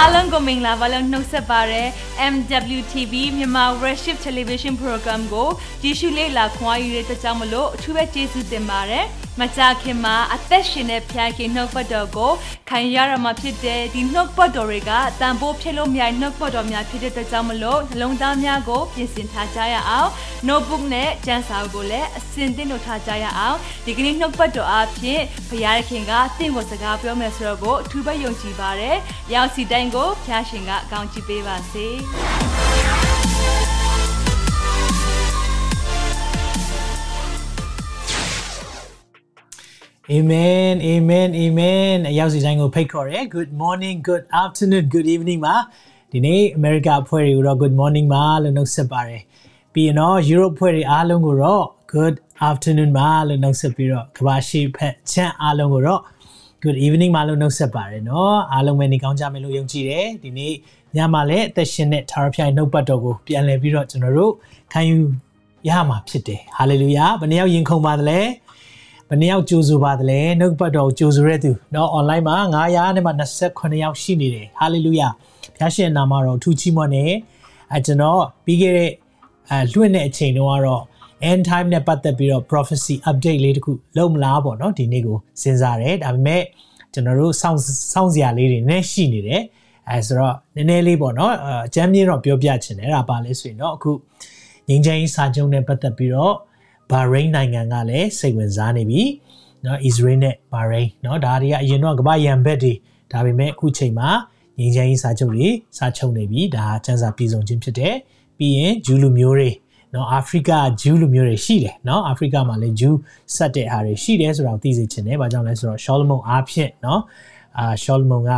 အားလုံးကိုမင်္ဂလာပါလို့နှုတ်ဆက်ပါရယ် MWTV မြန်မာ Worship Television Program ကိုကြည့်ရှုလေ့လာခွင့်ရတဲ့ကြောင့်မလို့အထူးပဲကျေးဇူးတင်ပါတယ် မကြခင်မှာအသက်ရှင်တဲ့ဖျားခင်နှုတ်ပတ်တော်ကိုခံရရမှာဖြစ်တဲ့ဒီနှုတ်ပတ်တော်တွေကတန်ဖိုးဖြစ်လို့မြိုင်နှုတ်ပတ်တော်များဖြစ်တဲ့ကြောင့်မလို့နှလုံးသားများကိုပြင်ဆင်ထားကြရအောင် notebook နဲ့ကျန်းစာအုပ်ကိုလည်းအစင်တင်လို့ထားကြရအောင်ဒီကနေ့နှုတ်ပတ်တော်အဖြစ်ဖျားခင်ကတင့်ကိုစကားပြောမယ်ဆိုတော့ကိုအထူးပဲယုံကြည်ပါတယ်ရောက်စီတိုင်းကိုဖျားရှင်ကကောင်းချီးပေးပါစေ။ Amen Amen Amen အရောက်စီတိုင်းကိုဖိတ်ခေါ်ရဲ Good morning Good afternoon Good evening ပါဒီနေ့ America အဖွဲ့တွေကိုတော့ Good morning ပါလို့နှုတ်ဆက်ပါတယ်ပြီးရင်တော့ Europe အဖွဲ့တွေအားလုံးကိုတော့ Good afternoon ပါလို့နှုတ်ဆက်ပြီးတော့ကမ္ဘာရှိဖက်ချမ်းအားလုံးကိုတော့ Good evening ပါလို့နှုတ်ဆက်ပါတယ်เนาะအားလုံးပဲနေကောင်းကြမယ်လို့ယုံကြည်တယ်ဒီနေ့ညမှာလည်းအသက်ရှင်တဲ့ထာဝရဘုရားနှုတ်ပတ်တော်ကိုပြန်လည်ပြီးတော့ကျွန်တော်တို့ခံယူရမှာဖြစ်တယ်ဟာလေလုယာဘယ်နှယောက်ယင်ခုန်ပါသလဲ ဘယ်နှယောက်ကြိုးဆိုပါသလဲနှုတ်ပတ်တော်ကြိုးဆိုရတဲ့သူเนาะ online မှာ900နဲ့မှ28ယောက်ရှိနေတယ်ဟာလေလုယာဘုရားရှင်နာမတော်ထူးချီးမွမ်းနေအဲကျွန်တော်ပြီးခဲ့တဲ့အဲလွှင့်တဲ့အချိန်တုန်းကတော့ end time နဲ့ပတ်သက်ပြီးတော့ prophecy update လေးတခုလုပ်မလားပေါ့เนาะဒီနေ့ကိုစဉ်းစားတယ်ဒါပေမဲ့ကျွန်တော်တို့စောင့်စောင့်စရာလေးတွေနည်းရှိနေတယ်အဲဆိုတော့နည်းနည်းလေးပေါ့နော်အကျမ်းမြင့်တော့ပြောပြချင်တယ်အဲ့ဒါပါလဲဆိုရင်တော့အခုငင်းချင်းစာချုပ်နဲ့ပတ်သက်ပြီးတော့ ဘာရိန်းနိုင်ငံကလည်းစိတ်ဝင်စားနေပြီเนาะ Israel နဲ့ဘာရိန်းเนาะဒါတွေကအရင်တော့ကမ္ဘာရန်ဘက်တွေဒါပေမဲ့အခုချိန်မှာငင်းချင်းစာချုပ်တွေစာချုပ်နေပြီဒါချမ်းစာပြည်စုံခြင်းဖြစ်တယ်ပြီးရင်ဂျူးလူမျိုးတွေနော်အာဖရိကဂျူးလူမျိုးတွေရှိတယ်နော်အာဖရိကမှာလည်းဂျူးဆက်တဲ့ဟာတွေရှိတယ်ဆိုတော့သိစေချင်တယ်။ဘာကြောင့်လဲဆိုတော့ရှောလမုန်အားဖြင့်နော်အာရှောလမုန်က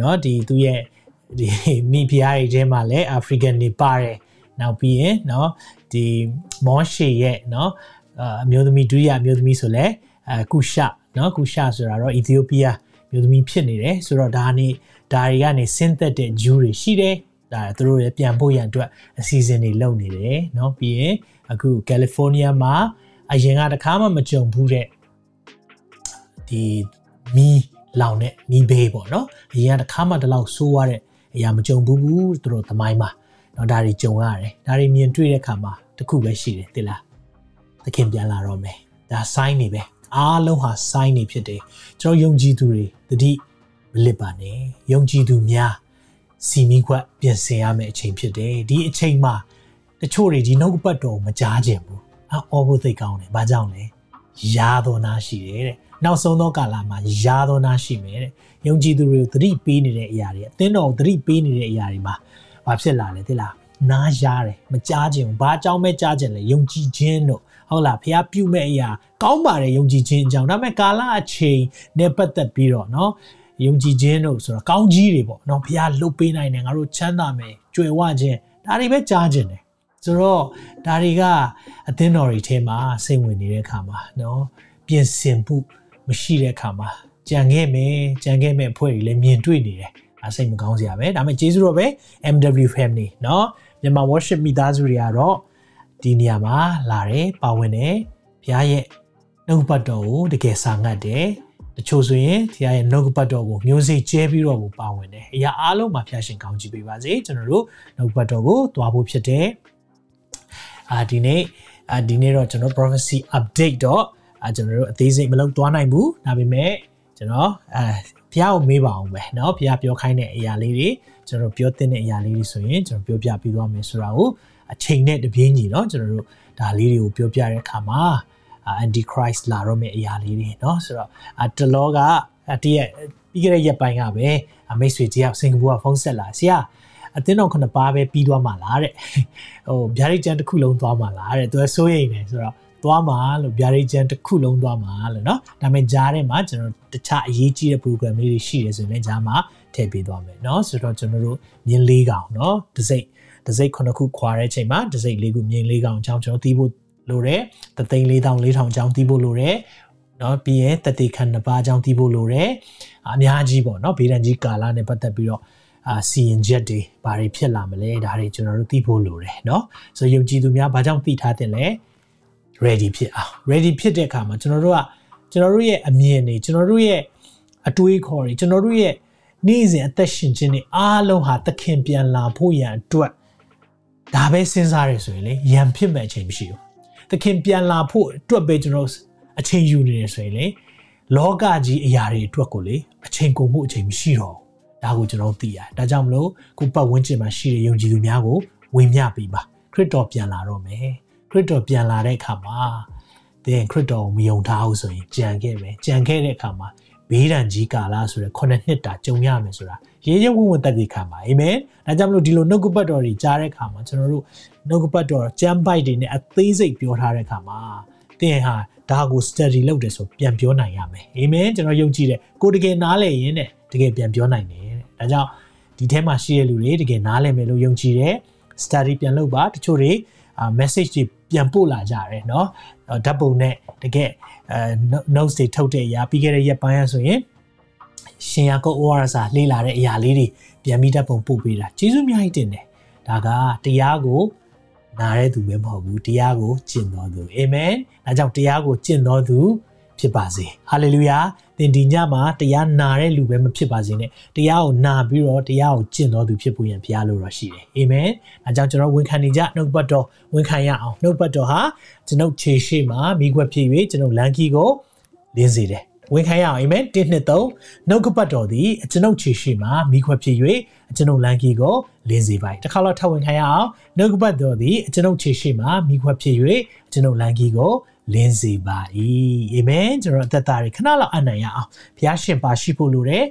နော်ဒီသူ့ရဲ့ဒီမိဖုရားတွေထဲမှာလည်းအာဖရိကန်တွေပါတယ်နောက်ပြီးရင်နော် ဒီမောရှေရဲ့နော်အမျိုးသမီးဒုတိယအမျိုးသမီးဆိုလဲအကုရှနော်ကုရှဆိုတာတော့အီသီယိုးပီးယားမျိုးသမီးဖြစ်နေတယ်ဆိုတော့ဒါနေဒါတွေကနေဆင်းသက်တဲ့ဂျူးတွေရှိတယ်ဒါသူတို့လည်းပြန်ဖို့ရန်အတွက်အစီအစဉ်တွေလုပ်နေတယ်เนาะပြီးရင်အခုကယ်လီဖိုးနီးယားမှာအရင်ကတခါမှမကြုံဘူးတဲ့ဒီမီးလောင်တဲ့မီးဘေးပေါ့နော်အရင်ကတခါမှဒီလောက်ဆိုးရတဲ့အရာမကြုံဘူးဘူးသူတို့သမိုင်းမှာ နော်ဒါတွေကြုံရတယ်ဒါတွေမြင်တွေ့တဲ့အခါမှာတခုပဲရှိတယ်သိလားသခင်ပြန်လာတော့မယ်ဒါ sign နေပဲအားလုံးဟာ sign နေဖြစ်တယ်ကျွန်တော်ယုံကြည်သူတွေတတိမလစ်ပါနဲ့ယုံကြည်သူများစီမီခွက်ပြင်ဆင်ရမယ့်အချိန်ဖြစ်တယ်ဒီအချိန်မှာတချို့တွေဒီနှုတ်ပတ်တော်မကြားကြဘူးအော်ဖို့သိကောင်းတယ်ဘာကြောင့်လဲရာသောနာရှိတယ်တဲ့နောက်ဆုံးသောကာလမှာရာသောနာရှိမယ်တဲ့ယုံကြည်သူတွေကိုသတိပေးနေတဲ့အရာတွေအသင်းတော်ကိုသတိပေးနေတဲ့အရာတွေမှာ ဘာဖြစ်လာလဲသိလားနားရားတယ်မကြားခြင်းဘာအကြောင်းပဲကြားခြင်းလဲယုံကြည်ခြင်းတို့ဟုတ်လားဖះပြုမဲ့အရာကောင်းပါတယ်ယုံကြည်ခြင်းအကြောင်းဒါပေမဲ့ကာလအချိန်နဲ့ပတ်သက်ပြီးတော့เนาะယုံကြည်ခြင်းတို့ဆိုတော့ကောင်းကြီးတွေပေါ့နော်ဘုရားလှုပ်ပေးနိုင်တယ်ငါတို့ချမ်းသာမယ်ကြွယ်ဝခြင်းဒါတွေပဲကြားခြင်းတယ်ဆိုတော့ဒါတွေကအသင်းတော်တွေထဲမှာစိတ်ဝင်နေတဲ့အခါမှာနော်ပြင်ဆင်မှုမရှိတဲ့အခါမှာကြံခဲ့မယ်ကြံခဲ့မဲ့အဖွဲ့တွေလည်းမြင်တွေ့နေတယ် အစိတ်မကောင်းစရာပဲဒါပေမဲ့ကျေးဇူးတော်ပဲ MW family เนาะမြန်မာ worship မိသားစုတွေကတော့ဒီနေရာမှာလာတယ်ပါဝင်တယ်ဘုရားရဲ့နှုတ်ပတ်တော်ကိုတကယ်စာငတ်တယ်တချို့ဆိုရင်ဒီရဲ့နှုတ်ပတ်တော်ကိုမျိုးစိကျဲပြီးတော့ကိုပါဝင်တယ်အရာအားလုံးမှာဖျားရှင်ကောင်းချီးပေးပါစေကျွန်တော်တို့နှုတ်ပတ်တော်ကိုတွားဖို့ဖြစ်တယ်အာဒီနေ့အာဒီနေ့တော့ကျွန်တော် prophecy update တော့အာကျွန်တော်တို့အသေးစိတ်မလုပ်သွားနိုင်ဘူးဒါပေမဲ့ကျွန်တော်အာ ဖျားကိုမေးပါအောင်ပဲเนาะဖျားပြောခိုင်းတဲ့အရာလေးတွေကျွန်တော်ပြောတဲ့အရာလေးတွေဆိုရင်ကျွန်တော်ပြောပြပြီးသွားမယ်ဆိုတာကိုအချိန်နဲ့တပြေးညီเนาะကျွန်တော်တို့ဒါလေးတွေကိုပြောပြတဲ့အခါမှာ antichrist လာတော့မယ့်အရာလေးတွေเนาะဆိုတော့တလောကတည့်ရက်ပြီးခဲ့တဲ့ရက်ပိုင်းကပဲမိတ်ဆွေကြီးကစင်ကာပူကဖုန်းဆက်လာဆရာအတင်းတော်ခုနှစ်ပါးပဲပြီးသွားမှာလားတဲ့ဟိုဗျာဒိတ်ကျန်တစ်ခုလုံးသွားမှာလားတဲ့သူကစိုးရိမ်နေဆိုတော့ သွားမှာလို့ဗျာဒိတ်ကျန်တစ်ခုလုံးသွားမှာလို့เนาะဒါပေမဲ့ဂျားထဲမှာကျွန်တော်တခြားအရေးကြီးတဲ့ program လေးတွေရှိတယ်ဆိုရင်လည်းဂျားမှာထည့်ပေးသွားမယ်เนาะဆိုတော့ကျွန်တော်တို့မြင်းလေးကောင်เนาะဒစိတ်ဒစိတ်ခုနှစ်ခုခွာတဲ့ချိန်မှာဒစိတ်လေးခုမြင်းလေးကောင်အကြောင်းကျွန်တော်သိဖို့လိုတယ်တသိန်း4000 4000အကြောင်းသိဖို့လိုတယ်เนาะပြီးရင်တတိခဏပါအကြောင်းသိဖို့လိုတယ်အများကြီးပေါ့เนาะဘေးဒဏ်ကြီးကာလနဲ့ပတ်သက်ပြီးတော့အာစီရင်ချက်တွေဘာတွေဖြစ်လာမလဲဒါတွေကျွန်တော်တို့သိဖို့လိုတယ်เนาะဆိုယုံကြည်သူများဘာကြောင့်သိထားတဲ့လဲ ready ဖြစ်အောင် ready ဖြစ်တဲ့အခါမှာကျွန်တော်တို့ကကျွန်တော်တို့ရဲ့အမြင်တွေကျွန်တော်တို့ရဲ့အတွေးခေါ်တွေကျွန်တော်တို့ရဲ့နေ့စဉ်အသက်ရှင်ခြင်းတွေအားလုံးဟာသခင်ပြန်လာဖို့ရန်အတွက်ဒါပဲစဉ်းစားရဆိုရင်လေရန်ဖြစ်မဲ့အချိန်မရှိဘူးသခင်ပြန်လာဖို့အတွက်ပဲကျွန်တော်အချိန်ယူနေတယ်ဆိုရင်လေလောကကြီးအရာတွေအတွက်ကိုလေအချိန်ကုန်မှုအချိန်မရှိတော့ဒါကိုကျွန်တော်သိရတယ်ဒါကြောင့်မလို့ခုပတ်ဝန်းကျင်မှာရှိတဲ့ယုံကြည်သူများကိုဝင်မြပေးပါခရစ်တော်ပြန်လာတော့မယ် ခရစ်တော်ပြန်လာတဲ့အခါမှာသင်ခရစ်တော်ကိုမယုံထားဘူးဆိုရင်ကြံခဲ့မယ်ကြံခဲ့တဲ့အခါမှာဘေးဒဏ်ကြီးကာလဆိုတဲ့ခုနှစ်နှစ်တာကြုံရမယ်ဆိုတာရေးရဲဝင့်ဝင့်တက်ပြီးခံပါအာမင်ဒါကြောင့်မလို့ဒီလိုနှုတ်ကပတ်တော်တွေကြားတဲ့အခါမှာကျွန်တော်တို့နှုတ်ကပတ်တော်ကျမ်းပိုက်တွေနဲ့အသေးစိတ်ပြောထားတဲ့အခါမှာသင်ဟာဒါကို study လုပ်တယ်ဆိုပြန်ပြောနိုင်ရမယ်အာမင်ကျွန်တော်ယုံကြည်တယ်ကိုတကယ်နားလည်ရင်တဲ့တကယ်ပြန်ပြောနိုင်တယ်တဲ့ဒါကြောင့်ဒီထဲမှာရှိတဲ့လူတွေတကယ်နားလည်မယ်လို့ယုံကြည်တယ် study ပြန်လုပ်ပါတချို့တွေအာ message တွေပြန်ပို့လာကြတယ်เนาะဓာတ်ပုံနဲ့တကယ်အဲ notes တွေထုတ်တဲ့အရာပြီးခဲ့တဲ့ရက်ပိုင်းရဆိုရင်ရှင်ယာကုတ် ORS လေ့လာတဲ့အရာလေးတွေပြန်ပြီးဓာတ်ပုံပို့ပေးတာကျေးဇူးအများကြီးတင်တယ်ဒါကတရားကိုနားတဲ့သူပဲမဟုတ်ဘူးတရားကိုကျင့်တော်သူအာမင်ဒါကြောင့်တရားကိုကျင့်တော်သူဖြစ်ပါစေဟာလေလုယာ သင်ဒီညမှာတရားနာတဲ့လူပဲမဖြစ်ပါစေနဲ့တရားကိုနာပြီးတော့တရားကိုကျင့်တော်သူဖြစ်ဖို့ရန်ဘုရားလိုတော်ရှိတယ်အာမင်အဲကြောင့်ကျွန်တော်ဝန်ခံနေကြနှုတ်ပတ်တော်ဝန်ခံရအောင်နှုတ်ပတ်တော်ဟာကျွန်ုပ်ခြေရှိမှာမိခွက်ဖြစ်၍ကျွန်ုပ်လမ်းကြီးကိုလင်းစေတယ်ဝန်ခံရအောင်အာမင်1နှစ်3နှုတ်ကပတ်တော်သည်ကျွန်ုပ်ခြေရှိမှာမိခွက်ဖြစ်၍ကျွန်ုပ်လမ်းကြီးကိုလင်းစေပါတစ်ခါတော့ထပ်ဝန်ခံရအောင်နှုတ်ကပတ်တော်သည်ကျွန်ုပ်ခြေရှိမှာမိခွက်ဖြစ်၍ကျွန်ုပ်လမ်းကြီးကို လင်းစေပါ၏အာမင်ကျွန်တော်အသက်တာတွေခဏလောက်အနိုင်ရအောင်ဘုရားရှင်ပါရှိဖို့လိုတယ်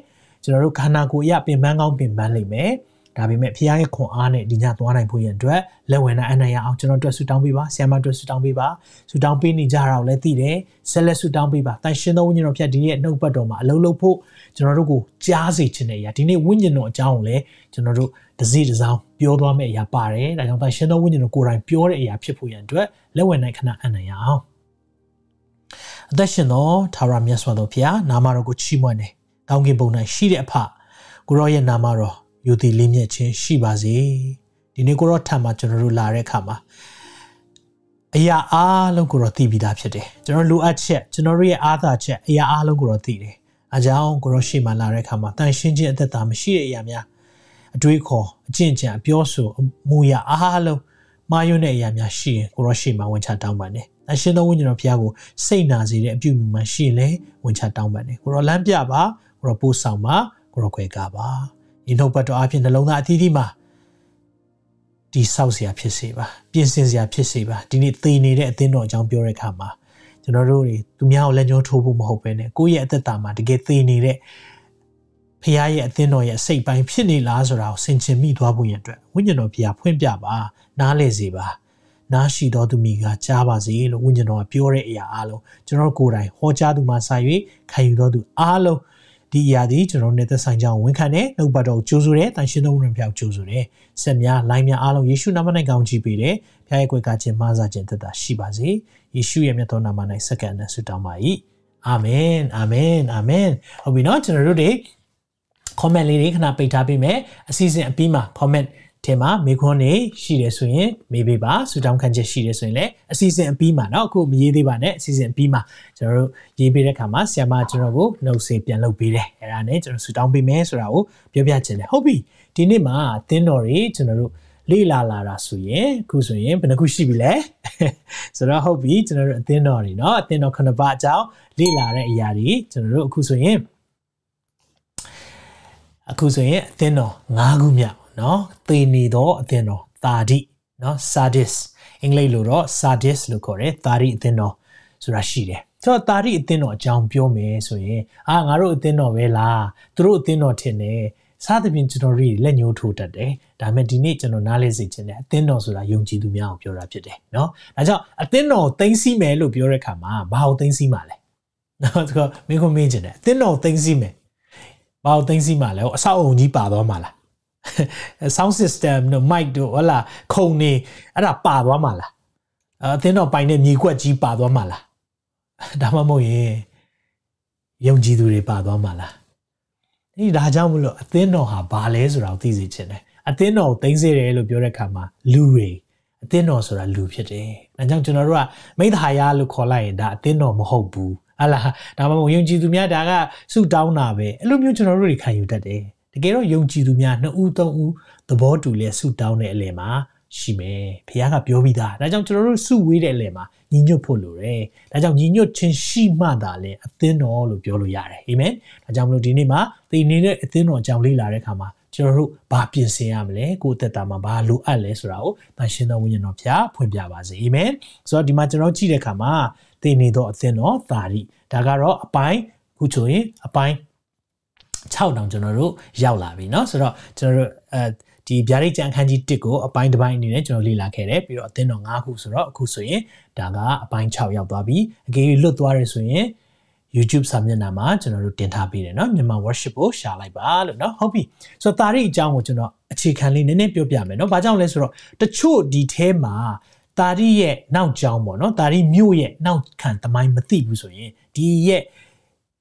ကျွန်တော်တို့ခန္ဓာကိုယ်အရပင်ပန်းကောင်းပင်ပန်းလိမ့်မယ်ဒါပေမဲ့ဖခင်ရဲ့ခွန်အားနဲ့ဒီညသွားနိုင်ဖို့ရန်အတွက်လက်ဝင်နိုင်အနိုင်ရအောင်ကျွန်တော်တို့ဆူတောင်းပေးပါဆ iam မတို့ဆူတောင်းပေးပါဆူတောင်းပေးနေကြတာကိုလည်းသိတယ်ဆက်လက်ဆူတောင်းပေးပါတန်ရှင်သောဝိညာဉ်တော်ဖြတ်ဒီနေ့နှုတ်ပတ်တော်မှာအလုံးလုံးဖို့ကျွန်တော်တို့ကိုကြားစေခြင်းနဲ့အရာဒီနေ့ဝိညာဉ်တော်အကြောင်းကိုလည်းကျွန်တော်တို့တစည်းတစောင်းပြောသွားမယ့်အရာပါတယ်ဒါကြောင့်တန်ရှင်သောဝိညာဉ်တော်ကိုယ်တိုင်ပြောတဲ့အရာဖြစ်ဖို့ရန်အတွက်လက်ဝင်နိုင်ခဏအနိုင်ရအောင် အသက်ရှင်သောသာရမြတ်စွာဘုရားနာမတော်ကိုချီးမွမ်းတယ်။ကောင်းကင်ဘုံ၌ရှိတဲ့အဖကိုရောရဲ့နာမတော်ယုံကြည်လေးမြတ်ခြင်းရှိပါစေ။ဒီနေ့ကိုရောထံမှာကျွန်တော်တို့လာတဲ့အခါမှာအရာအားလုံးကိုတော့သိပြီးသားဖြစ်တယ်။ကျွန်တော်လိုအပ်ချက်ကျွန်တော်ရဲ့အားသာချက်အရာအားလုံးကိုတော့သိတယ်။အကြောင်းကိုရောရှေ့မှာလာတဲ့အခါမှာတန်ရှင်းခြင်းအသက်တာမရှိတဲ့အရာများအတွေးခေါ်အကျင့်ကြံအပြောဆိုအမူအရာအားလုံးမာယွန်းတဲ့အရာများရှိရင်ကိုရောရှေ့မှာဝန်ချတောင်းပါနဲ့ ။အရှင်သောဝိညာဉ်တော်ဘုရားကိုစိတ်နာစေတဲ့အပြုအမူမှရှိရင်လည်းဝန်ချတောင်းပန်တယ်။ကိုရောလမ်းပြပါ။ကိုရောပို့ဆောင်ပါ။ကိုရောခွဲကားပါ။ဒီနှုတ်ပတ်တော်အပြင်နှလုံးသားအသီးသီးမှာတိဆောက်စရာဖြစ်စေပါ။ပြင်ဆင်စရာဖြစ်စေပါ။ဒီနေ့သေနေတဲ့အသင်းတော်အကြောင်းပြောတဲ့အခါမှာကျွန်တော်တို့တွေသူများကိုလက်ညှိုးထိုးဖို့မဟုတ်ဘဲနဲ့ကိုယ့်ရဲ့အသက်တာမှာတကယ်သေနေတဲ့ဖះရဲ့အသင်းတော်ရဲ့စိတ်ပိုင်းဖြစ်နေလားဆိုတာကိုဆင်ခြင်မိသွားဖို့ရန်အတွက်ဝိညာဉ်တော်ဖះဖွင့်ပြပါနားလည်စေပါ။ နားရှိတော်သူမိကကြားပါစေလို့ဝိညာဉ်တော်ကပြောတဲ့အရာအားလုံးကျွန်တော်ကိုယ်တိုင်ဟောကြားသူမှစာ၍ခံယူတော်သူအားလုံးဒီအရာဒီကျွန်တော်နဲ့သက်ဆိုင်ကြောင်းဝန်ခံတယ်နှုတ်ပတ်တော်ကြိုးဆိုတယ်တန်ရှင်းသောဝိညာဉ်ပြောက်ကြိုးဆိုတယ်ဆက်များလိုင်းများအားလုံးယေရှုနာမ၌ကောင်းချီးပေးတယ်ဖခင်ရဲ့ကွယ်ကားခြင်းမဆာခြင်းသက်သာရှိပါစေယေရှုရဲ့မြတ်သောနာမ၌စက္ကန့်နဲ့ဆုတောင်းပါ၏အာမင်အာမင်အာမင်ဟုတ်ပြီနော်ကျွန်တော်တို့တွေ comment လေးတွေခဏပိတ်ထားပေးမယ်အစီအစဉ်အပြီးမှာ comment ထဲမှာမေခွန်းနေရှိတယ်ဆိုရင်မေးပေးပါဆူတောင်းခံချက်ရှိတယ်ဆိုရင်လည်းအစီအစဉ်အပြီးမှာเนาะအခုမရေးသေးပါနဲ့အစီအစဉ်အပြီးမှာကျွန်တော်တို့ရေးပေးတဲ့ခါမှာဆရာမကျွန်တော်ကိုနှုတ်ဆက်ပြန်လုပ်ပေးတယ်အဲ့ဒါနဲ့ကျွန်တော်ဆူတောင်းပေးမယ်ဆိုတာကိုပြောပြချင်တယ်ဟုတ်ပြီဒီနေ့မှာအသင်းတော်တွေကျွန်တော်တို့လေ့လာလာတာဆိုရင်အခုဆိုရင်ဘယ်နှခုရှိပြီလဲဆိုတော့ဟုတ်ပြီကျွန်တော်တို့အသင်းတော်တွေเนาะအသင်းတော်ခုနှစ်ပါးအကြောင်းလေ့လာတဲ့အရာတွေကျွန်တော်တို့အခုဆိုရင်အခုဆိုရင်အသင်းတော်၅ခုမြောက် เนาะသေနေသောအသင်းတော်သာဓိเนาะ sadis အင်္ဂလိပ်လိုတော့ sadis လို့ခေါ်တယ်သာဓိအသင်းတော်ဆိုတာရှိတယ်ဆိုတော့သာဓိအသင်းတော်အကြောင်းပြောမယ်ဆိုရင်အာငါတို့အသင်းတော်ပဲလားသူတို့အသင်းတော်ထင်တယ်စားသဖြင့်ကျွန်တော်တို့လက်ညှိုးထိုးတတ်တယ်ဒါပေမဲ့ဒီနေ့ကျွန်တော်နားလဲစေချင်တယ်အသင်းတော်ဆိုတာယုံကြည်သူများကိုပြောတာဖြစ်တယ်เนาะဒါကြောင့်အသင်းတော်ကိုသိမ်းစီးမယ်လို့ပြောတဲ့အခါမှာဘာကိုသိမ်းစီးမှာလဲနော်ဆိုတော့မင်းကမင်းချင်တယ်အသင်းတော်ကိုသိမ်းစီးမယ်ဘာကိုသိမ်းစီးမှာလဲအဆောက်အုံကြီးပါသွားမှာလား sound system တို့ mic တို့ဟလာခုံနေအဲ့ဒါပါသွားမှာလားအသင်းတော်ပိုင်တဲ့မြေကွက်ကြီးပါသွားမှာလားဒါမှမဟုတ်ရင်ယုံကြည်သူတွေပါသွားမှာလားဒီဒါကြောင့်မလို့အသင်းတော်ဟာဘာလဲဆိုတာကိုသိစေချင်တယ်အသင်းတော်ကိုသိသိတယ်လို့ပြောတဲ့အခါမှာလူတွေအသင်းတော်ဆိုတာလူဖြစ်တယ်။ဒါကြောင့်ကျွန်တော်တို့ကမိသားရလို့ခေါ်လိုက်ရင်ဒါအသင်းတော်မဟုတ်ဘူး။ဟာလားဒါမှမဟုတ်ယုံကြည်သူများဒါကစုတောင်းတာပဲအဲ့လိုမျိုးကျွန်တော်တို့တွေခံယူတတ်တယ် တကယ်တော့ယုံကြည်သူများနှစ်ဦးသုံးဦးသဘောတူလဲဆုတောင်းတဲ့အလယ်မှာရှိမယ်ဖခင်ကပြောပြီးသားဒါကြောင့်ကျွန်တော်တို့စုဝေးတဲ့အလယ်မှာညီညွတ်ဖို့လိုတယ်ဒါကြောင့်ညီညွတ်ခြင်းရှိမှသာလဲအသင်းတော်လို့ပြောလို့ရတယ်အာမင်ဒါကြောင့်မလို့ဒီနေ့မှာသင်နေတဲ့အသင်းတော်အကြောင်းလေ့လာတဲ့အခါမှာကျွန်တော်တို့ဘာပြင်ဆင်ရမလဲကိုယ့်အသက်တာမှာဘာလိုအပ်လဲဆိုတာကိုတန်ရှင်းသောဝိညာဉ်တော်ဖျားဖွင့်ပြပါစေအာမင်ဆိုတော့ဒီမှာကျွန်တော်ကြည့်တဲ့အခါမှာသင်နေသောအသင်းတော်သာရိဒါကတော့အပိုင်းခုဆိုရင်အပိုင်း 6တောင်ကျွန်တော်တို့ရောက်လာပြီเนาะဆိုတော့ကျွန်တော်တို့အဲဒီဗျာဒိတ်ကျန်အခန်းကြီး1ကိုအပိုင်းတစ်ပိုင်းအနေနဲ့ကျွန်တော်လေ့လာခဲ့တယ်ပြီးတော့အသင်းတော်5ခုဆိုတော့အခုဆိုရင်ဒါကအပိုင်း6ရောက်သွားပြီအကယ်၍လွတ်သွားရဆိုရင် YouTube စာမျက်နှာမှာကျွန်တော်တို့တင်ထားပေးတယ်เนาะမြန်မာ worship ကိုရှာလိုက်ပါလို့เนาะဟုတ်ပြီဆိုတော့တာရီအကြောင်းကိုကျွန်တော်အခြေခံလေးနည်းနည်းပြောပြမယ်เนาะဘာကြောင့်လဲဆိုတော့တချို့ဒီထဲမှာတာရီရဲ့နောက်ကျောင်းပေါ့เนาะတာရီမြို့ရဲ့နောက်ခံတမိုင်းမသိဘူးဆိုရင်ဒီရဲ့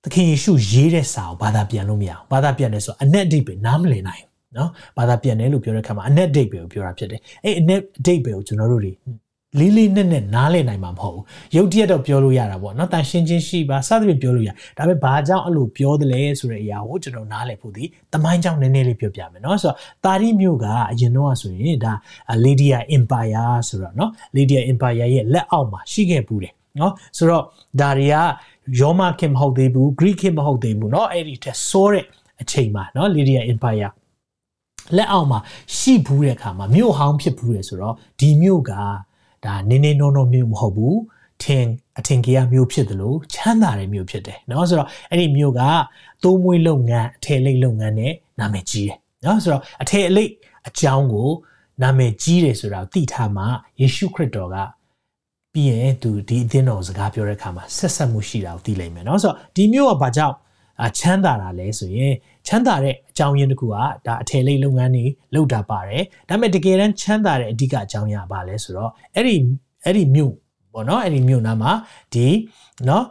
သခင်ယေရှုရေးတဲ့စာကိုဘာသာပြန်လို့မရအောင်ဘာသာပြန်တယ်ဆိုတော့အနက်အဓိပ္ပာယ်နားမလည်နိုင်နော်ဘာသာပြန်တယ်လို့ပြောတဲ့အခါမှာအနက်အဓိပ္ပာယ်ကိုပြောတာဖြစ်တယ်အဲ့အနက်အဓိပ္ပာယ်ကိုကျွန်တော်တို့တွေလေးလေးနက်နက်နားလည်နိုင်မှာမဟုတ်ဘူးရုပ်တရက်တော့ပြောလို့ရတာပေါ့နော်တန်ရှင်းချင်းရှိပါစသဖြင့်ပြောလို့ရဒါပေမဲ့ဘာကြောင့်အဲ့လိုပြောတယ်လဲဆိုတဲ့အရာကိုကျွန်တော်နားလည်ဖို့ဒီတမိုင်းကြောင့်နည်းနည်းလေးပြောပြမယ်နော်ဆိုတော့တာရီမျိုးကအရင်တော့ဆိုရင်ဒါ Lydia Empire ဆိုတော့နော် Lydia Empire ရဲ့လက်အောက်မှာရှိခဲ့ပူတယ်နော်ဆိုတော့ဒါတွေက ယောမခင်မဟုတ်သေးဘူး Greek ခင်မဟုတ်သေးဘူးเนาะအဲ့ဒီတက်ဆိုးတဲ့အချိန်မှာเนาะ Lydia Empire လက်အောက်မှာရှိဘူးတဲ့အခါမှာမြို့ဟောင်းဖြစ်ဘူးတယ်ဆိုတော့ဒီမြို့ကဒါနင်းနေနောနောမြို့မဟုတ်ဘူးထင်အထင်ကြီးမြို့ဖြစ်တယ်လို့ချမ်းသာတဲ့မြို့ဖြစ်တယ်เนาะဆိုတော့အဲ့ဒီမြို့ကသိုးမွေးလုပ်ငန်းအထည်လိပ်လုပ်ငန်းနဲ့နာမည်ကြီးတယ်เนาะဆိုတော့အထည်အလိပ်အကြောင်းကိုနာမည်ကြီးတယ်ဆိုတာကိုသိထားမှယေရှုခရစ်တော်က ပြီးရင်သူဒီအသင်းတော်စကားပြောတဲ့အခါမှာဆက်ဆက်မှုရှိတာကိုသိလိမ့်မယ်เนาะဆိုတော့ဒီမျိုးကဘာကြောင့်အချမ်းသာတာလဲဆိုရင်ချမ်းသာတဲ့အကြောင်းရင်းတစ်ခုကဒါအထည်လိပ်လုပ်ငန်းတွေလုပ်တာပါတယ်ဒါပေမဲ့တကယ်တမ်းချမ်းသာတဲ့အဓိကအကြောင်းရပါလဲဆိုတော့အဲ့ဒီအဲ့ဒီမြို့ပေါ့နော်အဲ့ဒီမြို့နားမှာဒီနော်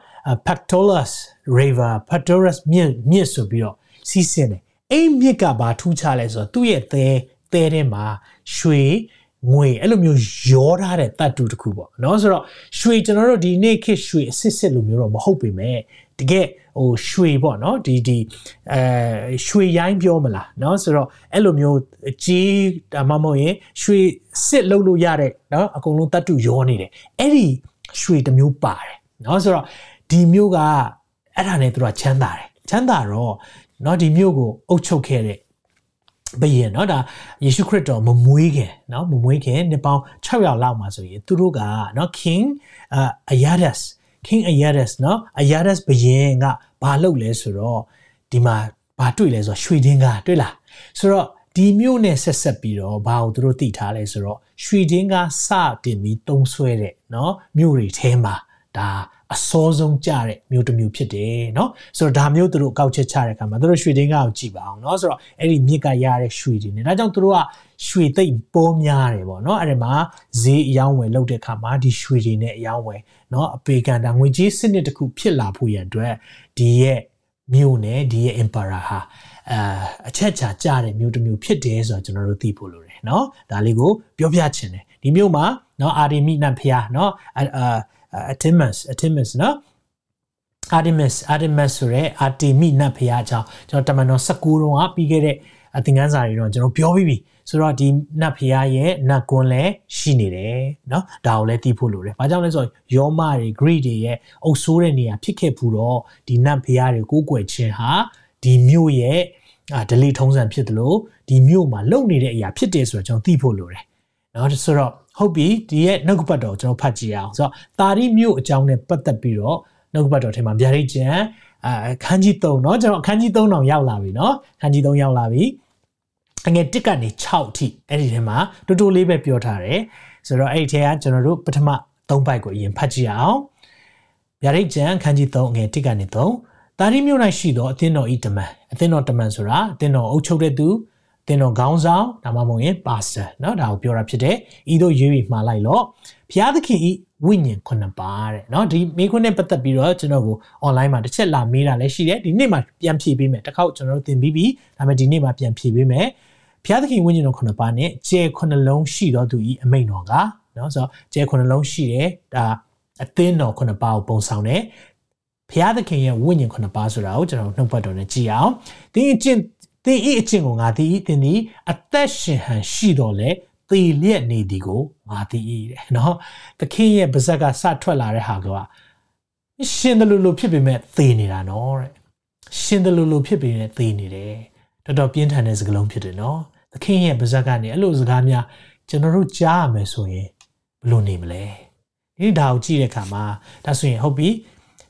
Pactolus River Pactolus မြစ်မြစ်ဆိုပြီးတော့စီးဆင်းတယ်အဲ့မြစ်ကဘာထူးခြားလဲဆိုတော့သူ့ရဲ့သဲသဲထဲမှာရွှေ ငွေအဲ့လိုမျိုးရောထားတဲ့တတ်တူတစ်ခုပေါ့เนาะဆိုတော့ရွှေကျွန်တော်တို့ဒီနေ့ခေတ်ရွှေအစစ်စစ်လိုမျိုးတော့မဟုတ်ပေမဲ့တကယ်ဟိုရွှေပေါ့เนาะဒီဒီအဲရွှေရိုင်းပြောမလားเนาะဆိုတော့အဲ့လိုမျိုးကြီးဒါမှမဟုတ်ရင်ရွှေစစ်လုပ်လို့ရတဲ့เนาะအကုန်လုံးတတ်တူရောနေတယ်အဲ့ဒီရွှေတစ်မျိုးပါတယ်เนาะဆိုတော့ဒီမျိုးကအဲ့ဒါနဲ့သူကချမ်းသာတယ်ချမ်းသာတော့เนาะဒီမျိုးကိုအုပ်ချုပ်ခဲ့တဲ့ ဘယင်เนาะဒါယေရှုခရစ်တော်မမွေးခင်เนาะမမွေးခင်နှစ်ပေါင်း600လောက်မှာဆိုရင်သူတို့ကเนาะ king ayadas king ayadas เนาะ ayadas ဘယင်ကဘာလုပ်လဲဆိုတော့ဒီမှာဘာတွေ့လဲဆိုတော့ရွှေတင်းကားတွေ့လားဆိုတော့ဒီမြို့နဲ့ဆက်ဆက်ပြီးတော့ဘာကိုသူတို့သိထားလဲဆိုတော့ရွှေတင်းကားစတင်ပြီးတုံးဆွဲတဲ့เนาะမြို့တွေထဲမှာ ဒါအစောဆုံးကြတဲ့မျိုးတစ်မျိုးဖြစ်တယ်เนาะဆိုတော့ဒါမျိုးသူတို့အကောက်ချက်ချတဲ့အခါမှာသူတို့ရွှေတင်းကားကိုကြည့်ပါအောင်เนาะဆိုတော့အဲ့ဒီမြစ်ကရတဲ့ရွှေတွေနဲ့ဒါကြောင့်သူတို့ကရွှေသိပ်ပေါများတယ်ပေါ့เนาะအဲ့ဒီမှာဈေးအယောင်းဝယ်လုပ်တဲ့အခါမှာဒီရွှေတွေနဲ့အယောင်းဝယ်เนาะအပေကန်တာငွေကြေးစနစ်တစ်ခုဖြစ်လာဖို့ရန်အတွက်ဒီရဲ့မြို့နဲ့ဒီရဲ့ emperor ဟာအာအချက်ချာကြတဲ့မြို့တစ်မျိုးဖြစ်တယ်ဆိုတော့ကျွန်တော်တို့သိဖို့လိုတယ်เนาะဒါလေးကိုပြောပြချင်တယ်ဒီမြို့မှာเนาะအာရီမိနတ်ဖျားเนาะအာ Artemis Artemis နော် Artemis Artemis ဆိုရဲ Artemi နတ်ဖရားအကြောင်းကျွန်တော်တမန်တော်19တုန်းကပြီးခဲ့တဲ့အသင်ခန်းစာတွေတော့ကျွန်တော်ပြောပြီးပြီဆိုတော့ဒီနတ်ဖရားရဲ့နတ်ကွန်းလည်းရှိနေတယ်เนาะဒါကိုလည်းသိဖို့လိုတယ်။ဘာကြောင့်လဲဆိုတော့ယောမတွေ Greek တွေရဲ့အုပ်ဆိုးတဲ့နေရာဖြစ်ခဲ့ဘူးတော့ဒီနတ်ဖရားတွေကိုကိုးကွယ်ခြင်းဟာဒီမြို့ရဲ့အာဒလီထုံးစံဖြစ်တယ်လို့ဒီမြို့မှာလုံနေတဲ့အရာဖြစ်တယ်ဆိုတော့ကျွန်တော်သိဖို့လိုတယ်။เนาะဆိုတော့ ဟုတ်ပြီဒီရဲ့နှုတ်ကပတ်တော်ကျွန်တော်ဖတ်ကြည့်အောင်ဆိုတော့တာရီမြို့အကြောင်းနဲ့ပတ်သက်ပြီးတော့နှုတ်ကပတ်တော်ထဲမှာဗျာဒိတ်ကျန်အခန်းကြီး3เนาะကျွန်တော်အခန်းကြီး3တောင်ရောက်လာပြီเนาะအခန်းကြီး3ရောက်လာပြီအငယ်1ကနေ6အထိအဲ့ဒီထဲမှာတူတူလေးပဲပြောထားတယ်ဆိုတော့အဲ့ဒီထဲကကျွန်တော်တို့ပထမ3ပိုက်ကိုအရင်ဖတ်ကြည့်အောင်ဗျာဒိတ်ကျန်အခန်းကြီး3အငယ်1ကနေ3တာရီမြို့၌ရှိသောအသင်းတော်ဤတမန်အသင်းတော်တမန်ဆိုတာအသင်းတော်အုပ်ချုပ်တဲ့သူ သင်တော်ခေါင်းဆောင်ဒါမှမဟုတ်ရင်ပါစတာเนาะဒါကိုပြောတာဖြစ်တယ်ဤတို့ရွေးပြီးမှားလိုက်လို့ဘုရားသခင်ဤဝိညာဉ်ခုနှစ်ပါးတဲ့เนาะဒီမိခွန်းနဲ့ပတ်သက်ပြီးတော့ကျွန်တော်ကို online မှာတစ်ချက်လာမေးတာလည်းရှိတယ်ဒီနေ့မှာပြန်ဖြေပေးမယ်တစ်ခေါက်ကျွန်တော်တို့သင်ပြီးပြီဒါပေမဲ့ဒီနေ့မှာပြန်ဖြေပေးမယ်ဘုရားသခင်ဝိညာဉ်တော်ခုနှစ်ပါးနဲ့ကျဲခုနှစ်လုံးရှိတော်သူဤအမိန်တော်ကเนาะဆိုတော့ကျဲခုနှစ်လုံးရှိတယ်ဒါအသင်းတော်ခုနှစ်ပါးကိုပုံဆောင်တယ်ဘုရားသခင်ရဲ့ဝိညာဉ်ခုနှစ်ပါးဆိုတာကိုကျွန်တော်နှုတ်ပတ်တော်နဲ့ကြည့်အောင်သင်ကျင့် သင်ဤအကျင့်ကိုငါသိ၏သင်သည်အသက်ရှင်ဟန်ရှိတော်လဲသေလျက်နေသည်ကိုငါသိ၏တဲ့နော်သခင်ရဲ့ပါဇက်ကစထွက်လာတဲ့ဟာကရှင်တယ်လို့လို့ဖြစ်ပေမဲ့သေနေတာနော်တဲ့ရှင်တယ်လို့လို့ဖြစ်ပေမဲ့သေနေတယ်တော်တော်ပြင်းထန်တဲ့စကားလုံးဖြစ်တယ်နော်သခင်ရဲ့ပါဇက်ကနေအဲ့လိုစကားများကျွန်တော်တို့ကြားရမယ်ဆိုရင်ဘယ်လိုနေမလဲဒီဒါကိုကြည့်တဲ့အခါမှာဒါဆိုရင်ဟုတ်ပြီ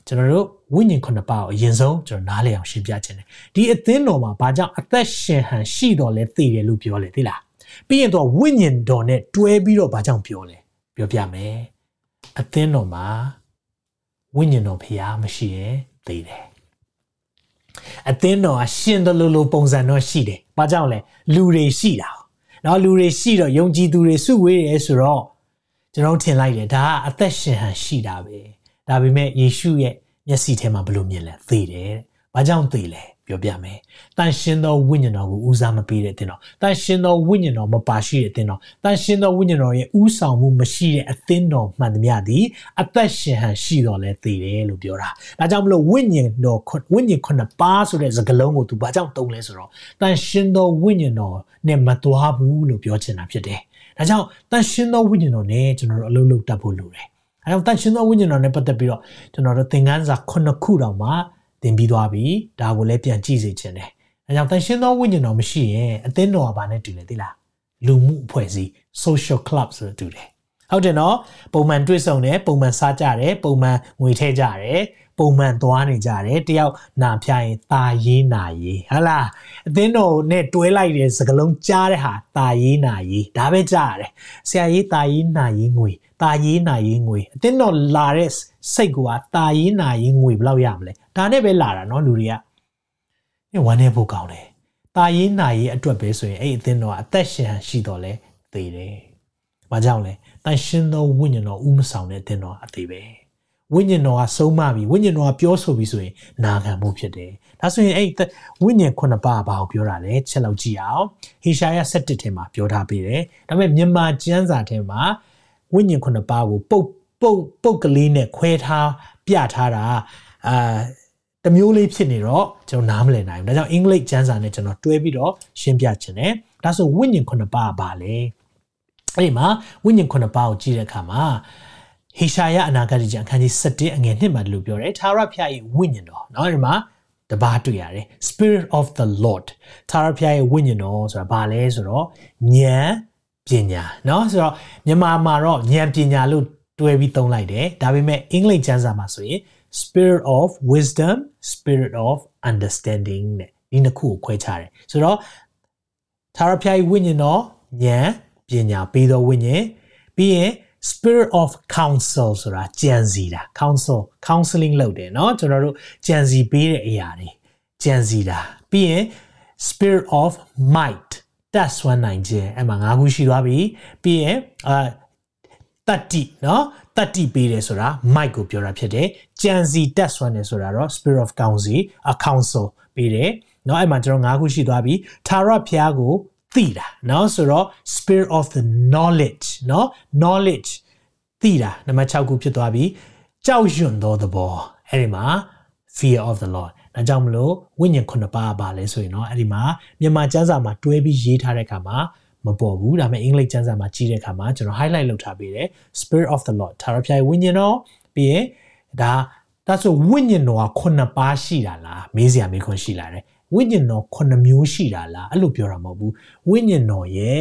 ကျွန်တော်တို့ဝိညာဉ်ခုနှစ်ပါးကိုအရင်ဆုံးကျွန်တော်နားလည်အောင်ရှင်းပြခြင်းတယ်ဒီအသင်းတော်မှာဘာကြောင့်အသက်ရှင်ဟန်ရှိတော်လဲသိတယ်လို့ပြောလေသိလားပြီးရင်တော့ဝိညာဉ်တော်နဲ့တွဲပြီးတော့ဘာကြောင့်ပြောလဲပြောပြမယ်အသင်းတော်မှာဝိညာဉ်တော်ဖျားမရှိရင်သိတယ်အသင်းတော်ကရှင်တလူလူပုံစံတော့ရှိတယ်ဘာကြောင့်လဲလူတွေရှိတာနော်လူတွေရှိတော့ယုံကြည်သူတွေစုဝေးတယ်ဆိုတော့ကျွန်တော်ထင်လိုက်တယ်ဒါကအသက်ရှင်ဟန်ရှိတာပဲ ဒါပေမဲ့ယေရှုရဲ့မျက်စိထဲမှာဘလို့မြင်လဲသိတယ်တဲ့။ဘာကြောင့်သိလဲပြောပြမယ်။တန်ရှင်သောဝိညာဉ်တော်ကိုဦးစားမပေးတဲ့တင်တော်။တန်ရှင်သောဝိညာဉ်တော်မပါရှိတဲ့တင်တော်။တန်ရှင်သောဝိညာဉ်တော်ရဲ့ဦးဆောင်မှုမရှိတဲ့အသင်းတော်မှန်သမျှသည်အသက်ရှင်ဟန်ရှိတော်လဲသိတယ်လို့ပြောတာ။ဒါကြောင့်မလို့ဝိညာဉ်တော်ဝိညာဉ်ခုနှစ်ပါးဆိုတဲ့စကားလုံးကိုသူဘာကြောင့်သုံးလဲဆိုတော့တန်ရှင်သောဝိညာဉ်တော်နဲ့မသွားဘူးလို့ပြောချင်တာဖြစ်တယ်။ဒါကြောင့်တန်ရှင်သောဝိညာဉ်တော်နဲ့ကျွန်တော်တို့အလုပ်လုပ်တတ်ဖို့လိုတယ်။ အဲတော့တန်ရှင်သောဝိညာဉ်တော်နဲ့ပတ်သက်ပြီးတော့ကျွန်တော်တို့သင်ခန်းစာ9ခုတောင်မှသင်ပြီးသွားပြီဒါကိုလည်းပြန်ကြည့်စေချင်တယ်အဲကြောင့်တန်ရှင်သောဝိညာဉ်တော်မရှိရင်အသင်းတော်ကဘာနဲ့တူလဲသိလားလူမှုအဖွဲ့အစည်း social club ဆိုတူတယ် ဟုတ်တယ်နော်ပုံမှန်တွေ့ဆုံတယ်ပုံမှန်စားကြတယ်ပုံမှန်ငွေထည့်ကြတယ်ပုံမှန်သွားနေကြတယ်တယောက်နာဖျားရင်ตาရေးနာရေးဟလာအသင်းတော်နဲ့တွဲလိုက်တဲ့စကလုံးကြားတဲ့ဟာตาရေးနာရေးဒါပဲကြားရတယ်ဆရာကြီးตาရေးနာရေးငွေตาရေးနာရေးငွေအသင်းတော်လာတဲ့စိတ်ကตาရေးနာရေးငွေဘယ်လောက်ရမလဲဒါနဲ့ပဲလာတာเนาะလူတွေကညဝမ်းနေဖို့ကောင်းတယ်ตาရေးနာရေးအတွက်ပဲဆိုရင်အဲ့အသင်းတော်ကအသက်ရှင်ရှိတော်လဲသေတယ်။ဘာကြောင့်လဲ။ တန်ရှင်သောဝိညာဉ်တော်ဥမဆောင်တဲ့အသင်းတော်အသေးပဲ။ဝိညာဉ်တော်ကဆုံးမပြီဝိညာဉ်တော်ကပြောဆိုပြီဆိုရင်နာခံမှုဖြစ်တယ်ဒါဆိုရင်အဲ့ဝိညာဉ်ခုနှစ်ပါးဘာကိုပြောတာလဲချက်လောက်ကြည့်အောင်ဟေရှာယ7ထဲမှာပြောထားပေးတယ်ဒါပေမဲ့မြန်မာကျမ်းစာထဲမှာဝိညာဉ်ခုနှစ်ပါးကိုပုတ်ပုတ်ပုတ်ကလေးနဲ့ခွဲထားပြထားတာအာတမျိုးလေးဖြစ်နေတော့ကျွန်တော်နားမလည်နိုင်ဘူးဒါကြောင့်အင်္ဂလိပ်ကျမ်းစာနဲ့ကျွန်တော်တွဲပြီးတော့ရှင်းပြခြင်းတယ်ဒါဆိုဝိညာဉ်ခုနှစ်ပါးဘာလဲ အဲ့ဒီမှာဝိညာဉ်ခုနှစ်ပါးကိုကြည့်တဲ့အခါမှာဟေရှာယအနာဂတ်ကျမ်းအခန်းကြီး7အငယ်1မှာလို့ပြောတယ်သာရဖျားရဲ့ဝိညာဉ်တော်เนาะဒီမှာတပါးတွေ့ရတယ် Spirit of the Lord သာရဖျားရဲ့ဝိညာဉ်တော်ဆိုတာဘာလဲဆိုတော့ဉာဏ်ပညာเนาะဆိုတော့မြန်မာမှာတော့ဉာဏ်ပညာလို့တွဲပြီးသုံးလိုက်တယ်ဒါပေမဲ့အင်္ဂလိပ်ကျမ်းစာမှာဆိုရင် Spirit of wisdom Spirit of understanding နဲ့ဒီနှစ်ခုကိုခွဲခြားတယ်ဆိုတော့သာရဖျားရဲ့ဝိညာဉ်တော်ဉာဏ် ပညာပေးသောဝိညာဉ်ပြီးရင် spirit of counsel ဆိုတာကြံစီတာ counsel counseling လုပ်တယ်เนาะကျွန်တော်တို့ကြံစီပေးတဲ့အရာတွေကြံစီတာပြီးရင် spirit of might တက်ဆွမ်းနိုင်ခြင်းအဲ့မှာ၅ခုရှိသွားပြီပြီးရင်အာတတ္တိเนาะတတ္တိပေးတယ်ဆိုတာ might ကိုပြောတာဖြစ်တယ်ကြံစီတက်ဆွမ်းတယ်ဆိုတာတော့ spirit of counsel a counsel ပေးတယ်เนาะအဲ့မှာကျွန်တော်၅ခုရှိသွားပြီသာရဖျားကို သိတာเนาะဆိုတော့ spirit of the knowledge เนาะ knowledge သိတာနံပါတ်6ခုဖြစ်သွားပြီကြောက်ရွံ့သောသဘောအဲ့ဒီမှာ fear of the lord ဒါကြောင့်မလို့ဝိညာဉ်ခုနှစ်ပါးပါလဲဆိုရင်เนาะအဲ့ဒီမှာမြန်မာကျမ်းစာမှာတွဲပြီးရေးထားတဲ့အခါမှာမပေါ်ဘူးဒါပေမဲ့အင်္ဂလိပ်ကျမ်းစာမှာကြီးတဲ့အခါမှာကျွန်တော် highlight လုပ်ထားပေးတယ် spirit of the lord သာရဖျားဝိညာဉ်တော်ပြီးရင်ဒါဒါဆိုဝိညာဉ်တော်ကခုနှစ်ပါးရှိတာလားမေးစရာမေးခွန်းရှိလာတယ် ဝိညာဉ်တော်ခုနှစ်မျိုးရှိတာလားအဲ့လိုပြောတာမဟုတ်ဘူးဝိညာဉ်တော်ရဲ့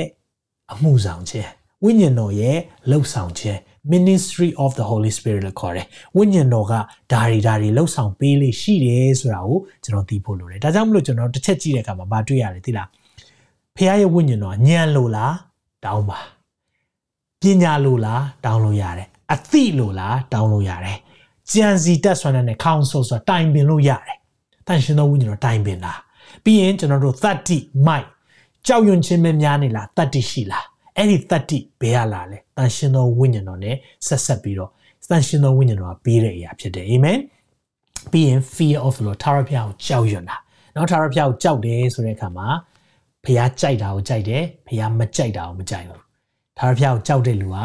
အမှုဆောင်ခြင်းဝိညာဉ်တော်ရဲ့လှုပ်ဆောင်ခြင်း ministry of the holy spirit လို့ခေါ်တယ်ဝိညာဉ်တော်ကဒါတွေဒါတွေလှုပ်ဆောင်ပေးလေးရှိတယ်ဆိုတာကိုကျွန်တော်သိဖို့လိုတယ်ဒါကြောင့်မလို့ကျွန်တော်တစ်ချက်ကြည့်တဲ့အခါမှာမတွေ့ရတယ်သိလားဖခင်ရဲ့ဝိညာဉ်တော်ညံလို့လားတောင်းပါပညာလို့လားတောင်းလို့ရတယ်အသိလို့လားတောင်းလို့ရတယ်ကြံစီတက်ဆွမ်းတဲ့ counsel ဆိုတာတိုင်ပင်လို့ရတယ်တန်ရှင်သောဝိညာဉ်တော်တိုင်ပင်လား ပြီးရင်ကျွန်တော်တို့30 mile ကြောက်ရွံ့ခြင်းမများနေလား30ရှိလားအဲ့ဒီ30ဘယ်ရလာလဲတန်ရှင်သောဝိညာဉ်တော် ਨੇ ဆက်ဆက်ပြီးတော့တန်ရှင်သောဝိညာဉ်တော်ကပေးတဲ့အရာဖြစ်တယ်အာမင်ပြီးရင် fear of the lord ထာဝရဘုရားကိုကြောက်ရွံ့တာနော်ထာဝရဘုရားကိုကြောက်တယ်ဆိုတဲ့အခါမှာဘုရားကြိုက်တာကိုကြိုက်တယ်ဘုရားမကြိုက်တာကိုမကြိုက်ဘူးထာဝရဘုရားကိုကြောက်တဲ့လူက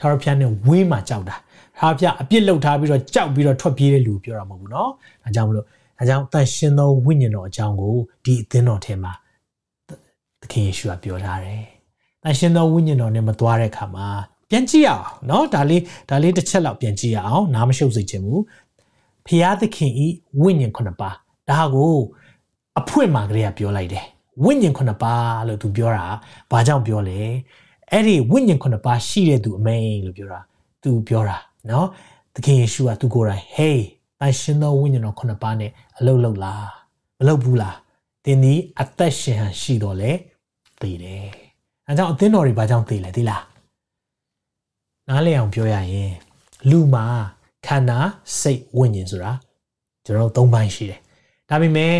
ထာဝရဘုရားနဲ့ဝေးမှကြောက်တာထာဝရဘုရားအပြစ်လုပ်ထားပြီးတော့ကြောက်ပြီးတော့ထွက်ပြေးတဲ့လူကိုပြောတာမဟုတ်ဘူးနော်ဒါကြောင့်မလို့ ဒါကြောင့်တန်ရှင်သောဝိညာဉ်တော်အကြောင်းကိုဒီအသင်းတော်ထဲမှာ ခင်ယေရှုကပြောထားတယ်။တန်ရှင်သောဝိညာဉ်တော်နဲ့မသွားတဲ့အခါမှာပြန်ကြည့်ရအောင်เนาะဒါလေးဒါလေးတစ်ချက်လောက်ပြန်ကြည့်ရအောင်နားမရှုပ်စေချင်ဘူး။ဖျားသခင်ဤဝိညာဉ်ခုနှစ်ပါးဒါကိုအဖွင့်မှာကလေးကပြောလိုက်တယ်။ဝိညာဉ်ခုနှစ်ပါးလို့သူပြောတာဘာကြောင့်ပြောလဲ။အဲ့ဒီဝိညာဉ်ခုနှစ်ပါးရှိတဲ့သူအမိန်လို့ပြောတာသူပြောတာเนาะသခင်ယေရှုကသူကိုယ်တိုင် hey တန်ရှင်သောဝိညာဉ်တော်ခုနှစ်ပါးနဲ့အလုပ်လုပ်လားမလုပ်ဘူးလားသင်ဒီအသက်ရှင်ဟန်ရှိတော့လေသိတယ်အဲကြောင့်အသင်းတော်တွေဘာကြောင့်သိလဲသိလားနားလည်အောင်ပြောရရင်လူမှာခန္ဓာစိတ်ဝိညာဉ်ဆိုတာကျွန်တော်သုံးပိုင်းရှိတယ်ဒါပေမဲ့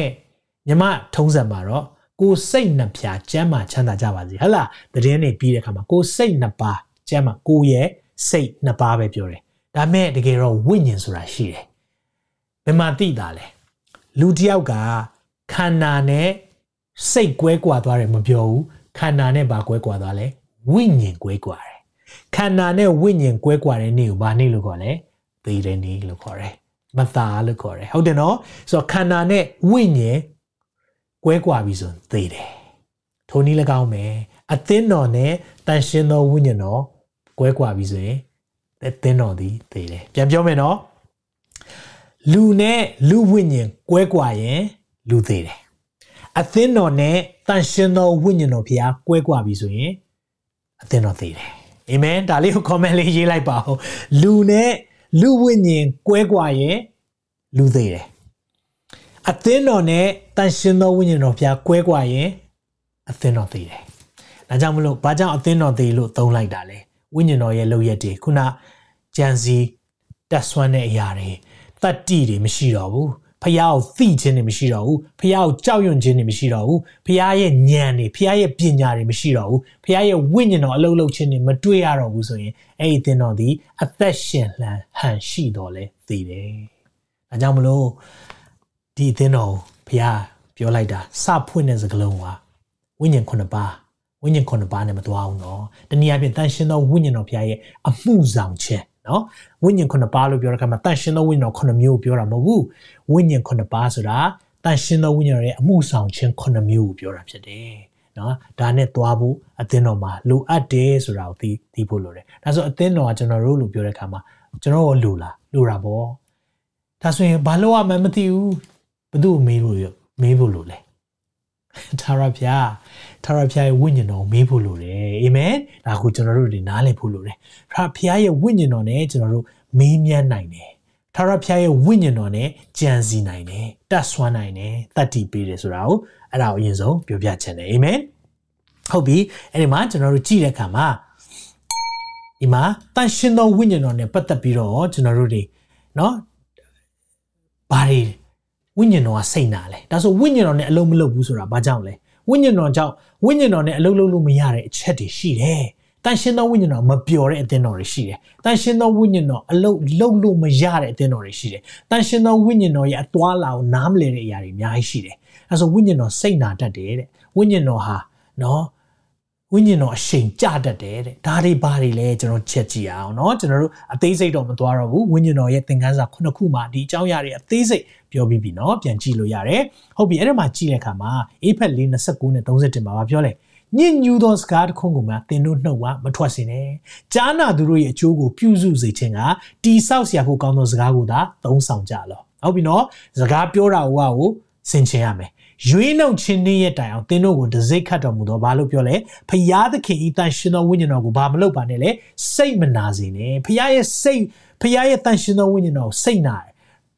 မြမထုံးစံမှာတော့ကိုယ်စိတ်နှစ်ဖြာကျမ်းမာချမ်းသာကြပါစေဟဟလားတည်င်းနေပြီးတဲ့အခါမှာကိုယ်စိတ်နှစ်ပါးကျမ်းမာကိုယ်ရဲ့စိတ်နှစ်ပါးပဲပြောတယ်ဒါမဲ့တကယ်တော့ဝိညာဉ်ဆိုတာရှိတယ် ဘယ်မှာသိတာလဲလူတစ်ယောက်ကခန္ဓာနဲ့စိတ်ကွဲကွာသွားတယ်မပြောဘူးခန္ဓာနဲ့ဘာကွဲကွာသွားလဲဝိညာဉ်ကွဲကွာတယ်ခန္ဓာနဲ့ဝိညာဉ်ကွဲကွာတဲ့နေ့ကိုဘာနေ့လို့ခေါ်လဲသေတဲ့နေ့လို့ခေါ်တယ်မသားလို့ခေါ်တယ်ဟုတ်တယ်နော်ဆိုတော့ခန္ဓာနဲ့ဝိညာဉ်ကွဲကွာပြီဆိုရင်သေတယ်ထိုနည်း၎င်းပဲအသင်းတော်နဲ့တန်ရှင်းသောဝိညာဉ်တော်ကွဲကွာပြီဆိုရင်အသင်းတော်သည်သေတယ်ပြန်ပြောမယ်နော် လူနဲ့လူဝိညာဉ်ကွဲကွာရင်လူသေးတယ်အသင်းတော်နဲ့တန်ရှင်သောဝိညာဉ်တော်ဖျားကွဲကွာပြီဆိုရင်အသင်းတော်သေးတယ်အာမင်ဒါလေးကို comment လေးရေးလိုက်ပါဦးလူနဲ့လူဝိညာဉ်ကွဲကွာရင်လူသေးတယ်အသင်းတော်နဲ့တန်ရှင်သောဝိညာဉ်တော်ဖျားကွဲကွာရင်အသင်းတော်သေးတယ်ဒါကြောင့်မလို့ဘာကြောင့်အသင်းတော်သေးလို့သုံးလိုက်တာလဲဝိညာဉ်တော်ရဲ့လုပ်ရက်တွေခုနဂျန်စီတက်ဆွမ်းတဲ့အရာတွေ တတ္တိတွေမရှိတော့ဘူးဖះကိုသိခြင်းတွေမရှိတော့ဘူးဖះကိုကြောက်ရွံ့ခြင်းတွေမရှိတော့ဘူးဖះရဲ့ဉာဏ်တွေဖះရဲ့ပညာတွေမရှိတော့ဘူးဖះရဲ့ဝိညာဉ်တော်အလုံးလုံးခြင်းတွေမတွေ့ရတော့ဘူးဆိုရင်အဲ့ဒီသင်တော်ဒီအသက်ရှင်လှန်ဟန်ရှိတော်လဲသိတယ်။ဒါကြောင့်မလို့ဒီသင်တော်ဖះပြောလိုက်တာစဖွင့်တဲ့စကားလုံးကဝိညာဉ်ခုနှစ်ပါးဝိညာဉ်ခုနှစ်ပါးနဲ့မသွားဘူးနော်။တနည်းအားဖြင့်တန်ရှင်သောဝိညာဉ်တော်ဖះရဲ့အမှုဆောင်ခြင်း နော်ဝိညာဉ်ခုနှစ်ပါးလို့ပြောတဲ့အခါမှာတန်ရှင်သောဝိညာဉ်ခုနှစ်မျိုးကိုပြောတာမဟုတ်ဘူးဝိညာဉ်ခုနှစ်ပါးဆိုတာတန်ရှင်သောဝိညာဉ်ရဲ့အမှုဆောင်ခြင်းခုနှစ်မျိုးကိုပြောတာဖြစ်တယ်နော်ဒါနဲ့သွားဖို့အသင်းတော်မှာလိုအပ်တယ်ဆိုတာကိုသိသိဖို့လိုတယ်ဒါဆိုအသင်းတော်ကကျွန်တော်တို့လို့ပြောတဲ့အခါမှာကျွန်တော်တို့လိုလားလိုတာပေါ့ဒါဆိုရင်ဘာလို့ရမှမသိဘူးဘယ်သူ့မေးလို့မေးဖို့လိုလဲထာဝရဘုရား ထာဝရဘုရားရဲ့ဝိညာဉ်တော်ကိုမေးဖို့လိုတယ်အာမင်ဒါကိုကျွန်တော်တို့ဒီနားလည်ဖို့လိုတယ်ထာဝရဘုရားရဲ့ဝိညာဉ်တော်နဲ့ကျွန်တော်တို့မေးမြန်းနိုင်တယ်ထာဝရဘုရားရဲ့ဝိညာဉ်တော်နဲ့ကြံစည်နိုင်တယ်တတ်ဆွမ်းနိုင်တယ်တတ်တည်ပေးတယ်ဆိုတာကိုအဲ့ဒါကိုအရင်ဆုံးပြောပြချင်တယ်အာမင်ဟုတ်ပြီအဲ့ဒီမှာကျွန်တော်တို့ကြည့်တဲ့အခါမှာဒီမှာတန်ရှင်သောဝိညာဉ်တော်နဲ့ပတ်သက်ပြီးတော့ကျွန်တော်တို့တွေเนาะဘာတွေဝိညာဉ်တော်ကစိတ်နာလဲဒါဆိုဝိညာဉ်တော်နဲ့အလုံးမလုံးဘူးဆိုတာဘာကြောင့်လဲဝိညာဉ်တော်ကြောင့် ဝိညာဉ်တော်နဲ့အလုံးလုံးလို့မရတဲ့အချက်တွေရှိတယ်တန်ရှင်သောဝိညာဉ်တော်မပျော်တဲ့အသင်းတော်တွေရှိတယ်။တန်ရှင်သောဝိညာဉ်တော်အလုံးလုံးလို့မရတဲ့အသင်းတော်တွေရှိတယ်။တန်ရှင်သောဝိညာဉ်တော်ရဲ့အသွာလာကိုနားမလည်တဲ့အရာတွေအများကြီးရှိတယ်။အဲဆိုဝိညာဉ်တော်စိတ်နာတတ်တယ်တဲ့။ဝိညာဉ်တော်ဟာနော်ဝိညာဉ်တော်အရှိန်ကြတတ်တယ်တဲ့ဒါတွေဘာတွေလဲကျွန်တော်ချက်ကြည့်အောင်เนาะကျွန်တော်တို့အသေးစိတ်တော့မသွားတော့ဘူးဝိညာဉ်တော်ရဲ့သင်ခန်းစာခုနှစ်ခုမှာဒီအကြောင်းအရာတွေအသေးစိတ် ပြောပြီးပြီเนาะပြန်ကြည့်လို့ရတယ်ဟုတ်ပြီအဲ့ဒါမှကြည့်တဲ့အခါမှာအေဖက်၄29နဲ့31မှာဗာပြောလဲညဉ့်ညူသောစကားတစ်ခုကိုမှသင်တို့နှုတ်ဝမထွက်စေနဲ့ကြားနာသူတို့ရဲ့အကျိုးကိုပြုစုစေခြင်းကတိဆောက်เสียဖို့ကောင်းသောစကားကိုသာသုံးဆောင်ကြလောဟုတ်ပြီနော်စကားပြောတာဟိုဟာကိုဆင်ခြင်ရမယ်ရွေးနှုတ်ခြင်းနေ့ရဲ့တိုင်အောင်သင်တို့ကိုတစိ့ခတ်တော်မူသောဘာလို့ပြောလဲဖရာသခင်ဤတန်ရှင်သောဝိညာဉ်တော်ကိုဘာမလုပ်ပါနဲ့လေစိတ်မနာစေနဲ့ဖရာရဲ့စိတ်ဖရာရဲ့တန်ရှင်သောဝိညာဉ်တော်ကိုစိတ်နာတယ်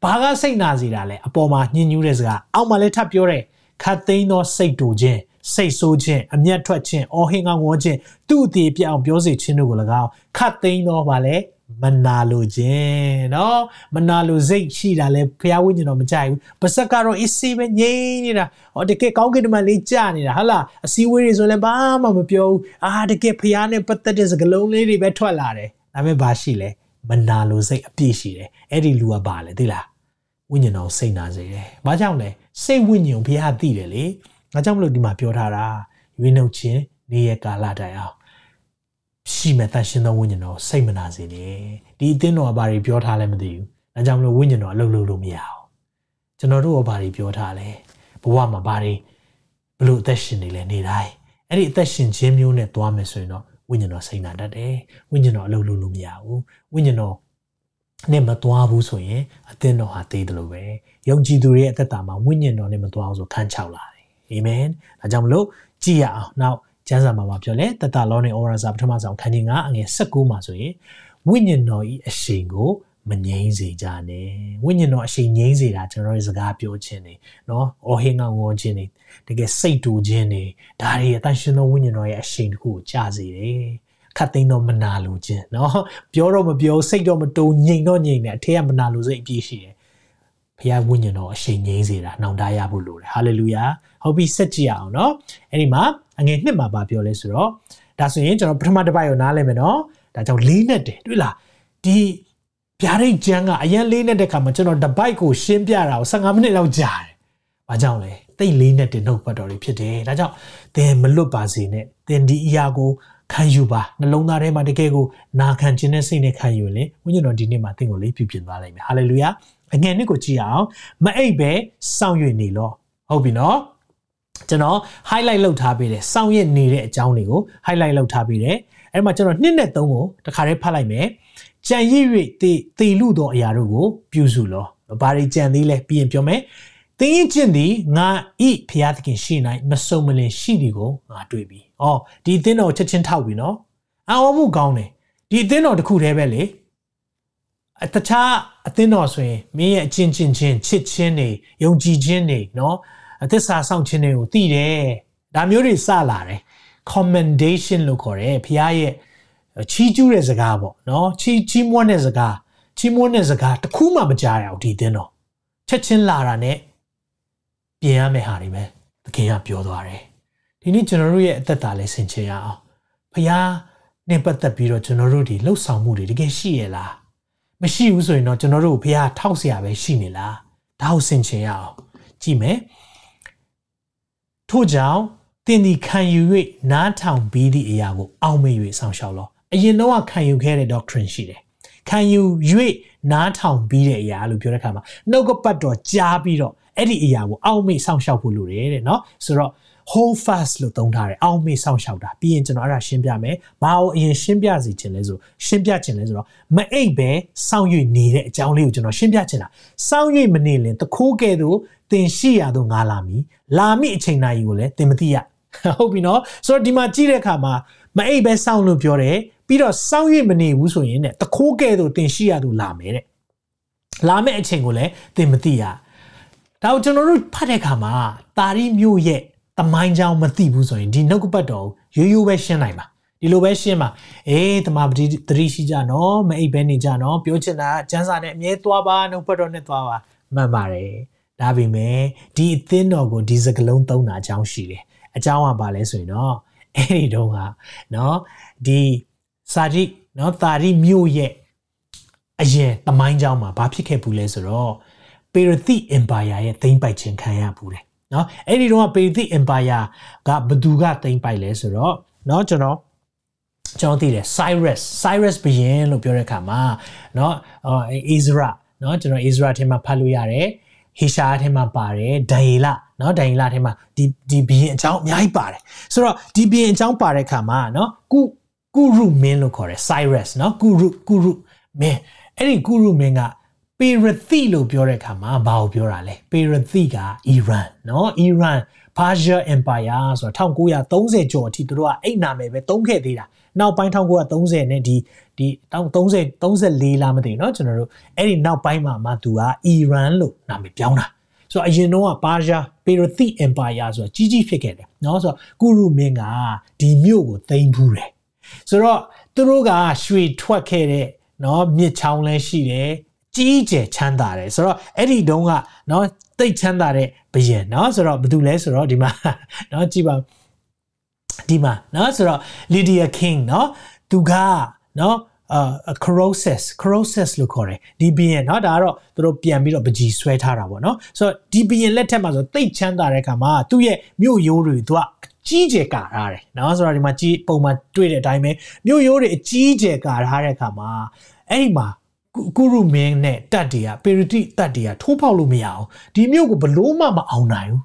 ဘာကစိတ်နာစေတာလဲအပေါ်မှာညှဉ်းညူးတဲ့စကားအောက်မှာလည်းထပ်ပြောတယ်ခတ်သိမ်းသောစိတ်တူခြင်းစိတ်ဆိုးခြင်းအမျက်ထွက်ခြင်းအော်ဟင်ကငေါခြင်းသူ့အသေးပြအောင်ပြောစေခြင်းတို့ကို၎င်းခတ်သိမ်းသောဘာလဲမနာလိုခြင်းเนาะမနာလိုစိတ်ရှိတာလဲဖျားဝိညာဉ်တော်မကြိုက်ဘူးပါစက်ကတော့အစ်စီပဲငြိမ့်နေတာဟောတကယ်ကောင်းကင်တမန်လေးကြာနေတာဟာလားအစည်းအဝေးတွေဆိုလည်းဘာမှမပြောဘူးအာတကယ်ဖျားနဲ့ပတ်သက်တဲ့စကားလုံးလေးတွေပဲထွက်လာတယ်ဒါပေမဲ့ဘာရှိလဲ မနာလိုစိတ်အပြည့်ရှိတယ်အဲ့ဒီလူကဘာလဲသိလားဝိညာဉ်တော်စိတ်နာစေတယ်ဘာကြောင့်လဲစိတ်ဝိညာဉ်ဘုရားသိတယ်လေငါကြောင့်မလို့ဒီမှာပြောထားတာရွေးနှုတ်ခြင်းနေ့ရက်ကာလတိုင်အောင်ရှိမဲ့တန်ရှင်သောဝိညာဉ်တော်စိတ်မနာစေနဲ့ဒီအသင်းတော်ကဘာတွေပြောထားလဲမသိဘူးဒါကြောင့်မလို့ဝိညာဉ်တော်အလုပ်လုပ်လို့မရအောင်ကျွန်တော်တို့ကဘာတွေပြောထားလဲဘဝမှာဘာတွေဘလို့အသက်ရှင်နေလဲနေတိုင်းအဲ့ဒီအသက်ရှင်ခြင်းမျိုးနဲ့သွားမယ်ဆိုရင်တော့ ဝိညာဉ်တော်စိတ်နာတတ်တယ်ဝိညာဉ်တော်အလုပ်လုပ်လို့မရဘူးဝိညာဉ်တော်နဲ့မသွားဘူးဆိုရင်အသင်းတော်ဟာသေးတယ်လို့ပဲယုံကြည်သူတွေရဲ့အသက်တာမှာဝိညာဉ်တော်နဲ့မသွားဘူးဆိုခန်းချောက်လာတယ်အာမင်ဒါကြောင့်မလို့ကြည်ရအောင်နောက်ကျမ်းစာမှာပြောလဲတတလောနဲ့ဩရစာပထမဆုံးခန်းကြီး9အငယ်16မှာဆိုရင်ဝိညာဉ်တော်ဤအရှိန်ကိုမငြိမ်းစေကြနဲ့ဝိညာဉ်တော်အရှိန်ငြိမ်းစေတာကျွန်တော်ရဲ့စကားပြောခြင်းနေเนาะအော်ဟင်းငေါငေါခြင်းနေ တကယ်စိတ်တူခြင်းနေဒါတွေအတန်ရှင်သောဝိညာဉ်တော်ရဲ့အရှိန်တစ်ခုကိုကြာစေတယ်ခတ်သိမ်းတော့မနာလိုခြင်းเนาะပြောတော့မပြောစိတ်တော့မတုံငြိမ်တော့ငြိမ်တယ်အထက်ကမနာလိုစိတ်အပြည့်ရှိတယ်ဖခင်ဝိညာဉ်တော်အရှိန်ငြိမ်းစေတာနှောင်တရဖို့လိုတယ်ဟာလေလုယာဟုတ်ပြီဆက်ကြည့်အောင်เนาะအဲ့ဒီမှာအငယ်နှစ်မှာပါပြောလဲဆိုတော့ဒါဆိုရင်ကျွန်တော်ပထမတစ်ပိုက်ကိုနားလည်မယ်เนาะဒါကြောင့်လေးနဲ့တယ်တွေ့လားဒီပြားရိတ်ကျန်းကအရင်လေးနဲ့တဲ့ခါမှာကျွန်တော်တပိုက်ကိုရှင်းပြတာကို15မိနစ်လောက်ကြာတယ်။ဘာကြောင့်လဲ။ တိတ်လေးနဲ့တင်နှုတ်ပတ်တော်တွေဖြစ်တယ်။ဒါကြောင့်သင်မလွတ်ပါစေနဲ့။သင်ဒီအရာကိုခံယူပါနှလုံးသားထဲမှာတကယ်ကိုနာခံခြင်းနဲ့စိတ်နဲ့ခံယူရင်လေဝိညာဉ်တော်ဒီနေ့မှာသင်ကိုလေးပြုပြင်သွားလိမ့်မယ်။ဟာလေလုယာ။အငယ်နှစ်ကိုကြည့်အောင်မအိပ်ပဲစောင့်ရွနေလောဟုတ်ပြီနော်။ကျွန်တော် highlight လုပ်ထားပေးတယ်စောင့်ရနေတဲ့အကြောင်းတွေကို highlight လုပ်ထားပေးတယ်အဲ့မှာကျွန်တော်2နဲ့3ကိုတခါတည်းဖတ်လိုက်မယ်ကြံရည်၍တေတေလူသောအရာတို့ကို ပြုစုလောဘာတွေကြံသေးလဲပြီးရင်ပြောမယ် သင်ရင်ကျင့်သည်ငါဤဖျားသခင်ရှိနိုင်မစုံမလင်ရှိသည်ကိုငါတွေ့ပြီ။အော်ဒီအသင်းတော်ချက်ချင်းထောက်ပြီနော်။အော်မှုကောင်းတယ်။ဒီအသင်းတော်တစ်ခုတည်းပဲလေ။တခြားအသင်းတော်ဆိုရင်မင်းရဲ့အချင်းချင်းချင်းချစ်ချင်းနေယုံကြည်ခြင်းနေနော်။အသစ္စာဆောင်ခြင်းတွေကိုသိတယ်။ဒါမျိုးတွေစလာတယ်။ commendation လို့ခေါ်တယ်။ဖျားရဲ့ချီးကျူးတဲ့စကားပေါ့နော်ချီးချီးမွမ်းတဲ့စကားချီးမွမ်းတဲ့စကားတခုမှမကြားရအောင်ဒီတင်းတော့ချက်ချင်းလာတာနဲ့ ပြင်ရမယ့်ဟာတွေပဲသခင်ကပြောသွားတယ်ဒီနေ့ကျွန်တော်တို့ရဲ့အသက်တာလေးဆင်ခြင်ရအောင်ဖခင်နဲ့ပတ်သက်ပြီးတော့ကျွန်တော်တို့ဒီလှုပ်ဆောင်မှုတွေတကယ်ရှိရဲ့လားမရှိဘူးဆိုရင်တော့ကျွန်တော်တို့ဖခင်ထောက်เสียပဲရှိနေလားဒါကိုဆင်ခြင်ရအောင်ကြည့်မယ်ထို့ကြောင့်တင်ဒီခံယူ၍နားထောင်ပြီးသည့်အရာကိုအောက်မေ့၍ဆောင်ရှောက်လောအရင်တော့ခံယူခဲ့တဲ့ doctrine ရှိတယ်ခံယူ၍နားထောင်ပြီးတဲ့အရာလို့ပြောတဲ့အခါမှာနှုတ်ကပတ်တော်ကြားပြီးတော့ အဲ့ဒီအရာကိုအောက်မေ့စောင့်ရှောက်ဖို့လိုတယ်တဲ့နော်ဆိုတော့ hold fast လို့သုံးထားတယ်အောက်မေ့စောင့်ရှောက်တာပြီးရင်ကျွန်တော်အဲ့ဒါရှင်းပြမယ်ဘာကိုအရင်ရှင်းပြစီခြင်းလဲဆိုရှင်းပြခြင်းလဲဆိုတော့မအိပ်ပဲစောင့်၍နေတဲ့အကြောင်းလေးကိုကျွန်တော်ရှင်းပြခြင်းတာစောင့်၍မနေရင်တခိုးကဲ့သို့သင်ရှိရသောငါလာမည်လာမည်အချိန်တိုင်းကိုလည်းသင်မသိရဟုတ်ပြီနော်ဆိုတော့ဒီမှာကြည့်တဲ့အခါမှာမအိပ်ပဲစောင့်လို့ပြောတယ်ပြီးတော့စောင့်၍မနေဘူးဆိုရင်တဲ့တခိုးကဲ့သို့သင်ရှိရသူလာမယ်တဲ့လာမယ့်အချိန်ကိုလည်းသင်မသိရဘူး ဒါကိုကျွန်တော်တို့ဖတ်တဲ့အခါမှာတာရီမျိုးရဲ့တမိုင်းကြောင်မသိဘူးဆိုရင်ဒီနှုတ်ကပတ်တော်ရိုးရိုးပဲရှင်းနိုင်ပါဒီလိုပဲရှင်းပါအေးတမပတိတတိရှိကြနော်မအိပ်ပဲနေကြနော်ပြောချင်တာစံစာနဲ့အမြဲသွားပါနှုတ်ပတ်တော်နဲ့သွားပါမှန်ပါတယ်ဒါပေမဲ့ဒီအသင်းတော်ကိုဒီစကလုံးသုံးတာအကြောင်းရှိတယ်အကြောင်းကဘာလဲဆိုရင်တော့အဲ့ဒီတော့ကနော်ဒီစာရိနော်တာရိမြို့ရဲ့အရင်တမိုင်းကြောင်းမှာဘာဖြစ်ခဲ့ဘူးလဲဆိုတော့ ပေရသိအင်ပါယာရဲ့သိမ်းပိုက်ခြင်းခံရဘူးတယ်နော်အဲ့ဒီတော့ပေရသိအင်ပါယာကဘသူကသိမ်းပိုက်လဲဆိုတော့နော်ကျွန်တော်ကျွန်တော်သိတယ် Cyrus Cyrus ဘုရင်လို့ပြောတဲ့အခါမှာเนาะ Ezra เนาะကျွန်တော် Ezra ထဲမှာဖတ်လို့ရတယ်ဟေရှာထဲမှာပါတယ်ဒိုင်လเนาะဒိုင်လထဲမှာဒီဒီဘီရင်အကြောင်းအများကြီးပါတယ်ဆိုတော့ဒီဘီရင်အကြောင်းပါတဲ့ခါမှာเนาะကုကုရုမင်းလို့ခေါ်တယ် Cyrus เนาะကုရုကုရုမင်းအဲ့ဒီကုရုမင်းက ပေရသိလို့ပြောတဲ့အခါမှာဘာကိုပြောတာလဲပေရသိကအီရန်เนาะအီရန် Persia Empire ဆိုတော့1930ကျော်အထိသူတို့ကအဲ့နာမည်ပဲသုံးခဲ့သေးတာနောက်ပိုင်း1930နဲ့ဒီဒီ30 34လားမသိဘူးเนาะကျွန်တော်တို့အဲ့ဒီနောက်ပိုင်းမှာမှသူကအီရန်လို့နာမည်ပြောင်းတာဆိုတော့အရင်တော့ကပါရှားပေရသိ empire ဆိုတာကြီးကြီးဖြစ်ခဲ့တယ်เนาะဆိုတော့ကုရုမင်းကဒီမြို့ကိုသိမ်းဖူးတယ်ဆိုတော့သူတို့ကရွှေထွက်ခဲ့တဲ့เนาะမြစ်ချောင်းလည်းရှိတယ် ကြီးကျယ်ချမ်းသာတယ်ဆိုတော့အဲ့ဒီတုန်းကเนาะတိတ်ချမ်းသာတဲ့ဘယင်เนาะဆိုတော့ဘာတူလဲဆိုတော့ဒီမှာเนาะကြည့်ပါဒီမှာเนาะဆိုတော့ Lydia King เนาะသူကเนาะအာ corrosive corrosive လို့ခေါ်တယ်ဒီဘီယန်เนาะဒါကတော့သူတို့ပြန်ပြီးတော့ပကြီးဆွဲထားတာပေါ့เนาะဆိုတော့ဒီဘီယန်လက်ထက်မှာဆိုတိတ်ချမ်းသာတဲ့အခါမှာသူ့ရဲ့မြို့ရိုးတွေသူကကြီးကျယ်ကာထားတယ်เนาะဆိုတော့ဒီမှာကြီးပုံမှန်တွေ့တဲ့အတိုင်းပဲမြို့ရိုးတွေအကြီးကျယ်ကာထားတဲ့အခါမှာအဲ့ဒီမှာ ကုရုမင်းနဲ့တက်တွေကပေရတိတက်တွေကထိုးပေါက်လို့မရအောင်ဒီမြို့ကိုဘလို့မှမအောင်နိုင်ဘူး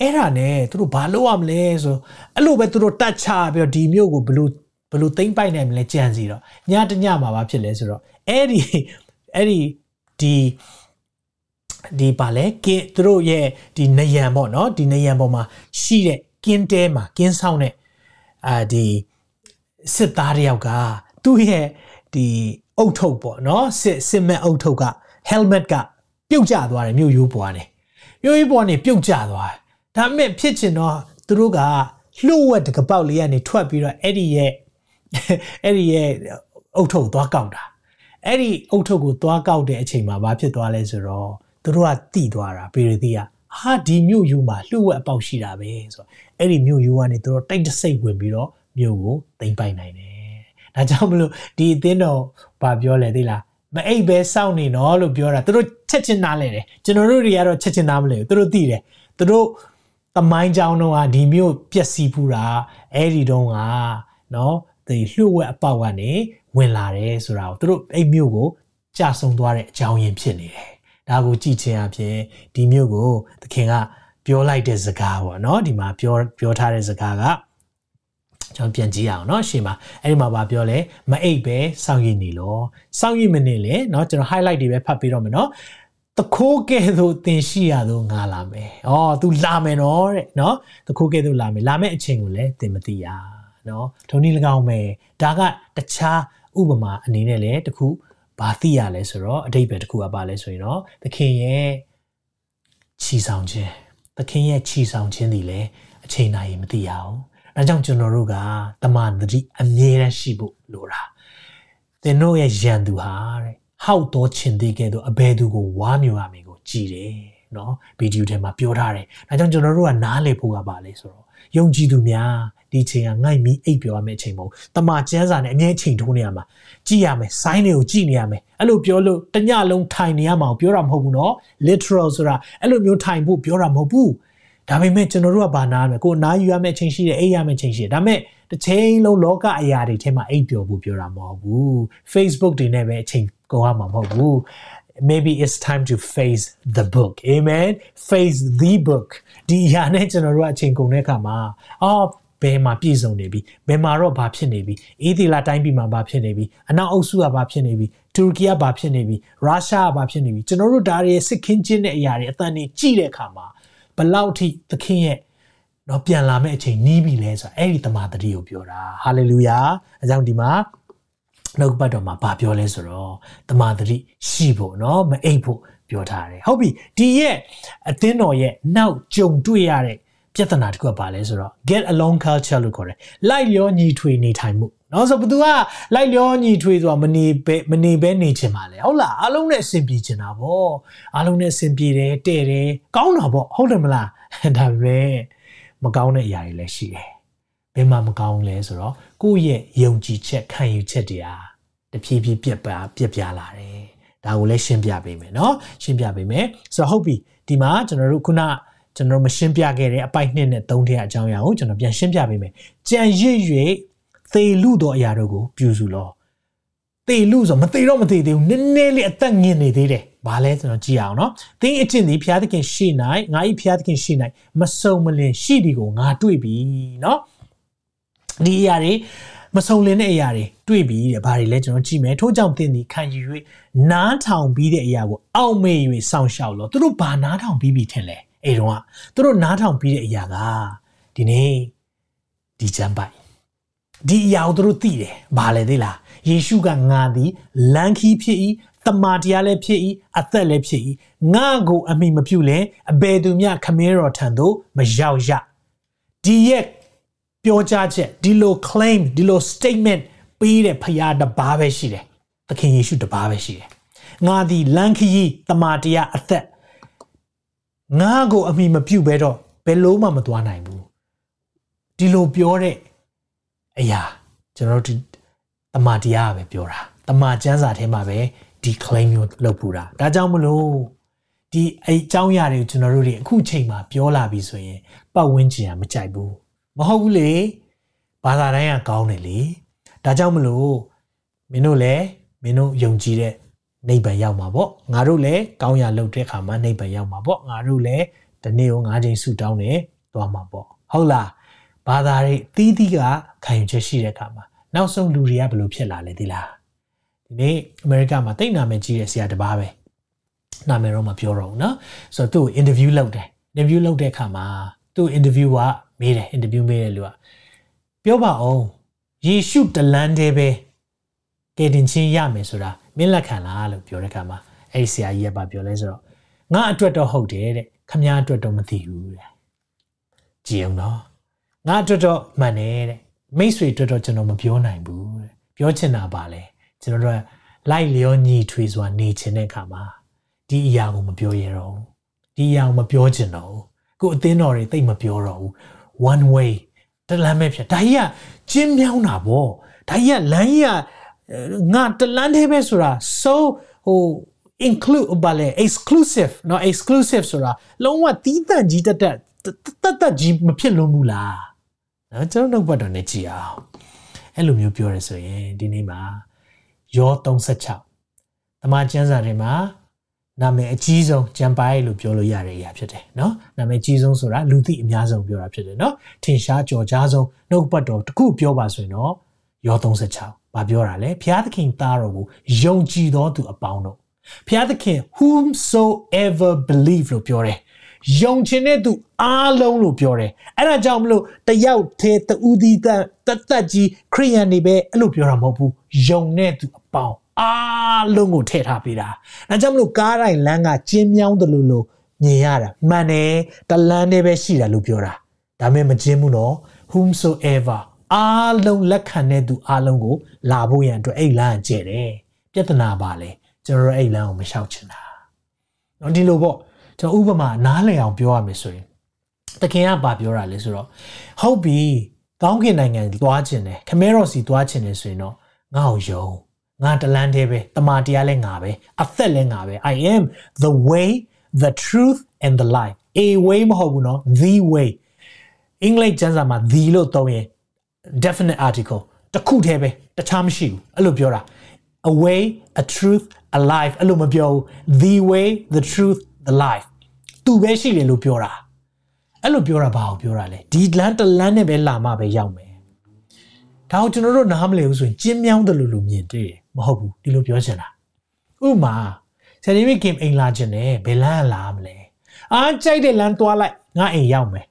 အဲ့ဒါနဲ့သူတို့ဘာလုပ်ရမလဲဆိုအဲ့လိုပဲသူတို့တတ်ချပြီးတော့ဒီမြို့ကိုဘလို့ဘလို့သိမ့်ပိုက်နိုင်မလဲကြံစီတော့ညတညမှာဘာဖြစ်လဲဆိုတော့အဲ့ဒီအဲ့ဒီဒီဒီပါလေကင်းသူတို့ရဲ့ဒီနယံပေါ့နော်ဒီနယံပေါ်မှာရှိတဲ့ကင်းတဲမှာကင်းဆောင်တဲ့အာဒီစစ်သားတယောက်ကသူ့ရဲ့ဒီ အုတ်ထုတ်ပေါ့နော်စစ်စစ်မဲ့အုတ်ထုတ်က helmet ကပြုတ်ကျသွားတယ်မြို့ရိုးပေါ်ကနေမြို့ရိုးပေါ်ကနေပြုတ်ကျသွားတယ်ဒါပေမဲ့ဖြစ်ချင်တော့သူတို့ကလှုပ်ဝက်တကပေါက်လေးကနေထွက်ပြီးတော့အဲ့ဒီရဲ့အဲ့ဒီရဲ့အုတ်ထုတ်သွားကောက်တာအဲ့ဒီအုတ်ထုတ်ကိုသွားကောက်တဲ့အချိန်မှာဘာဖြစ်သွားလဲဆိုတော့သူတို့ကတိသွားတာပေရသီကဟာဒီမြို့ယူမှာလှုပ်ဝက်အပေါက်ရှိတာပဲဆိုတော့အဲ့ဒီမြို့ယူကနေသူတို့တိတ်တဆိတ်ဝင်ပြီးတော့မြို့ကိုသိမ်းပိုက်နိုင်တယ် ဒါကြောင့်မလို့ဒီအသင်းတော်ဘာပြောလဲသိလားမအိပ်ပဲစောင့်နေနော်လို့ပြောတာသူတို့ချက်ချင်းနားလဲတယ်ကျွန်တော်တို့တွေကတော့ချက်ချင်းနားမလဲဘူးသူတို့သိတယ်သူတို့တမိုင်းကြောင်းတော့ဒီမျိုးပျက်စီးဖူးတာအဲ့ဒီတုန်းကနော်ဒီလှုပ်ဝက်အပေါက်ကနေဝင်လာတယ်ဆိုတာကိုသူတို့အဲ့မျိုးကိုကြာဆုံးသွားတဲ့အကြောင်းရင်းဖြစ်နေတယ်ဒါကိုကြည့်ခြင်းအပြင်ဒီမျိုးကိုသခင်ကပြောလိုက်တဲ့စကားပေါ့နော်ဒီမှာပြောပြောထားတဲ့စကားက ကျွန်တော်ပြန်ကြည့်အောင်เนาะရှေ့မှာအဲ့ဒီမှာဗာပြောလဲမအိပ်ပဲစောင့်ရည်နေလို့စောင့်ရည်မနေလေเนาะကျွန်တော် highlight တွေပဲဖတ်ပေးတော့မယ်เนาะတခိုးကဲ့သို့သင်ရှိရသောငါလာမယ်။အော် तू လာမယ်နော်တဲ့နော်။တခိုးကဲ့သို့လာမယ်။လာမယ့်အချိန်ကိုလည်းသင်မသိရနော်။ထုံနည်း၎င်းမယ်။ဒါကတခြားဥပမာအနေနဲ့လည်းတခုဘာသိရလဲဆိုတော့အတိတ်ပဲတခုကပါလဲဆိုရင်တော့သခင်ရဲ့ခြီဆောင်ခြင်းသခင်ရဲ့ခြီဆောင်ခြင်းဒီလည်းအချိန်တိုင်းမသိရအောင်။ ဒါကြောင့်ကျွန်တော်တို့ကတမန်တတိအမြဲတမ်းရှိဖို့လိုတာသင်တို့ရဲ့ယံသူဟာတဲ့ဟောက်တော်ချင်သေးကဲ့သို့အဘယ်သူကိုဝါမျိုးရမယ်ကိုကြည်တယ်နော်ဗီဒီယိုထဲမှာပြောထားတယ်ဒါကြောင့်ကျွန်တော်တို့ကနားလေဖို့ကပါလေဆိုတော့ယုံကြည်သူများဒီချိန်ကငိုက်မီအိပ်ပြောရမယ့်အချိန်မဟုတ်တမကျန်းစာနဲ့အမြဲချိန်ထိုးနေရမှာကြည်ရမယ်ဆိုင်းတွေကိုကြည်နေရမယ်အဲ့လိုပြောလို့တညလုံးထိုင်နေရမှာပြောတာမဟုတ်ဘူးနော် literal ဆိုတာအဲ့လိုမျိုးထိုင်ဖို့ပြောတာမဟုတ်ဘူး ဒါပေမဲ့ကျွန်တော်တို့ကဘာနားမလဲကိုနားယူရမယ့်အချိန်ရှိတယ်အိပ်ရမယ့်အချိန်ရှိတယ်ဒါပေမဲ့တစ်ချိန်လုံးလောကအရာတွေထဲမှာအိပ်ပျော်ဖို့ပြောတာမဟုတ်ဘူး Facebook တွေနဲ့ပဲအချိန်ကုန်ရမှာမဟုတ်ဘူး maybe it's time to face the book amen face the book ဒီအရာနဲ့ကျွန်တော်တို့အချိန်ကုန်တဲ့အခါမှာအော်ဘယ်မှာပြည့်စုံနေပြီဘယ်မှာတော့ဘာဖြစ်နေပြီအေးဒီလာတိုင်းပြည်မှာဘာဖြစ်နေပြီအနောက်အုပ်စုကဘာဖြစ်နေပြီတူရကီကဘာဖြစ်နေပြီရုရှားကဘာဖြစ်နေပြီကျွန်တော်တို့ဒါတွေစစ်ခင်းချင်းတဲ့အရာတွေအတန်ကြီးကြည့်တဲ့အခါမှာ ဘလောက်ထိသခင်ရဲ့တော့ပြန်လာမယ့်အချိန်နီးပြီလဲဆိုတာအဲ့ဒီတမန်တတိကိုပြောတာဟာလေလုယာအကြောင်းဒီမှာနှုတ်ပတ်တော်မှာဗာပြောလဲဆိုတော့တမန်တတိရှိဖို့เนาะမအိပ်ဖို့ပြောထားတယ်ဟုတ်ပြီဒီရဲ့အသင်းတော်ရဲ့နောက်ကြုံတွေ့ရတဲ့ပြဿနာတစ်ခုကဘာလဲဆိုတော့ get along culture လို့ခေါ်တယ်လိုက်လျောညီထွေနေထိုင်မှု နော်ဆိုဘသူကလိုက်လျောညီထွေဆိုတာမနေဘဲမနေဘဲနေချင်ပါလေဟုတ်လားအားလုံးနဲ့အဆင်ပြေချင်တာပေါ့အားလုံးနဲ့အဆင်ပြေတယ်တဲ့တယ်ကောင်းတာပေါ့ဟုတ်တယ်မလားဒါပဲမကောင်းတဲ့အရာတွေလည်းရှိတယ်ဘယ်မှာမကောင်းလဲဆိုတော့ကိုယ့်ရဲ့ယုံကြည်ချက်ခံယူချက်တွေဟာတဖြည်းဖြည်းပြက်ပါပြက်ပြားလာတယ်ဒါကိုလည်းရှင်းပြပေးမယ်နော်ရှင်းပြပေးမယ်ဆိုတော့ဟုတ်ပြီဒီမှာကျွန်တော်တို့ခုနကျွန်တော်မရှင်းပြခဲ့တဲ့အပိုက်နှစ်နဲ့သုံးထည့်အကြောင်းအရာကိုကျွန်တော်ပြန်ရှင်းပြပေးမယ်ကြံရစ်၍ သေလူသောအရာတို့ကိုပြုစုလောသေလူဆိုမသေတော့မသေသေးဘူးနည်းနည်းလေးအသက်ငင်နေသေးတယ်ဘာလဲကျွန်တော်ကြည့်အောင်နော်သင်အကျင့်ဒီဘုရားသခင်ရှိနိုင်ငါဤဘုရားသခင်ရှိနိုင်မစုံမလင်ရှိဒီကိုငါတွေ့ပြီနော်ဒီအရာတွေမစုံလင်တဲ့အရာတွေတွေ့ပြီတဲ့ဘာတွေလဲကျွန်တော်ကြည့်မယ်ထို့ကြောင့်သင်ဒီခံယူ၍နားထောင်ပြီးတဲ့အရာကိုအောက်မေ့၍စောင့်ရှောက်လို့သူတို့ဘာနားထောင်ပြီးပြီထင်လဲအဲ့တော့ကသူတို့နားထောင်ပြီးတဲ့အရာကဒီနေ့ဒီချမ်းပိုက် ဒီအရာကိုသူတို့သိတယ်ဘာလဲသိလားယေရှုကငါသည်လမ်းခီးဖြစ်၏တမာတရားလည်းဖြစ်၏အသက်လည်းဖြစ်၏ငါကိုအမိမပြုလဲအဘယ်သူမျှခမင်းတော်ထံသို့မရောက်ရဒီရဲ့ပြောကြားချက်ဒီလို claim ဒီလို statement ပေးတဲ့ဖရားတပါးပဲရှိတယ်သခင်ယေရှုတပါးပဲရှိတယ်ငါသည်လမ်းခရီးတမာတရားအသက်ငါကိုအမိမပြုတ်ဘဲတော့ဘယ်လို့မှမသွားနိုင်ဘူးဒီလိုပြောတဲ့ အရာကျွန်တော်တို့တမာတရားပဲပြောတာတမာကျမ်းစာထဲမှာပဲဒီ claim မျိုးလုပ်ပူတာဒါကြောင့်မလို့ဒီအဲအကြောင်းအရာတွေကိုကျွန်တော်တို့တွေအခုချိန်မှာပြောလာပြီဆိုရင်ပတ်ဝန်းကျင်ကမကြိုက်ဘူးမဟုတ်ဘူးလေဘာသာတိုင်းကကောင်းတယ်လေဒါကြောင့်မလို့မင်းတို့လည်းမင်းတို့ယုံကြည်တဲ့နိဗ္ဗာန်ရောက်မှာပေါ့ငါတို့လည်းကောင်းရာလုပ်တဲ့အခါမှာနိဗ္ဗာန်ရောက်မှာပေါ့ငါတို့လည်းဒီနေ့ကို၅ချိန်ဆုတောင်းတယ်သွားမှာပေါ့ဟုတ်လား ဘာသာတွေတီးတီးကခံယူချက်ရှိတဲ့အခါမှာနောက်ဆုံးလူတွေကဘယ်လိုဖြစ်လာလဲဒီလားဒီနေ့အမေရိကမှာတိတ်နာမည်ကြီးတဲ့ဆရာတစ်ပါးပဲနာမည်တော့မပြောတော့ဘူးเนาะဆိုတော့သူ့ကို interview လုပ်တယ် interview လုပ်တဲ့အခါမှာသူ့ interview ကမေးတယ် interview မေးတယ်လူကပြောပါအောင်ယေရှုတလန်းတည်းပဲကယ်တင်ခြင်းရမယ်ဆိုတာမင်းလက်ခံလားလို့ပြောတဲ့အခါမှာအဲ့ဒီဆရာကြီးကပြောလဲဆိုတော့ငါအတွက်တော့ဟုတ်တယ်တဲ့ခမည်းအတွက်တော့မသိဘူးတဲ့ကြည်အောင်နော် ငါအတွက်တော့မှန်တယ်တဲ့မိတ်ဆွေအတွက်တော့ကျွန်တော်မပြောနိုင်ဘူးတဲ့ပြောချင်တာပါလေကျွန်တော်တို့လိုက်လျောညီထွေစွာနေချင်တဲ့အခါမှာဒီအရာကိုမပြောရတော့ဘူးဒီအရာကိုမပြောချင်တော့ဘူးကိုအသင်းတော်တွေတိတ်မပြောတော့ဘူး one way တလမ်းပဲဖြစ်ဒါကြီးကကျင်းမြောင်းတာဗောဒါကြီးကလမ်းကြီးကငါတလမ်းသေးပဲဆိုတာ so ဟို include ဘာလဲ exclusive เนาะ exclusive ဆိုတာလုံးဝတီးတန့်ကြီးတက်တက်တက်တက်ကြီးမဖြစ်လို့ဘူးလား နော်ကျွန်တော်နှုတ်ပတ်တော်နဲ့ကြည်အောင်အဲ့လိုမျိုးပြောရဆိုရင်ဒီနေ့မှာယော36တမန်ကျမ်းစာတွေမှာနာမည်အကြီးဆုံးကျန်ပါရဲ့လို့ပြောလို့ရတဲ့အရာဖြစ်တယ်နော်နာမည်အကြီးဆုံးဆိုတာလူသိအများဆုံးပြောတာဖြစ်တယ်နော်ထင်ရှားကြော်ကြားဆုံးနှုတ်ပတ်တော်တစ်ခုပြောပါဆိုရင်တော့ယော36ဘာပြောတာလဲဘုရားသခင်သားတော်ကိုယုံကြည်သောသူအပေါင်းတို့ဘုရားသခင် whomsoever believe လို့ပြောတယ် ယုံချင်တဲ့သူအားလုံးလို့ပြောတယ်အဲ့ဒါကြောင့်မလို့တယောက်သေးတူးသီးတန်တသက်ကြီးခရိယန်တွေပဲအဲ့လိုပြောတာမဟုတ်ဘူးယုံတဲ့သူအပေါင်းအားလုံးကိုထည့်ထားပေးတာဒါကြောင့်မလို့ကားတိုင်းလမ်းကကျင်းမြောင်းတယ်လို့လို့မြင်ရတာမှန်တယ်တလန်းနဲ့ပဲရှိတယ်လို့ပြောတာဒါမဲ့မကျင်းဘူးနော် whomsoever အားလုံးလက်ခံတဲ့သူအားလုံးကို လာဖို့ရန်အတွက်အဲ့လမ်းကကျဲတယ်ပြဿနာပါလေကျွန်တော်အဲ့လမ်းကိုမလျှောက်ချင်တာနော်ဒီလိုပေါ့ ကျွန်တော်ဥပမာနားလည်အောင်ပြောရမယ်ဆိုရင်တခင်ကဘာပြောတာလဲဆိုတော့ဟုတ်ပြီကောင်းကင်နိုင်ငံသွားခြင်းတယ်ခမဲတော်စီသွားခြင်းတယ်ဆိုရင်တော့ငါ့ကိုယုံငါတလန်းသေးပဲတမန်တရားလဲငါပဲအသက်လဲငါပဲ I am the way the truth and the life a way မဟုတ်ဘူးเนาะ the way အင်္ဂလိပ်ကျမ်းစာမှာ the လို့သုံးရင် definite article တခုတည်းပဲတခြားမရှိဘူးအဲ့လိုပြောတာ a way a truth a life အဲ့လိုမပြောဘူး the way the truth the life သူပဲရှိတယ်လို့ပြောတာအဲ့လိုပြောတာဘာကိုပြောတာလဲဒီလမ်းတလမ်းနဲ့ပဲလာမှပဲရောက်မယ်ဒါကိုကျွန်တော်တို့နားမလည်ဘူးဆိုရင်ကျင်းမြောင်းတယ်လို့လို့မြင်တယ်မဟုတ်ဘူးဒီလိုပြောချင်တာဥမာဆယ်ရီမီကင်အိမ်လာခြင်းနဲ့ဘယ်လမ်းလာမလဲအားကြိုက်တဲ့လမ်းသွားလိုက်ငါအိမ်ရောက်မယ်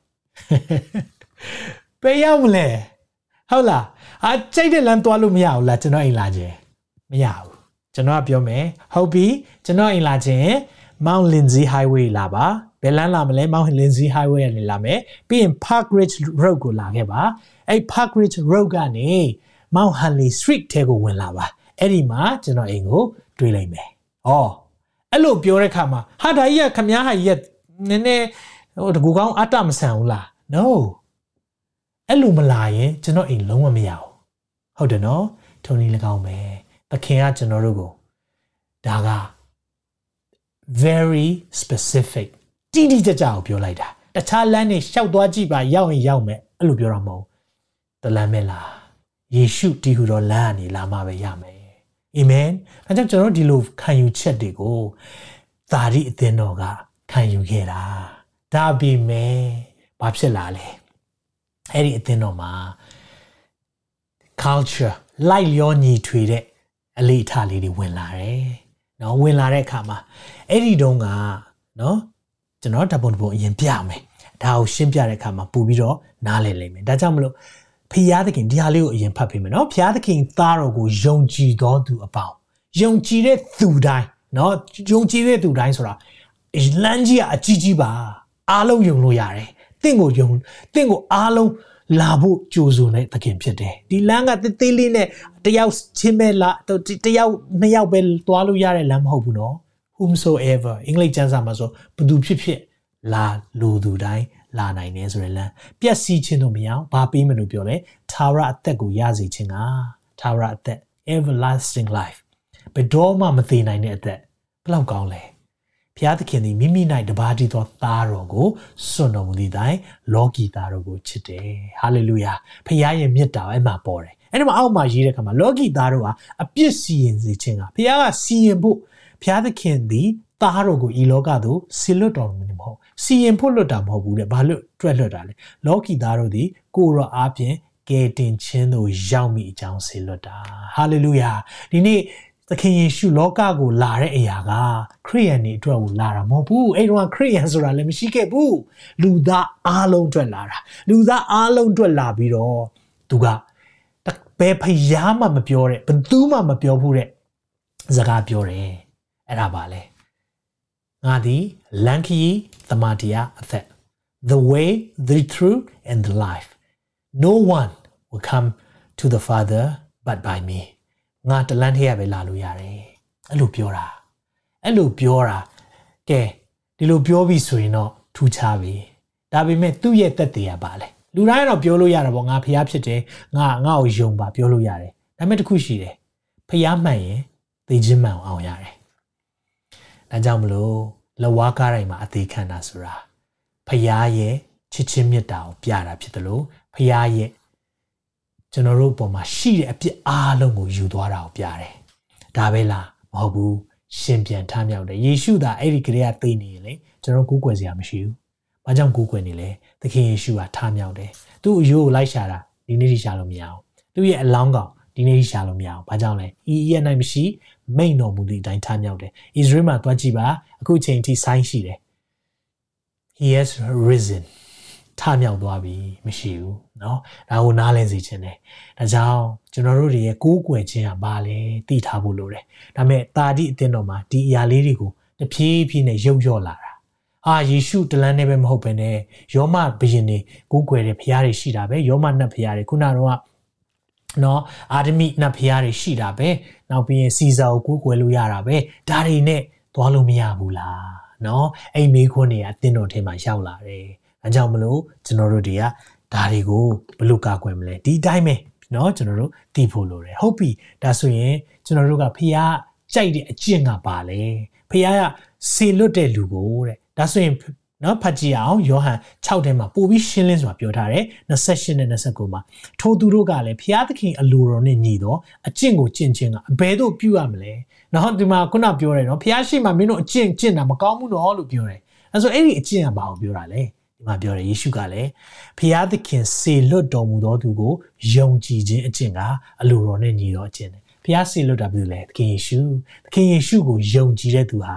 ဘယ်ရောက်မလဲဟုတ်လားအားကြိုက်တဲ့လမ်းသွားလို့မရဘူးလားကျွန်တော်အိမ်လာခြင်းမရဘူးကျွန်တော်ကပြောမယ်ဟုတ်ပြီကျွန်တော်အိမ်လာခြင်း Mount Lindsay Highway လာပါဘယ်လမ်းလာမလဲ Mount Lindsay Highway ကနေလာမယ်ပြီးရင် Park Ridge Road ကိုလာခဲ့ပါအဲ့ Park Ridge Road ကနေ Mount Hanley Street ထဲကိုဝင်လာပါအဲ့ဒီမှာကျွန်တော်အိမ်ကိုတွေးလိုက်မယ်။အော်အဲ့လိုပြောတဲ့ခါမှာဟာဒါကြီးကခမားဟာကြီးကနည်းနည်းဟိုတကူကောင်းအတမဆန်ဘူးလား။ No အဲ့လိုမလာရင်ကျွန်တော်အိမ်လုံးဝမရဘူး။ဟုတ်တယ်နော်။ထုံနေ၎င်းပဲ။သခင်ကကျွန်တော်တို့ကိုဒါက very specific တိတိကျကျကိုပြောလိုက်တာတခြားလမ်းနေရှောက်သွားကြည့်ပါရောက်ရင်ရောက်မယ်အဲ့လိုပြောတာမဟုတ်တလမ်းမဲ့လားယေရှုတည်ဟူသောလမ်းကနေလာမှပဲရမယ်အာမင်အဲကြောင့်ကျွန်တော်ဒီလိုခံယူချက်တွေကိုသာရိအသင်းတော်ကခံယူခဲ့တာဒါပေမဲ့ဘာဖြစ်လာလဲအဲ့ဒီအသင်းတော်မှာ culture လိုက်လျောညီထွေတဲ့အလေးအထားလေးတွေဝင်လာတယ် နော်ဝင်လာတဲ့အခါမှာအဲ့ဒီတုန်းကနော်ကျွန်တော်ဓာတ်ပုံတစ်ပုံအရင်ပြမယ်ဒါကိုရှင်းပြတဲ့အခါမှာပို့ပြီးတော့နားလည်လိမ့်မယ်ဒါကြောင့်မလို့ဖျားသခင်ဒီဟာလေးကိုအရင်ဖတ်ပေးမယ်နော်ဖျားသခင်သားတော်ကိုယုံကြည်တော်သူအပေါင်းယုံကြည်တဲ့သူတိုင်းနော်ယုံကြည်တဲ့သူတိုင်းဆိုတာလမ်းကြီးကအကြီးကြီးပါအားလုံးယုံလို့ရတယ်တင့်ကိုယုံတင့်ကိုအားလုံး လာဖို့ကြိုးစိုးတဲ့သခင်ဖြစ်တယ်ဒီလမ်းကတေးသေးလေးနဲ့တယောက်ချင်းပဲလာတယောက်နှစ်ယောက်ပဲသွားလို့ရတဲ့လမ်းမဟုတ်ဘူးနော် whomsoever အင်္ဂလိပ်ကျမ်းစာမှာဆိုဘသူဖြစ်ဖြစ်လာလူသူတိုင်းလာနိုင်တယ်ဆိုရယ်လမ်းပျက်စီးခြင်းတို့မရအောင်ဘာပေးမလို့ပြောလဲသာရအသက်ကိုရစေခြင်းကသာရအသက် everlasting life ဘယ်တော့မှမသေးနိုင်တဲ့အသက်ဘယ်လောက်ကောင်းလဲ ဘုရားသခင်သည်မိမိ၌တပါးတည်းသောသားတော်ကိုစွန့်တော်မူသည့်တိုင်လောကီသားတော်ကိုချစ်တယ်ဟာလေလုယာဘုရားရဲ့မြတ်တာအဲ့မှာပေါ်တယ်အဲ့ဒီမှာအောက်မှာရေးတဲ့ခါမှာလောကီသားတို့ဟာအပြစ်စီရင်စေခြင်းကဘုရားကစီရင်ဖို့ဘုရားသခင်သည်သားတော်ကိုဤလောကသို့ဆီလွတ်တော်မူမဟုတ်စီရင်ဖို့လွတ်တာမဟုတ်ဘူးတဲ့ဘာလို့တွက်လွတ်တာလဲလောကီသားတို့သည်ကိုရောအားဖြင့်ကယ်တင်ခြင်းသို့ရောက်မိအကြောင်းဆီလွတ်တာဟာလေလုယာဒီနေ့ သခင်ယေရှုလောကကိုလာတဲ့အရာကခရိယန်တွေအတွက်ကိုလာတာမဟုတ်ဘူးအဲ့တော့ခရိယန်ဆိုတာလည်းမရှိခဲ့ဘူးလူသားအားလုံးအတွက်လာတာလူသားအားလုံးအတွက်လာပြီးတော့သူကဘယ်ဖျားမှမပြောတဲ့ဘယ်သူမှမပြောဘူးတဲ့စကားပြောတယ်အဲ့ဒါပါလေငါသည်လန်ခီသမာတရားအသက် the way the truth and the life no one will come to the father but by me ငါတလန်းထရပဲလာလို့ရတယ်အဲ့လိုပြောတာအဲ့လိုပြောတာကဲဒီလိုပြောပြီးဆိုရင်တော့ထူးခြားပြီဒါပေမဲ့သူ့ရဲ့တက်တရားပါလေလူတိုင်းတော့ပြောလို့ရတာပေါ့ငါဖျားဖြစ်တယ်ငါငါ့ကိုယုံပါပြောလို့ရတယ်ဒါပေမဲ့တခုရှိတယ်ဖျားမှန်ရင်သိခြင်းမှန်အောင်ရတယ်ဒါကြောင့်မလို့လဝါကားတိုင်းမှာအသေးခံတာဆိုတာဖျားရဲ့ချစ်ချင်းမြတ်တာကိုပြတာဖြစ်တယ်လို့ဖျားရဲ့ ကျွန်တော်တို့ပုံမှာရှိတဲ့အပြစ်အားလုံးကိုယူသွားတာကိုပြတယ်ဒါပဲလားမဟုတ်ဘူးရှင်ပြန်ထမြောက်တယ်ယေရှုသာအဲ့ဒီကလေးကသိနေရင်လေကျွန်တော်ကူးကွယ်စရာမရှိဘူးဘာကြောင့်ကူးကွယ်နေလဲသခင်ယေရှုကထမြောက်တယ်သူ့အယိုးကိုလိုက်ရှာတာဒီနေ့ထိရှာလို့မရအောင်သူ့ရဲ့အလောင်းကောင်ဒီနေ့ထိရှာလို့မရအောင်ဘာကြောင့်လဲဤဤနိုင်မရှိမိန်တော်မူသည့်အတိုင်းထမြောက်တယ်ဣသရေလမှာတွားကြည့်ပါအခုချိန်ထိဆိုင်းရှိတယ် he has risen ထမြောက်သွားပြီမရှိဘူးเนาะဒါကိုနားလည်စေချင်တယ်ဒါကြောင့်ကျွန်တော်တို့တွေရဲ့ကိုးကွယ်ခြင်းကဘာလဲသိထားဖို့လိုတယ်ဒါပေမဲ့တာတိအသင်းတော်မှာဒီအရာလေးတွေကိုတဖြည်းဖြည်းနဲ့ရုပ်ရော့လာတာအာယေရှုတလန်းနဲ့ပဲမဟုတ်ဘဲနဲ့ယောမဘုရင်တွေကိုးကွယ်တဲ့ဘုရားတွေရှိတာပဲယောမနတ်ဘုရားတွေခုနကတော့နော်အာဒမိနတ်ဘုရားတွေရှိတာပဲနောက်ပြီးရင်စီဇာကိုကိုးကွယ်လို့ရတာပဲဒါတွေနဲ့သွားလို့မရဘူးလားနော်အဲ့မိခွန်းတွေကအတင်းတော်ထဲမှာရောက်လာတယ် အဲကြောင့်မလို့ကျွန်တော်တို့တွေကဒါတွေကိုဘလို့ကာကွယ်မလဲဒီအတိုင်းပဲเนาะကျွန်တော်တို့တည်ဖို့လိုတယ်ဟုတ်ပြီဒါဆိုရင်ကျွန်တော်တို့ကဖះကြိုက်တဲ့အကျင့်ကပါလေဖះကစေလွတ်တဲ့လူကိုတဲ့ဒါဆိုရင်နော်ဖတ်ကြည့်အောင်ယောဟန်6ထဲမှာပို့ပြီးရှင်းလင်းစွာပြောထားတယ်28နဲ့29မှာထိုသူတို့ကလည်းဖျားသခင်အလိုတော်နဲ့ညီတော့အကျင့်ကိုကျင့်ခြင်းကအဘယ်သို့ပြုရမလဲနော်ဒီမှာခုနပြောတယ်နော်ဖျားရှိမှမင်းတို့အကျင့်ကျင့်တာမကောင်းဘူးနော်လို့ပြောတယ်အဲဆိုအဲ့ဒီအကျင့်ကဘာကိုပြောတာလဲဒီ မှာပြောတယ်ယေရှုကလည်းဖျားသခင်စေလွတ်တော်မူသောသူကိုယုံကြည်ခြင်းအကျင့်ကအလိုတော်နဲ့ညီတော့အကျင့်တယ်ဖျားစေလွတ်တာဘယ်လိုလဲသခင်ယေရှုသခင်ယေရှုကိုယုံကြည်တဲ့သူဟာ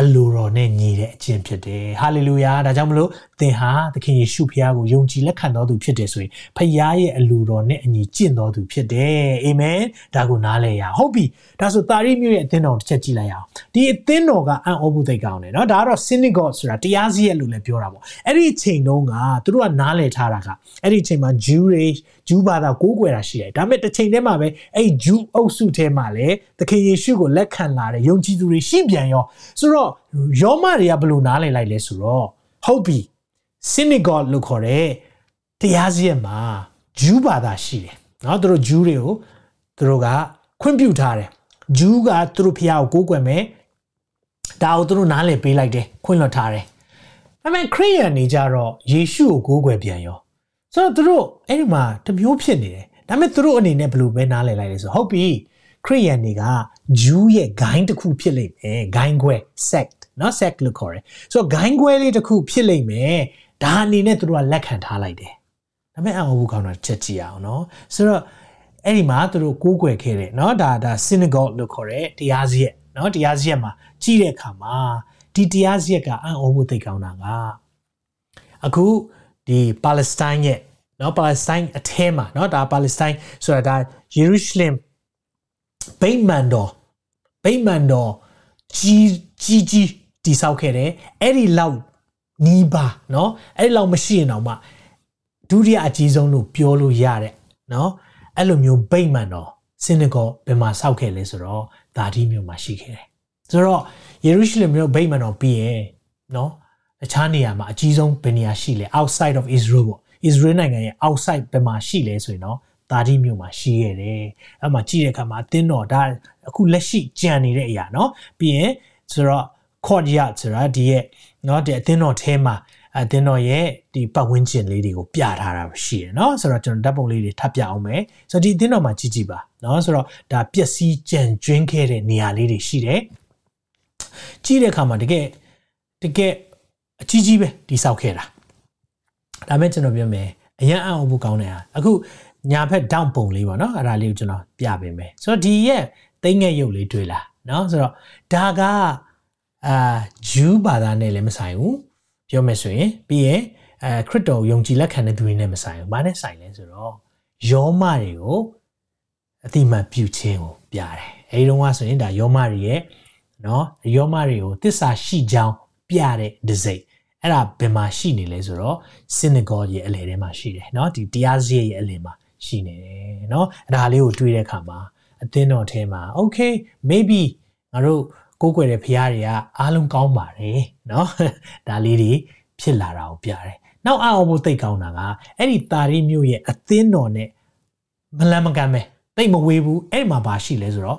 အလိုတော်နဲ့ညီတဲ့အကျင့်ဖြစ်တယ်ဟာလေလုယာဒါကြောင့်မလို့သင်ဟာသခင်ယေရှုဖခင်ကိုယုံကြည်လက်ခံတော်သူဖြစ်တယ်ဆိုရင်ဖခင်ရဲ့အလိုတော်နဲ့အညီကျင့်တော်သူဖြစ်တယ်အာမင်ဒါကိုနားလည်ရဟုတ်ပြီဒါဆိုတာရိမြို့ရဲ့အသင်းတော်တစ်ချက်ကြည့်လိုက်အောင်ဒီအသင်းတော်ကအံ့ဩဖို့သိကောင်းတယ်เนาะဒါကတော့ synagogue ဆိုတာတရားစည်းရဲ့လို့လည်းပြောတာပေါ့အဲ့ဒီအချိန်တုန်းကသူတို့ကနားလည်ထားတာကအဲ့ဒီအချိန်မှာ Jew တွေ ဂျူးဘာသာကိုးကွယ်တာရှိတယ်ဒါပေမဲ့တစ်ချိန်တည်းမှာပဲအဲ့ဂျူးအုပ်စုထဲမှာလည်းသခင်ယေရှုကိုလက်ခံလာတဲ့ယုံကြည်သူတွေရှိပြန်ရောဆိုတော့ယောမတွေကဘယ်လိုနားလည်လိုက်လဲဆိုတော့ဟုတ်ပြီ synagogue လို့ခေါ်တဲ့တရားစည်းမှာဂျူးဘာသာရှိတယ်เนาะသူတို့ဂျူးတွေကိုသူတို့ကခွင့်ပြုထားတယ်ဂျူးကသူတို့ဖျားကိုကိုးကွယ်မယ်ဒါကိုသူတို့နားလည်ပေးလိုက်တယ်ခွင့်လွှတ်ထားတယ်ဒါပေမဲ့ခရိယန်နေကြတော့ယေရှုကိုကိုးကွယ်ပြန်ရော ဆိုတော့သူတို့အဲ့ဒီမှာတမျိုးဖြစ်နေတယ်ဒါပေမဲ့သူတို့အနေနဲ့ဘယ်လိုပဲနားလည်လိုက်လဲဆိုဟုတ်ပြီခရိယန်တွေကဂျူးရဲ့ gain တစ်ခုဖြစ်လိမ့်မယ် gain ခွဲ sect နော် sect လို့ခေါ်တယ်ဆိုတော့ gain ခွဲလေးတစ်ခုဖြစ်လိမ့်မယ်ဒါအနေနဲ့သူတို့ကလက်ခံထားလိုက်တယ်ဒါပေမဲ့အံ့ဩဖို့ကောင်းတာချက်ကြည့်အောင်နော်ဆိုတော့အဲ့ဒီမှာသူတို့ကိုးကွယ်ခဲ့တယ်နော်ဒါဒါ synagogue လို့ခေါ်တဲ့တရားစရက်နော်တရားစရက်မှာကြည့်တဲ့အခါမှာဒီတရားစရက်ကအံ့ဩဖို့သိကောင်းတာကအခု ဒီပါလက်စတိုင်းရဲ့เนาะပါလက်စတိုင်းအထဲမှာเนาะဒါပါလက်စတိုင်းဆိုတာဒါယေရုရှလင်ဗိမာန်တော်ဗိမာန်တော်ကြီးကြီးကြီးတည်ဆောက်ခဲ့တယ်အဲ့ဒီလောက်နီးပါเนาะအဲ့ဒီလောက်မရှိရင်တော့မှဒုတိယအကြီးဆုံးလို့ပြောလို့ရတဲ့เนาะအဲ့လိုမျိုးဗိမာန်တော်စင်နဂေါဘယ်မှာဆောက်ခဲ့လဲဆိုတော့ဒါဒီမြို့မှာရှိခဲ့တယ်ဆိုတော့ယေရုရှလင်မြို့ဗိမာန်တော်ပြီးရင်เนาะ တခြားနေရာမှာအကြီးဆုံးဘယ်နေရာရှိလဲ outside of Israel ပေါ့ Israel နိုင်ငံရဲ့ outside ဘယ်မှာရှိလဲဆိုရင်တော့တာတိမြို့မှာရှိခဲ့တယ်အဲ့မှာကြည့်တဲ့အခါမှာအသင်းတော်ဒါအခုလက်ရှိကြံနေတဲ့အရာเนาะပြီးရင်ဆိုတော့ courtyard ဆိုတာဒီရဲ့เนาะဒီအသင်းတော်ထဲမှာအသင်းတော်ရဲ့ဒီပတ်ဝန်းကျင်လေးတွေကိုပြထားတာရှိတယ်เนาะဆိုတော့ကျွန်တော်ဓာတ်ပုံလေးတွေထပ်ပြအောင်မယ်ဆိုတော့ဒီအသင်းတော်မှာကြည့်ကြည့်ပါเนาะဆိုတော့ဒါပျက်စီးကြံကျွင်းခဲ့တဲ့နေရာလေးတွေရှိတယ် ကြီးတဲ့အခါမှာတကယ်တကယ် အကြီးကြီးပဲတိဆောက်ခဲ့တာဒါမဲ့ကျွန်တော်ပြောမယ်အရန်အောင်ဖို့ကောင်းတယ်ဟာအခုညာဘက် down ပုံလေးပေါ့နော်အဲ့ဒါလေးကိုကျွန်တော်ပြပေးမယ်ဆိုတော့ဒီရဲ့သိငယ်ရုပ်လေးတွေ့လားနော်ဆိုတော့ဒါကအာဂျူးဘာသာနဲ့လည်းမဆိုင်ဘူးပြောမယ်ဆိုရင်ပြီးရင်အဲခရစ်တော်ယုံကြည်လက်ခံတဲ့သူတွေနဲ့မဆိုင်ဘူး။ဘာနဲ့ဆိုင်လဲဆိုတော့ယောမတွေကိုအတိမတ်ပြုခြင်းကိုပြတယ်။အဲဒီတော့ကဆိုရင်ဒါယောမတွေရဲ့နော်ယောမတွေကိုတစ္ဆာရှိကြောင်းပြတဲ့ဒစိတ် အဲ့ဒါဘယ်မှာရှိနေလဲဆိုတော့ synagogue ရဲ့အလယ်ထဲမှာရှိတယ်เนาะဒီတရားစရိတ်ရဲ့အလယ်မှာရှိနေတယ်เนาะအဲ့ဒါလေးကိုတွေးတဲ့အခါမှာအသင်းတော်ထဲမှာ okay maybe ငါတို့ကိုးကွယ်တဲ့ဖရားတွေကအားလုံးကောင်းပါတယ်เนาะဒါလေးတွေဖြစ်လာတာကိုပြတယ်နောက်အအောင်ဖို့သိကောင်းတာကအဲ့ဒီတာရီမျိုးရဲ့အသင်းတော်နဲ့မလန်မကန်ပဲတိတ်မဝေးဘူးအဲ့မှာဘာရှိလဲဆိုတော့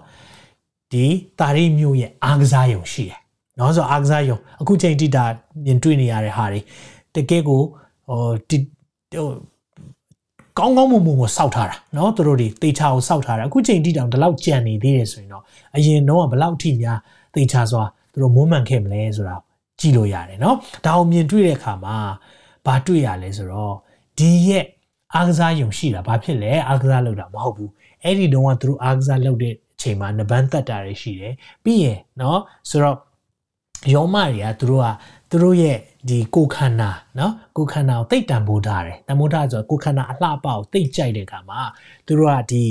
ဒီတာရီမျိုးရဲ့အားကစားရုံရှိတယ် နော်ဆိုအားကစားရုံအခုချိန်တိတာမြင်တွေ့နေရတဲ့ဟာတွေတကယ်ကိုဟိုဒီဟိုကောင်းကောင်းမွန်မွန်ကိုစောက်ထားတာเนาะသူတို့တွေတေချာကိုစောက်ထားတာအခုချိန်တိတောင်ဒီလောက်ကြံနေသေးတယ်ဆိုရင်တော့အရင်တော့ဘလောက်ထိများတေချာစွာသူတို့မွမ်းမံခဲ့မလဲဆိုတာကြည့်လို့ရတယ်เนาะဒါအောင်မြင်တွေ့တဲ့အခါမှာဘာတွေ့ရလဲဆိုတော့ဒီရဲ့အားကစားယုံရှိတာဘာဖြစ်လဲအားကစားလုပ်တာမဟုတ်ဘူးအဲ့ဒီတုန်းကသူတို့အားကစားလုပ်တဲ့အချိန်မှာနဘန်းတက်တာတွေရှိတယ်ပြီးရင်เนาะဆိုတော့ ယောမတွေကသူတို့ကသူတို့ရဲ့ဒီကိုခန္ဓာเนาะကိုခန္ဓာကိုတိတ်တန်ဖိုးထားတယ်တန်ဖိုးထားဆိုတော့ကိုခန္ဓာအလှပကိုတိတ်ကြိုက်တဲ့အခါမှာသူတို့ကဒီ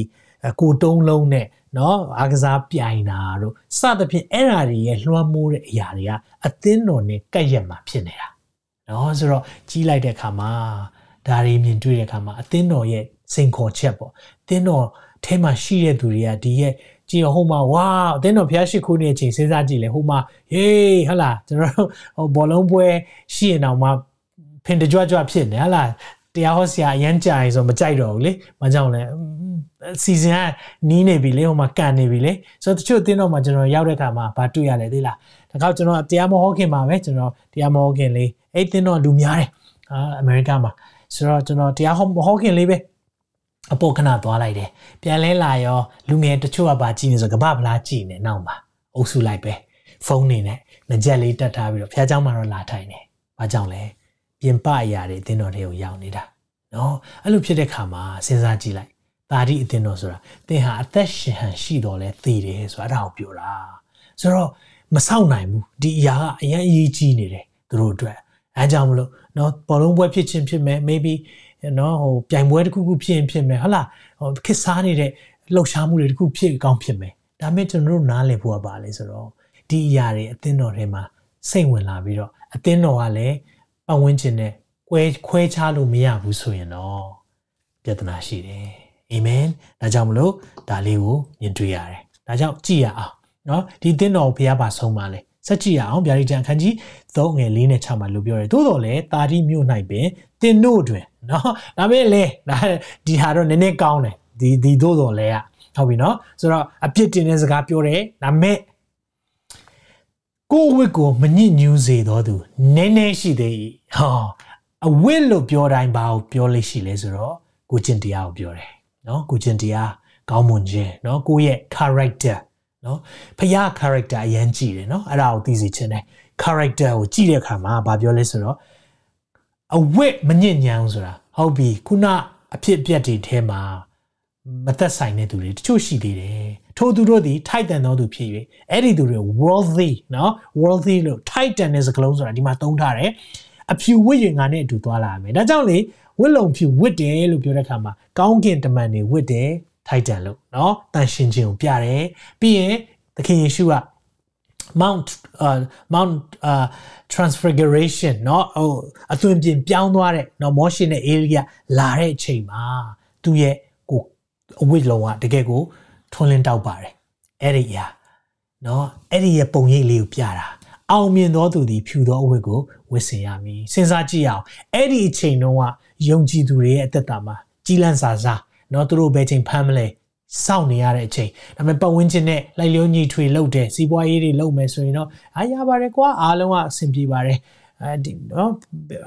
ကိုတုံးလုံးနဲ့เนาะအားကစားပြိုင်တာတို့စသဖြင့်အဲ့ဓာတွေရဲ့လွှမ်းမိုးတဲ့အရာတွေကအသင်းတော်နဲ့ကပ်ရက်မှာဖြစ်နေတာနော်ဆိုတော့ကြီးလိုက်တဲ့အခါမှာဒါတွေမြင်တွေ့တဲ့အခါမှာအသင်းတော်ရဲ့စိန်ခေါ်ချက်ပေါ့အသင်းတော်ထဲမှာရှိတဲ့သူတွေကဒီရဲ့ ကြည့်ဟိုမှာဝါအသင်းတော်ဖျားရှိခိုးနေတဲ့အချိန်စဉ်းစားကြည့်လေဟိုမှာဟေးဟလာကျွန်တော်တို့ဟိုဘောလုံးပွဲရှိရင်တော့မှဖင်တကြွကြွဖြစ်နေဟလာတရားဟောဆရာအရန်ကြာရင်ဆိုမကြိုက်တော့ဘူးလေ။မကြောက်လဲစီဇန်ကနီးနေပြီလေဟိုမှာကန်နေပြီလေ။ဆိုတော့တချို့အသင်းတော်မှာကျွန်တော်ရောက်တဲ့အခါမှာဘာတွေ့ရလဲသိလား။ဒါကောက်ကျွန်တော်တရားမဟောခင်မှာပဲကျွန်တော်တရားမဟောခင်လေးအဲ့တင်းတော့လူများတယ်အာအမေရိကမှာဆိုတော့ကျွန်တော်တရားဟောဟောခင်လေးပဲ အပေါ်ခဏသွားလိုက်တယ်ပြန်လဲလာရောလူငယ်တချို့ကပါကြည့်နေဆိုကဘာဗလားကြည့်နေနောက်မှာအုပ်စုလိုက်ပဲဖုန်းနေနဲ့ငကြက်လေးတက်ထားပြီးတော့ဖះเจ้าမှာတော့လာထိုင်နေဘာကြောင့်လဲပြင်ပအရာတွေအသင်းတော်တွေကိုရောက်နေတာနော်အဲ့လိုဖြစ်တဲ့ခါမှာစဉ်းစားကြည့်လိုက်တာဒီအသင်းတော်ဆိုတာသင်ဟာအသက်ရှင်ဟန်ရှိတော်လဲသိတယ်ဆိုတာအဲ့ဒါကိုပြောတာဆိုတော့မဆောက်နိုင်ဘူးဒီအရာကအရင်အရေးကြီးနေတယ်သူတို့အတွက်အဲကြောင့်မလို့เนาะဘောလုံးပွဲဖြစ်ချင်းဖြစ်မယ် maybe နော်ဟိုပြိုင်ပွဲတစ်ခုခုဖြစ်ရင်ဖြစ်မယ်ဟုတ်လားဟိုခစ်စားနေတဲ့လှုပ်ရှားမှုတွေတစ်ခုဖြစ်ကောင်းဖြစ်မယ်ဒါပေမဲ့ကျွန်တော်တို့နားလည်ဖို့ကပါလေဆိုတော့ဒီအရာတွေအသင်းတော်ထဲမှာစိတ်ဝင်လာပြီးတော့အသင်းတော်ကလည်းပတ်ဝန်းကျင်နဲ့ခွဲခွဲခြားလို့မရဘူးဆိုရင်တော့ပြဿနာရှိတယ်အာမင်ဒါကြောင့်မလို့ဒါလေးကိုမြင်တွေ့ရတယ်ဒါကြောင့်ကြည်ရအောင်နော်ဒီအသင်းတော်ကိုဘုရားပါဆုံးပါလေစัจကြည်အောင်ဗျာဒိကျန်ခန်းကြီး3ငယ်4နဲ့6မှာလို့ပြောတယ်သို့တော်လည်းတာတိမြို့၌ပင်တင်တို့တွင် နော်ဒါပေမဲ့လေဒါဒီဟာတော့နည်းနည်းကောင်းတယ်ဒီဒီသို့တော်လည်းကဟုတ်ပြီနော်ဆိုတော့အပြစ်တင်တဲ့စကားပြောတယ်ဒါမဲ့ကိုဝစ်ကိုမညစ်ညူးစေတော့သူနည်းနည်းရှိသေးဟောအဝစ်လို့ပြောတိုင်းဘာကိုပြောလို့ရှိလဲဆိုတော့ကိုကျင့်တရားကိုပြောတယ်နော်ကိုကျင့်တရားကောင်းမွန်ခြင်းနော်ကိုရဲ့ character နော်ဖျား character အရင်ကြည့်တယ်နော်အဲ့ဒါကိုသိစေချင်တယ် character ကိုကြည့်တဲ့အခါမှာဘာပြောလဲဆိုတော့ အဝတ်မညစ်ညမ်းဆိုတာဟုတ်ပြီခုနအဖြစ်အပျက်တွေထဲမှာမသက်ဆိုင်တဲ့သူတွေတချို့ရှိသေးတယ်ထို့သူတို့သည်ထိုက်တန်သောသူဖြစ်၍အဲ့ဒီသူတွေ worthy နော် worthy လို့ထိုက်တန်တဲ့စကားလုံးဆိုတာဒီမှာသုံးထားတယ်အဖြူဝတ်ရင်ငါနဲ့အတူသွားလာရမယ်ဒါကြောင့်လေဝတ်လုံဖြူဝတ်တယ်လို့ပြောတဲ့အခါမှာကောင်းကင်တမန်တွေဝတ်တယ်ထိုက်တန်လို့เนาะတန်ရှင်ခြင်းကိုပြတယ်ပြီးရင်သခင်ယေရှုက Mount uh Mount uh transfiguration เนาะဟိုအသွင်ပြင်ပြောင်းသွားတဲ့เนาะမောရှင်နဲ့အေလိယလာတဲ့အချိန်မှာသူ့ရဲ့ကိုအဝိလုံးကတကယ်ကိုထွန်းလင်းတောက်ပါတယ်အဲ့ဒီရာเนาะအဲ့ဒီရဲ့ပုံရိပ်လေးကိုပြတာအောင်မြင်သောသူသည်ဖြူသောအဝတ်ကိုဝတ်ဆင်ရမည်စဉ်းစားကြည့်အောင်အဲ့ဒီအချိန်တုန်းကယုံကြည်သူတွေရဲ့အသက်တာမှာကြီးလန့်စာစားเนาะသူတို့ဘယ်ချိန်ဖမ်းမလဲ စောင့်နေရတဲ့အချိန်ဒါပေမဲ့ပတ်ဝန်းကျင်နဲ့လိုက်လျောညီထွေလုပ်တယ်စီးပွားရေးတွေလုပ်မယ်ဆိုရင်တော့အားရပါတယ်ကွာအားလုံးကအဆင်ပြေပါတယ်အဲဒီနော်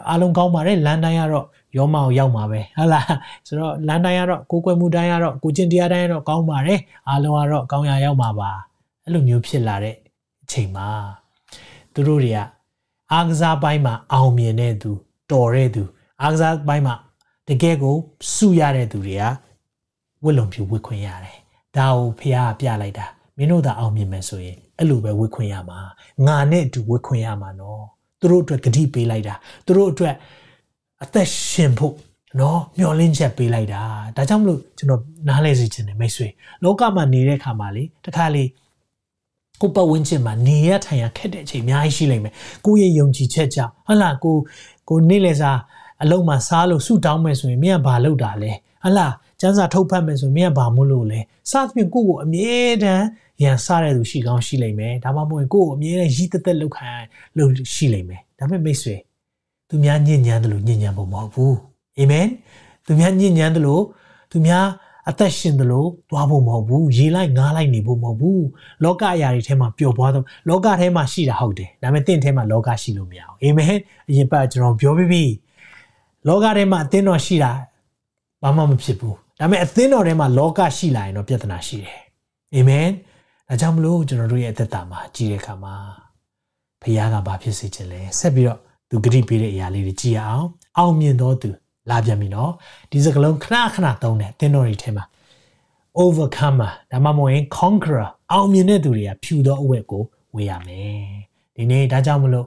အားလုံးကောင်းပါတယ်လမ်းတိုင်းကတော့ရောမအောင်ရောက်မှာပဲဟုတ်လားဆိုတော့လမ်းတိုင်းကတော့ကိုကွယ်မှုတိုင်းကတော့ကိုကျင့်တရားတိုင်းကတော့ကောင်းပါတယ်အားလုံးကတော့ကောင်းရာရောက်မှာပါအဲ့လိုမျိုးဖြစ်လာတဲ့အချိန်မှာသူတို့တွေကအားကစားပိုင်းမှာအောင်မြင်တဲ့သူတော်တဲ့သူအားကစားပိုင်းမှာတကယ်ကိုစုရတဲ့သူတွေက ဝတ်လုံပြူဝတ်ခွင့်ရတယ်ဒါကိုဖះပြလိုက်တာမင်းတို့သာအောင်မြင်မယ်ဆိုရင်အဲ့လိုပဲဝတ်ခွင့်ရမှာငါနဲ့အတူဝတ်ခွင့်ရမှာနော်သူတို့အတွက်ဂတိပေးလိုက်တာသူတို့အတွက်အသက်ရှင်ဖို့နော်မျောလင်းချက်ပေးလိုက်တာဒါကြောင့်မလို့ကျွန်တော်နားလဲစီခြင်းတယ်မိတ်ဆွေလောကမှာနေတဲ့ခါမှာလေတခါလေကိုပတ်ဝန်းကျင်မှာနေရထိုင်ရခက်တဲ့အချိန်အများကြီးရှိလိမ့်မယ်ကိုရဲ့ယုံကြည်ချက်ကြောင့်ဟုတ်လားကိုကိုနေ့လေစားအလုံးမှာစားလို့ဆူတောင်းမယ်ဆိုရင်မင်းကဘာလုပ်တာလဲဟုတ်လား ကျန်းစာထုတ်ဖတ်မယ်ဆိုမင်းကဘာမို့လို့လဲစသဖြင့်ကိုကိုအမြဲတမ်းရန်စားတဲ့သူရှိကောင်းရှိလိမ့်မယ်ဒါမှမဟုတ်ရင်ကိုကိုအမြဲတမ်းရည်သက်သက်လုပ်ခံလုပ်ရှိလိမ့်မယ်ဒါပေမဲ့မိတ်ဆွေသူများညဉ့်ညမ်းတယ်လို့ညဉ့်ညမ်းဖို့မဟုတ်ဘူးအာမင်သူများညဉ့်ညမ်းတယ်လို့သူများအသက်ရှင်တယ်လို့သွားဖို့မဟုတ်ဘူးရေးလိုက်ငားလိုက်နေဖို့မဟုတ်ဘူးလောကအရာတွေထဲမှာပျော်ပွားတော့လောကထဲမှာရှိတာဟုတ်တယ်ဒါပေမဲ့တင့်ထဲမှာလောကရှိလို့မရအောင်အာမင်အရင်ပတ်ကျွန်တော်ပြောပြီးပြီလောကထဲမှာအသင်းတော်ရှိတာဘာမှမဖြစ်ဘူး ဒါပေမဲ့အသင်းတော်ထဲမှာလောကရှိလာရင်တော့ပြဿနာရှိတယ်အာမင်ဒါကြောင့်မလို့ကျွန်တော်တို့ရဲ့အသက်တာမှာကြည်တဲ့အခါမှာဖခင်ကဘာဖြစ်စေချင်လဲဆက်ပြီးတော့သူဂရိပေးတဲ့အရာလေးတွေကြည်အောင်အောင်မြင်တော့သူလာပြန်ပြီနော်ဒီစကားလုံးခဏခဏသုံးတယ်တင်းတော်တွေထဲမှာ overcomer ဒါမှမဟုတ်ရင် conqueror အောင်မြင်တဲ့သူတွေကဖြူသောအဝတ်ကိုဝေရမယ်ဒီနေ့ဒါကြောင့်မလို့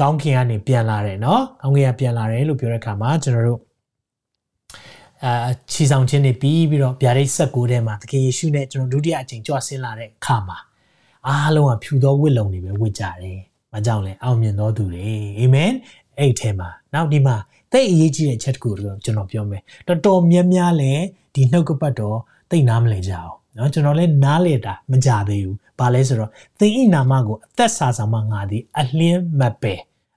ကောင်းကင်ကနေပြန်လာတယ်နော်ကောင်းကင်ကပြန်လာတယ်လို့ပြောတဲ့အခါမှာကျွန်တော်တို့ အာခြီဆောင်ခြင်းတွေပြီးပြီးတော့ဗျာဒိတ်19ထဲမှာသခင်ယေရှုနဲ့ကျွန်တော်ဒုတိယအကြိမ်ကြွဆင်းလာတဲ့အခါမှာအားလုံးကဖြူသောဝိလုံတွေပဲဝစ်ကြတယ်။မကြောက်လဲအောင်မြင်တော်သူတွေအာမင်အဲ့ထဲမှာနောက်ဒီမှာသိအရေးကြီးတဲ့ချက်တခုတော့ကျွန်တော်ပြောမယ်။တော်တော်များများလဲဒီနှုတ်ကပတ်တော်သိနားမလဲကြအောင်။နော်ကျွန်တော်လဲနားလေတာမကြသေးဘူး။ဘာလဲဆိုတော့သင်ဤနာမကိုအသက်စာဆောင်မှငါသည်အလင်းမပဲ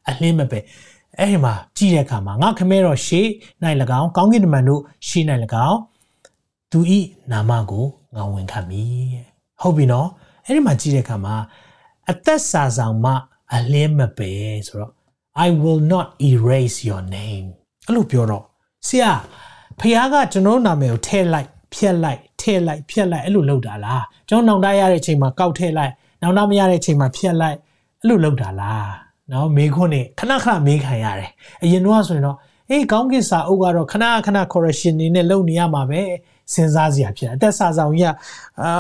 အလင်းမပဲ။ အဲ့ဒီမှာကြည့်တဲ့အခါမှာငါခမဲတော်ရှေ့၌၎င်းကောင်းကင်တမန်တို့ရှေ့၌၎င်းသူဤနာမကိုငါဝန်ခံမိဟုတ်ပြီနော်အဲ့ဒီမှာကြည့်တဲ့အခါမှာအသက်စာဆောင်မှအလင်းမပဲဆိုတော့ I will not erase your name အဲ့လိုပြောတော့ဆရာဖခင်ကကျွန်တော်နာမည်ကိုထည့်လိုက်ဖြက်လိုက်ထည့်လိုက်ဖြက်လိုက်အဲ့လိုလုပ်တာလားကျွန်တော်နောင်တရတဲ့အချိန်မှာကောက်ထည့်လိုက်နောင်တမရတဲ့အချိန်မှာဖြက်လိုက်အဲ့လိုလုပ်တာလား နော်မေခွန်းနေခဏခဏမေးခံရတယ်အရင်တော့ဆိုရင်တော့အေးကောင်းကင်စာအုပ်ကတော့ခဏခဏ correction နေနဲ့လုပ်နေရမှာပဲစဉ်းစားစရာဖြစ်အသက်စာဆောင်ကြီးက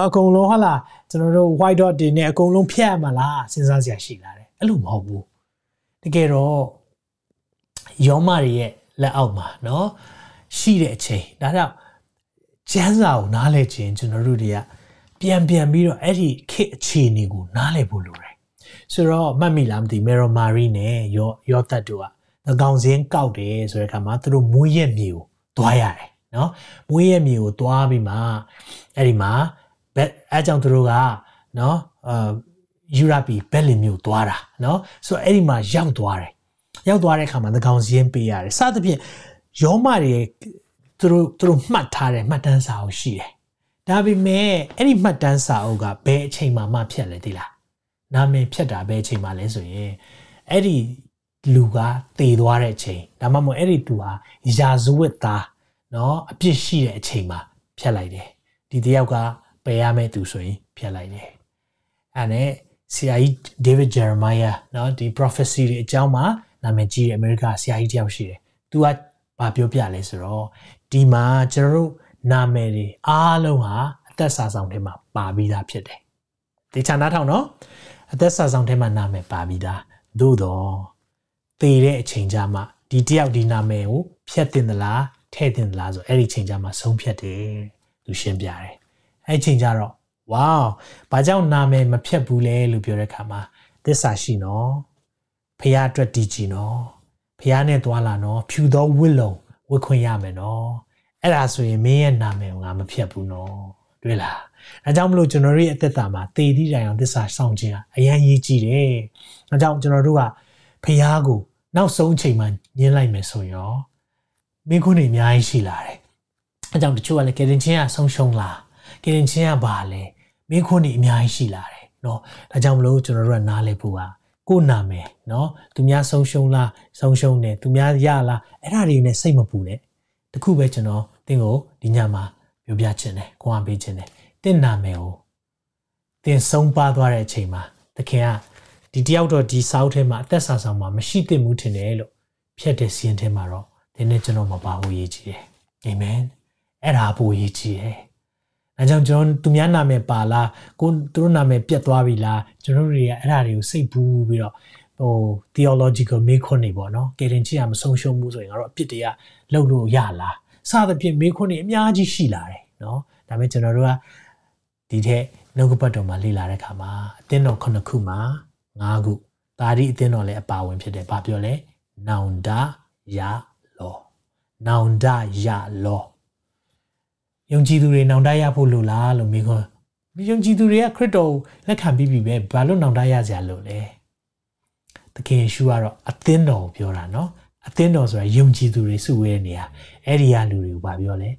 အကုန်လုံးဟာလားကျွန်တော်တို့ white dot တွေနဲ့အကုန်လုံးဖြတ်ရမှာလားစဉ်းစားစရာရှိလာတယ်အဲ့လိုမဟုတ်ဘူးတကယ်တော့ယောမတွေရဲ့လက်အောက်မှာเนาะရှိတဲ့အချိန်ဒါကြောင့်ကျမ်းစာကိုနားလည်ခြင်းကျွန်တော်တို့တွေကပြန်ပြန်ပြီးတော့အဲ့ဒီခေတ်အခြေအနေကိုနားလည်ဖို့လိုတယ် ယ် ဆိုတော့မှတ်မိလားမသိမေရိုမာရီနဲ့ယောယောသတ်တို့ကသကောင်စင်းကောက်တယ်ဆိုတဲ့အခါမှာသူတို့မွေးရက်မြေကိုသွားရတယ်နော်မွေးရက်မြေကိုသွားပြီးမှအဲ့ဒီမှာဘက်အဲကြောင့်သူတို့ကနော်အာယူရာပီဘက်လင်မြို့သွားတာနော်ဆိုတော့အဲ့ဒီမှာရောက်သွားတယ်ရောက်သွားတဲ့အခါမှာသကောင်စင်းပေးရတယ်စသဖြင့်ယောမတွေသူတို့သူတို့မှတ်ထားတယ်မှတ်တမ်းစာအုပ်ရှိတယ်ဒါပေမဲ့အဲ့ဒီမှတ်တမ်းစာအုပ်ကဘယ်အချိန်မှမှဖြတ်လဲသိလား နာမည်ဖြတ်တာဘယ်အချိန်မှလဲဆိုရင်အဲ့ဒီလူကတည်သွားတဲ့အချိန်ဒါမှမဟုတ်အဲ့ဒီသူဟာယာဇဝတ်သားเนาะအပြစ်ရှိတဲ့အချိန်မှာဖြတ်လိုက်တယ်ဒီတယောက်ကပယ်ရမယ့်သူဆိုရင်ဖြတ်လိုက်တယ်အဲ့နဲ့ဆရာကြီး David Jeremiah เนาะဒီ prophecy တွေအကြောင်းမှာနာမည်ကြီးတဲ့အမေရိကဆရာကြီးတယောက်ရှိတယ်သူကဘာပြောပြလဲဆိုတော့ဒီမှာကျွန်တော်တို့နာမည်တွေအားလုံးဟာအသက်စာဆောင်ထဲမှာပါပြီးသားဖြစ်တယ်တေချာနားထောင်နော် အသက်စာဆောင်ထဲမှာနာမည်ပါပြီးသားသို့တော့သေတဲ့အချိန်ကြမှာဒီတယောက်ဒီနာမည်ကိုဖြတ်တင်သလားထည့်တင်သလားဆိုအဲ့ဒီချိန်ကြမှာဆုံးဖြတ်တယ်သူရှင်းပြတယ်အဲ့ချိန်ကြတော့ဝေါဘာကြောင့်နာမည်မဖြတ်ဘူးလဲလို့ပြောတဲ့အခါမှာသစ္စာရှိနော်ဖះအတွက်တည်ကြည်နော်ဖះနဲ့တွာလာနော်ဖြူသောဝစ်လုံဝတ်ခွင့်ရမယ်နော်အဲ့ဒါဆိုရင်မင်းရဲ့နာမည်ကိုငါမဖြတ်ဘူးနော်တွေ့လား ။ဒါကြောင့်မလို့ကျွန်တော်တို့ရဲ့အသက်တာမှာတည်တည်တိုင်အောင်သစ္စာဆောင်ခြင်းအရန်ရေးကြည့်တယ်။ဒါကြောင့်ကျွန်တော်တို့ကဖျားကိုနောက်ဆုံးချိန်မှညှင်းလိုက်မယ်ဆိုရောမင်းခုနေအများကြီးရှိလာတယ်။အဲကြောင့်တချို့ကလည်းကေတင်ချင်းကဆုံးရှုံးလာ။ကေတင်ချင်းကဘာလဲမင်းခုနေအများကြီးရှိလာတယ်။နော်။ဒါကြောင့်မလို့ကျွန်တော်တို့ကနားလဲဖို့ပါကိုနာမယ်နော်သူများဆုံးရှုံးလားဆုံးရှုံးတယ်သူများရလားအဲ့ဒါတွေနဲ့စိတ်မပူနဲ့တခုပဲကျွန်တော်သင်ကိုဒီညမှာပြောပြချင်တယ်ကိုအောင်ပေးချင်တယ် တင့်နာမယ်ကိုတင်ဆုံးပါသွားတဲ့အချိန်မှာသခင်ကဒီတယောက်တော့ဒီစာအုပ်ထဲမှာအသက်ဆာဆောင်မှာမရှိသင့်ဘူးထင်တယ်လို့ဖြတ်တဲ့စီရင်ထဲမှာတော့ဒီနေ့ကျွန်တော်မပါဘူးရေးကြည့်တယ်အာမင်အဲ့ဒါပိုရေးကြည့်တယ်အဲကြောင့်ကျွန်တော်သူများနာမည်ပါလားကိုသူတို့နာမည်ပြတ်သွားပြီလားကျွန်တော်တွေကအဲ့ဒါတွေကိုစိတ်ပူးပြီးတော့ဟို theological မေးခွန်းတွေပေါ့နော်ကယ်တင်ချစ်ရမဆုံးရှုံးမှုဆိုရင်ကတော့အပြစ်တွေကလှုပ်လို့ရလားစသဖြင့်မေးခွန်းတွေအများကြီးရှိလာတယ်နော်ဒါပေမဲ့ကျွန်တော်တို့က ဒီထက်နှုတ်ကပတ်တော်မှာလေ့လာတဲ့အခါမှာအသင်းတော်ခုနှစ်ခုမှာ၅ခုဒါဒီအသင်းတော်လည်းအပါဝင်ဖြစ်တယ်ဘာပြောလဲနောင်တရလောနောင်တရလောယုံကြည်သူတွေနောင်တရဖို့လိုလားလို့မေးခွန်းယုံကြည်သူတွေကခရစ်တော်ကိုလက်ခံပြီးပြီပဲဘာလို့နောင်တရကြလို့လဲသခင်ယေရှုကတော့အသင်းတော်ကိုပြောတာနော်အသင်းတော်ဆိုတာယုံကြည်သူတွေစုဝေးတဲ့နေရာအဲ့ဒီကလူတွေကိုဗာပြောလဲ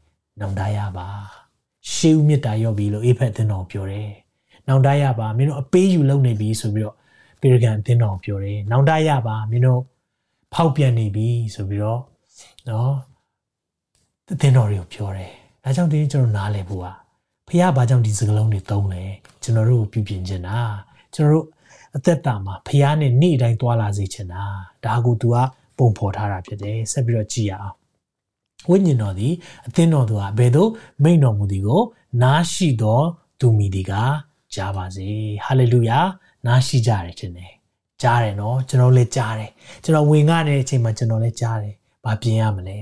နောင်တရပါ ရှေးဦးမြတ်တာရော့ပြီလို့အေဖက်အသင်းတော်ပြောတယ်နောင်တရပါမင်းတို့အပေးယူလုပ်နေပြီဆိုပြီးတော့ပေရကန်အသင်းတော်ပြောတယ်နောင်တရပါမင်းတို့ဖောက်ပြန်နေပြီဆိုပြီးတော့နော်အသင်းတော်တွေကိုပြောတယ်ဒါကြောင့်ဒီကျွန်တော်နားလည်ဖို့ကဖះဘာကြောင့်ဒီစကားလုံးတွေသုံးလဲကျွန်တော်တို့ကိုပြုပြင်ချင်တာကျွန်တော်တို့အသက်တာမှာဖះနဲ့နေ့တိုင်းသွားလာစေချင်တာဒါကို तू ကပုံဖော်ထားတာဖြစ်တယ်ဆက်ပြီးတော့ကြည့်ရအောင် ဝိညာဉ်တော်သည်အသင်းတော်သူဟာဘယ်သို့မိန့်တော်မူသည်ကို နားရှိသောသူမိဒီကကြားပါစေဟာလေလုယာနားရှိကြတယ်ခြင်းတယ်ကြားတယ်နော်ကျွန်တော်လည်းကြားတယ်ကျွန်တော်ဝင်ငှတဲ့အချိန်မှာကျွန်တော်လည်းကြားတယ်ဘာပြင်ရမလဲ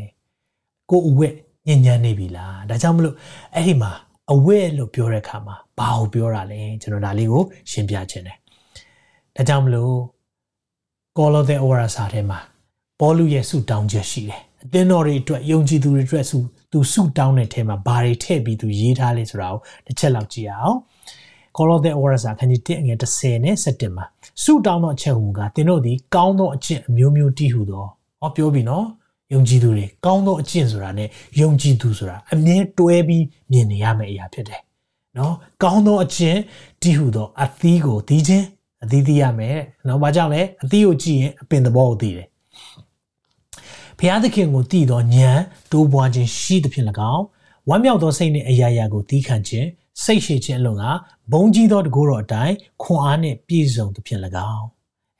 ကိုအဝက်ညဉ့်ညမ်းနေပြီလားဒါကြောင့်မလို့အဲ့ဒီမှာအဝက်လို့ပြောတဲ့အခါမှာဘာကိုပြောတာလဲကျွန်တော်ဒါလေးကိုရှင်းပြခြင်းတယ်ဒါကြောင့်မလို့ကောလောသဲဩဝါဒစာထဲမှာပေါလုရဲ့ဆုတောင်းချက်ရှိတယ် အသင်းတော်တွေအတွက်ယုံကြည်သူတွေအတွက်ဆုသူဆုတောင်းတဲ့ထဲမှာဘာတွေထည့်ပြီးသူရေးထားလဲဆိုတာကိုတစ်ချက်လောက်ကြည့်အောင်ကောလောသဲဩဝါဒစာခန်းကြီး1အငယ်30နဲ့17မှာဆုတောင်းသောအချက်ဟူကသင်တို့သည်ကောင်းသောအကျင့်အမျိုးမျိုးတည်ဟူသောဟောပြောပြီနော်ယုံကြည်သူတွေကောင်းသောအကျင့်ဆိုတာ ਨੇ ယုံကြည်သူဆိုတာအမြဲတွဲပြီးမြင်နေရမယ့်အရာဖြစ်တယ်နော်ကောင်းသောအကျင့်တည်ဟူသောအသီးကိုသီးခြင်းအသီးသီးရမယ်နော်ဘာကြောင့်လဲအသီးကိုကြည့်ရင်အပင်သဘောကိုသိတယ် ဖျားသခင်ကိုတည်သောဉာဏ်တိုးပွားခြင်းရှိသဖြင့်၎င်းဝမ်းမြောက်သောစိတ်နှင့်အရာရာကိုသီးခံခြင်းစိတ်ရှိခြင်းလုံကဘုံကြီးသောတကိုယ်တော်အတိုင်းခွန်အားနှင့်ပြည့်စုံသဖြင့်၎င်း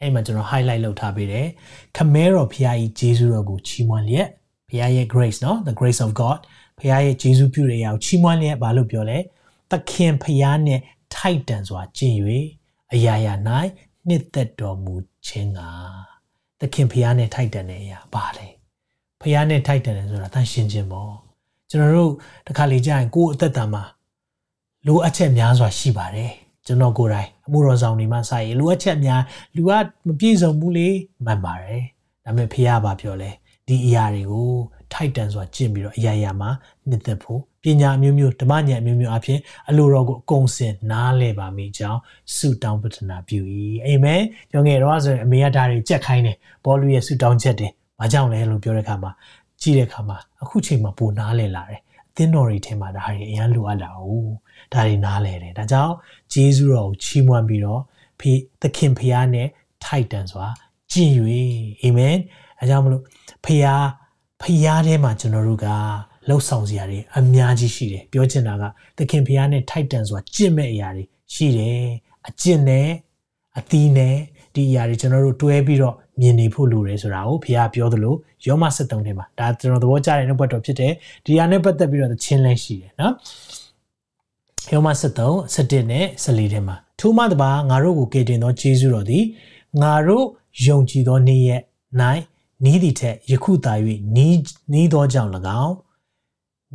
အဲ့မှာကျွန်တော် highlight လုပ်ထားပေးတယ်ခမဲတော်ဖျားကြီးဂျေဇုတော်ကိုချီးမွမ်းလျက်ဖျားရဲ့ grace နော် the grace of god ဖျားရဲ့ဂျေဇုပြုတဲ့အရာကိုချီးမွမ်းလျက်ဘာလို့ပြောလဲသခင်ဖျားနဲ့ထိုက်တန်စွာကျင့်၍အရာရာ၌နှစ်သက်တော်မူခြင်းကသခင်ဖျားနဲ့ထိုက်တန်တဲ့အရာပါလေ ဘုရားနဲ့ထိုက်တန်တယ်ဆိုတာတန်ရှင်းခြင်းပေါ့ကျွန်တော်တို့တခါလေကြာရင်ကိုယ်အသက်တာမှာလိုအပ်ချက်များစွာရှိပါတယ်ကျွန်တော်ကိုယ်တိုင်အမှုတော်ဆောင်တွေမှာစာရေးလိုအပ်ချက်များလူကမပြည့်စုံဘူးလေမှန်ပါတယ်ဒါပေမဲ့ဖះဘာပြောလဲဒီအရာတွေကိုထိုက်တန်စွာကျင့်ပြီးတော့အရာရာမှာနှစ်သက်ဖို့ပညာအမျိုးမျိုးဓမ္မဉာဏ်အမျိုးမျိုးအဖြစ်အလိုတော်ကိုအကုန်စင်နားလဲပါမိကြောင်းဆုတောင်းပတနာပြု၏အာမင်ကျွန်ငယ်တော့ဆိုရင်အမေကဒါတွေကြက်ခိုင်းတယ်ဘောလူရဲ့ဆုတောင်းချက်တယ် ဘာကြောင့်လဲလို့ပြောတဲ့အခါမှာကြည့်တဲ့အခါမှာအခုချိန်မှာပိုနားလဲလာတယ်အသင်းတော်တွေထဲမှာဒါတွေအရန်လိုအပ်လာဘူးဒါတွေနားလဲတယ်ဒါကြောင့်ဂျေဇုတော်ကိုချီးမွမ်းပြီးတော့ဖေသခင်ဖျားနဲ့ထိုက်တန်စွာကြည်၍အာမင်အဲကြောင့်မလို့ဖျားဖျားထဲမှာကျွန်တော်တို့ကလှုပ်ဆောင်စရာတွေအများကြီးရှိတယ်ပြောချင်တာကသခင်ဖျားနဲ့ထိုက်တန်စွာကြင့်မဲ့အရာတွေရှိတယ်အကျင့်နဲ့အသီးနဲ့ဒီအရာတွေကျွန်တော်တို့တွဲပြီးတော့ မြင်နေဖို့လိုတယ်ဆိုတာကိုဖခင်ပြောသလိုယောမ73ထဲမှာဒါကျွန်တော်သဘောကျတဲ့နှုတ်ပတ်တော်ဖြစ်တယ်ဒီဟာနဲ့ပတ်သက်ပြီးတော့ချင်းလဲရှိတယ်နော်ယောမ73 17နဲ့14ထဲမှာထိုမှတပါငါတို့ကိုကယ်တင်သောယေရှုတော်သည်ငါတို့ယုံကြည်သောနေ့ရက်၌နီးသည်ထက်ယခုသာ၍နီးနီးသောကြောင့်၎င်း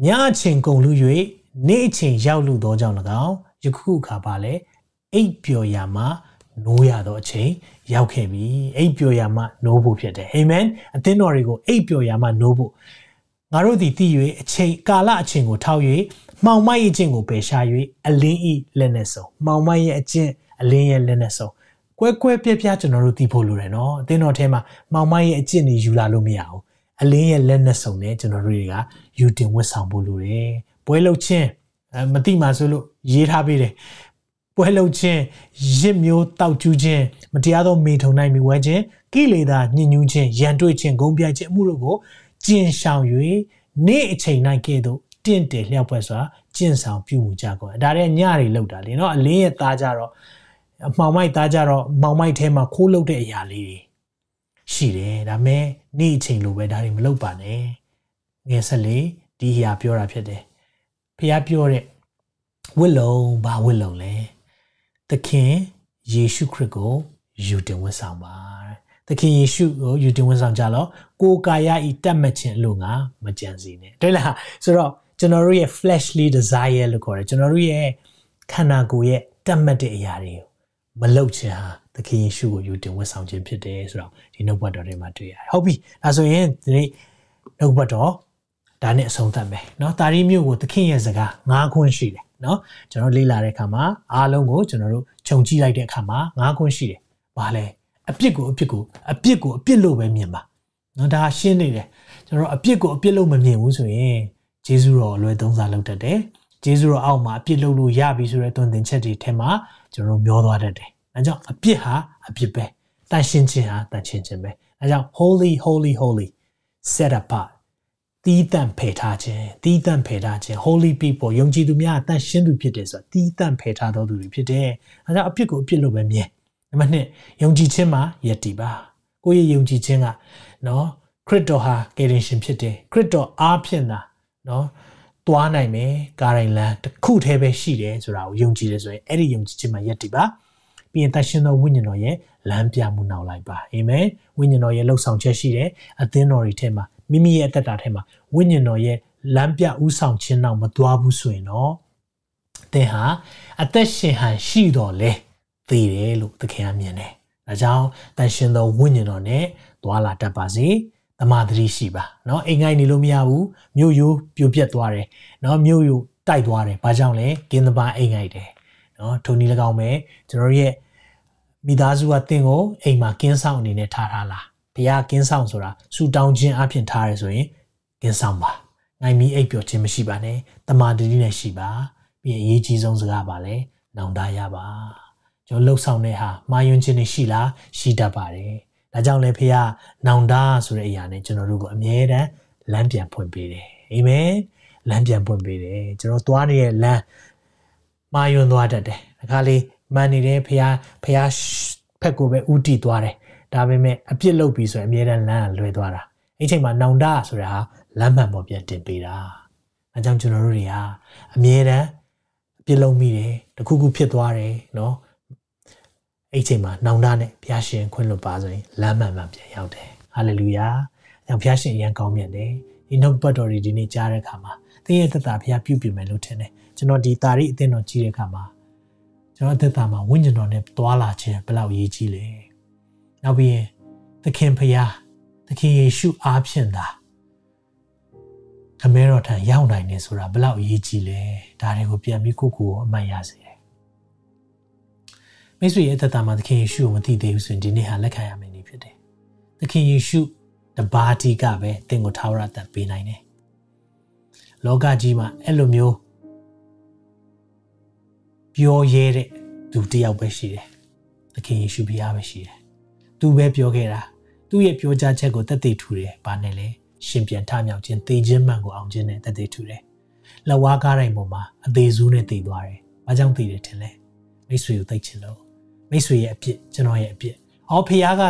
ညအချိန်ကုန်လူ၍နေ့အချိန်ရောက်လူသောကြောင့်၎င်းယခုအခါပါလေအိပ်ပျော်ရာမှာ နိုးရသောအချိန်ရောက်ခဲ့ပြီအိပ်ပျော်ရာမှနိုးဖို့ဖြစ်တယ်အာမင်အသင်းတော်တွေကိုအိပ်ပျော်ရာမှနိုးဖို့ငါတို့သည်တည်၍အချိန်ကာလအချိန်ကိုထောက်၍မှောင်မိုက်အကျင့်ကိုပယ်ရှား၍အလင်းဤလက်နဲ့ဆုံးမှောင်မိုက်ရဲ့အကျင့်အလင်းရဲ့လက်နဲ့ဆုံးကွဲကွဲပြားပြားကျွန်တော်တို့သိဖို့လိုတယ်နော်အသင်းတော်ထဲမှာမှောင်မိုက်ရဲ့အကျင့်တွေယူလာလို့မရဘူးအလင်းရဲ့လက်နဲ့ဆုံးနဲ့ကျွန်တော်တို့တွေကယူတင်ဝတ်ဆောင်ဖို့လိုတယ်ပွဲလုတ်ချင်းမတိမှဆိုလို့ရေးထားပေးတယ် ပွဲလှုပ်ခြင်းရစ်မျိုးတောက်ကျူးခြင်းမတရားသောမေထုံနိုင်မိဝဲခြင်းကိလေသာညှဉ်းညူးခြင်းရန်တွေ့ခြင်းဂုံပြိုက်ခြင်းအမှုတို့ကိုကျင့်ဆောင်၍နေ့အချိန်၌ကဲ့သို့တင့်တယ်လျှောက်ပွဲစွာကျင့်ဆောင်ပြုမှုကြကုန်ဒါတဲ့ညတွေလောက်တာလေနော်အလင်းရဲ့သားကြတော့အမှောင်မိုက်သားကြတော့မှောင်မိုက်ထဲမှာခိုးလုတ်တဲ့အရာလေးတွေရှိတယ်ဒါပေမဲ့နေ့အချိန်လိုပဲဒါတွေမလုပ်ပါနဲ့ငယ်ဆက်လေးဒီဟာပြောတာဖြစ်တယ်ဖះပြောတဲ့ဝစ်လုံးဘာဝစ်လုံးလဲ သခင်ယေရှုခရစ်ကိုယူတင်ဝတ်ဆောင်ပါသခင်ယေရှုကိုယူတင်ဝတ်ဆောင်ကြတော့ကိုယ်ကာယဤတတ်မှတ်ခြင်းအလို့ငါမကြံစီနဲ့တွေ့လားဆိုတော့ကျွန်တော်တို့ရဲ့ fleshly desire လို့ခေါ်တယ်ကျွန်တော်တို့ရဲ့ခန္ဓာကိုယ်ရဲ့တတ်မှတ်တဲ့အရာတွေကိုမလုပ်ခြင်းဟာသခင်ယေရှုကိုယူတင်ဝတ်ဆောင်ခြင်းဖြစ်တယ်ဆိုတော့ဒီနှုတ်ဘတ်တော်ထဲမှာတွေ့ရတယ်ဟုတ်ပြီဒါဆိုရင်ဒီနေ့နှုတ်ဘတ်တော်ဒါနဲ့အဆုံးသတ်မယ်เนาะတာရီမျိုးကိုသခင်ရဲ့စကား၅ခွန်းရှိတယ် เนาะကျွန်တော်လေ့လာတဲ့အခါမှာအားလုံးကိုကျွန်တော်တို့ခြုံကြည့်လိုက်တဲ့အခါမှာ၅ခွန်းရှိတယ်ဘာလဲအပြစ်ကိုအပြစ်ကိုအပြစ်ကိုအပြစ်လို့ပဲမြင်ပါเนาะဒါရှင်းနေတယ်ကျွန်တော်အပြစ်ကိုအပြစ်လို့မမြင်ဘူးဆိုရင်ဂျေဇုတော်အလွယ်သုံးစားလုပ်တတ်တယ်ဂျေဇုတော်အောက်မှာအပြစ်လုပ်လို့ရပြီဆိုတဲ့သွန်သင်ချက်တွေထဲမှာကျွန်တော်မျောသွားတတ်တယ်အဲကြောင့်အပြစ်ဟာအပြစ်ပဲတန်ရှင်းခြင်းဟာတန်ရှင်းခြင်းပဲအဲကြောင့် holy holy holy set apart တီးတန့်ဖယ်ထားခြင်းတီးတန့်ဖယ်ထားခြင်း holy people ယုံကြည်သူများအတန်ရှင်းသူဖြစ်တယ်ဆိုတာတီးတန့်ဖယ်ထားတော်သူတွေဖြစ်တယ်အဲကြောင့်အပြစ်ကိုအပြစ်လို့ပဲမြင်နံပါတ်1ယုံကြည်ခြင်းမှာယက်တီပါကိုယ့်ရဲ့ယုံကြည်ခြင်းကနော်ခရစ်တော်ဟာကယ်တင်ရှင်ဖြစ်တယ်ခရစ်တော်အားဖြင့်သာနော်သွားနိုင်မယ်ကာရိုင်လန်တစ်ခုတည်းပဲရှိတယ်ဆိုတာကိုယုံကြည်တယ်ဆိုရင်အဲ့ဒီယုံကြည်ခြင်းမှာယက်တီပါပြီးရင်တရှင်သောဝိညာဉ်တော်ရဲ့လမ်းပြမှုနောက်လိုက်ပါအာမင်ဝိညာဉ်တော်ရဲ့လှုပ်ဆောင်ချက်ရှိတယ်အသင်းတော်တွေထဲမှာ မိမိရဲ့အသက်တာထဲမှာဝိညာဉ်တော်ရဲ့လမ်းပြဥဆောင်ခြင်းတော့မသွားဘူးဆိုရင်တော့သင်ဟာအသက်ရှင်ဟန်ရှိတော်လဲသိတယ်လို့သခင်ကမြင်တယ်။ဒါကြောင့်တန်ရှင်သောဝိညာဉ်တော်နဲ့သွာလာတတ်ပါစေ။တမာတိရှိပါ။နော်အိမ်ငိုင်းနေလို့မရဘူး။မြို့ရိုးပြိုပြက်သွားတယ်။နော်မြို့ရိုးတိုက်သွားတယ်။ဘာကြောင့်လဲ။ဂင်းသဘာအိမ်ငိုက်တယ်။နော်ထုံနီ၎င်းပဲကျွန်တော်ရဲ့မိသားစုကတင့်ကိုအိမ်မှာကင်းဆောင်အနေနဲ့ထားထားလား။ ဘုရားကင်းဆောင်ဆိုတာဆူတောင်းခြင်းအပြင်ထားရဲဆိုရင်ကင်းဆောင်ပါနိုင်မီအိပ်ပျော်ခြင်းမရှိပါနဲ့တမာတတိနဲ့ရှိပါပြီးရင်အရေးကြီးဆုံးစကားပါလဲနောင်တရပါကျွန်တော်လှုပ်ဆောင်တဲ့ဟာမှာယွန်းခြင်းတွေရှိလားရှိတတ်ပါတယ်ဒါကြောင့်လည်းဖေကနောင်တဆိုတဲ့အရာနဲ့ကျွန်တော်တို့ကိုအမြဲတမ်းလမ်းပြန်ဖွင့်ပေးတယ်အာမင်လမ်းပြန်ဖွင့်ပေးတယ်ကျွန်တော်သွားနေတဲ့လမ်းမှာယွန်းသွားတတ်တယ်ဒါခါလေးမှန်နေတဲ့ဖေကဖေကဖက်ကိုပဲဥတီသွားတယ် ဒါပေမဲ့အပြစ်လုပ်ပြီးဆိုရင်အမြဲတမ်းလမ်းကလွဲသွားတာအဲ့ချိန်မှာနောင်တဆိုတာဟာလမ်းမှန်ပေါ်ပြန်တင်ပေးတာအဲကြောင့်ကျွန်တော်တို့တွေဟာအမြဲတမ်းအပြစ်လုပ်မိတယ်တခုခုဖြစ်သွားတယ်နော်အဲ့ချိန်မှာနောင်တနဲ့ဘုရားရှင်ခွင့်လွှတ်ပါဆိုရင်လမ်းမှန်မှပြန်ရောက်တယ်ဟာလေလုယာအဲဘုရားရှင်အရန်ကောင်းမြတ်တယ်ဒီနှုတ်ပတ်တော်တွေဒီနေ့ကြားတဲ့အခါမှာသင်ရဲ့သက်တာဘုရားပြုပြင်မယ်လို့ထင်တယ်ကျွန်တော်ဒီတာရီအသင်းတော်ကြီးတဲ့အခါမှာကျွန်တော်သက်တာမှာဝိညာဉ်တော်နဲ့တွာလာခြင်းဘယ်လောက်ရေးကြီးလဲ နောက်ပြီးရင်သခင်ဖရာသခင်ယေရှုအားဖြင့်သာခမဲတော်ထံရောက်နိုင်နေဆိုတာဘယ်လောက်အရေးကြီးလဲဒါတွေကိုပြန်ပြီးကိုကိုအမှတ်ရစေတယ်မိတ်ဆွေရဲ့သက်တာမှာသခင်ယေရှုကိုမသိသေးဘူးဆိုရင်ဒီနေ့ဟာလက်ခံရမယ်နေဖြစ်တယ်သခင်ယေရှုတပါးတီကပဲသင်ကိုထာဝရတတ်ပေးနိုင်တယ်လောကကြီးမှာအဲ့လိုမျိုးပြောရဲတဲ့သူတယောက်ပဲရှိတယ်သခင်ယေရှုဘုရားပဲရှိတယ် သူပဲပြောခဲ့တာသူ့ရဲ့ပြောကြားချက်ကိုတက်သိထူတယ်။ဘာနဲ့လဲရှင်ပြန်ထမြောက်ခြင်းသေခြင်းမှန်ကိုအောင်ခြင်းနဲ့တက်သိထူတယ်။လက်ဝါးကားတိုင်းပေါ်မှာအသေးစိုးနဲ့တည်သွားတယ်။ဘာကြောင့်တည်တယ်ထင်လဲ။မိတ်ဆွေကိုသိချင်လို့မိတ်ဆွေရဲ့အပြစ်ကျွန်တော်ရဲ့အပြစ်။အော်ဖခင်က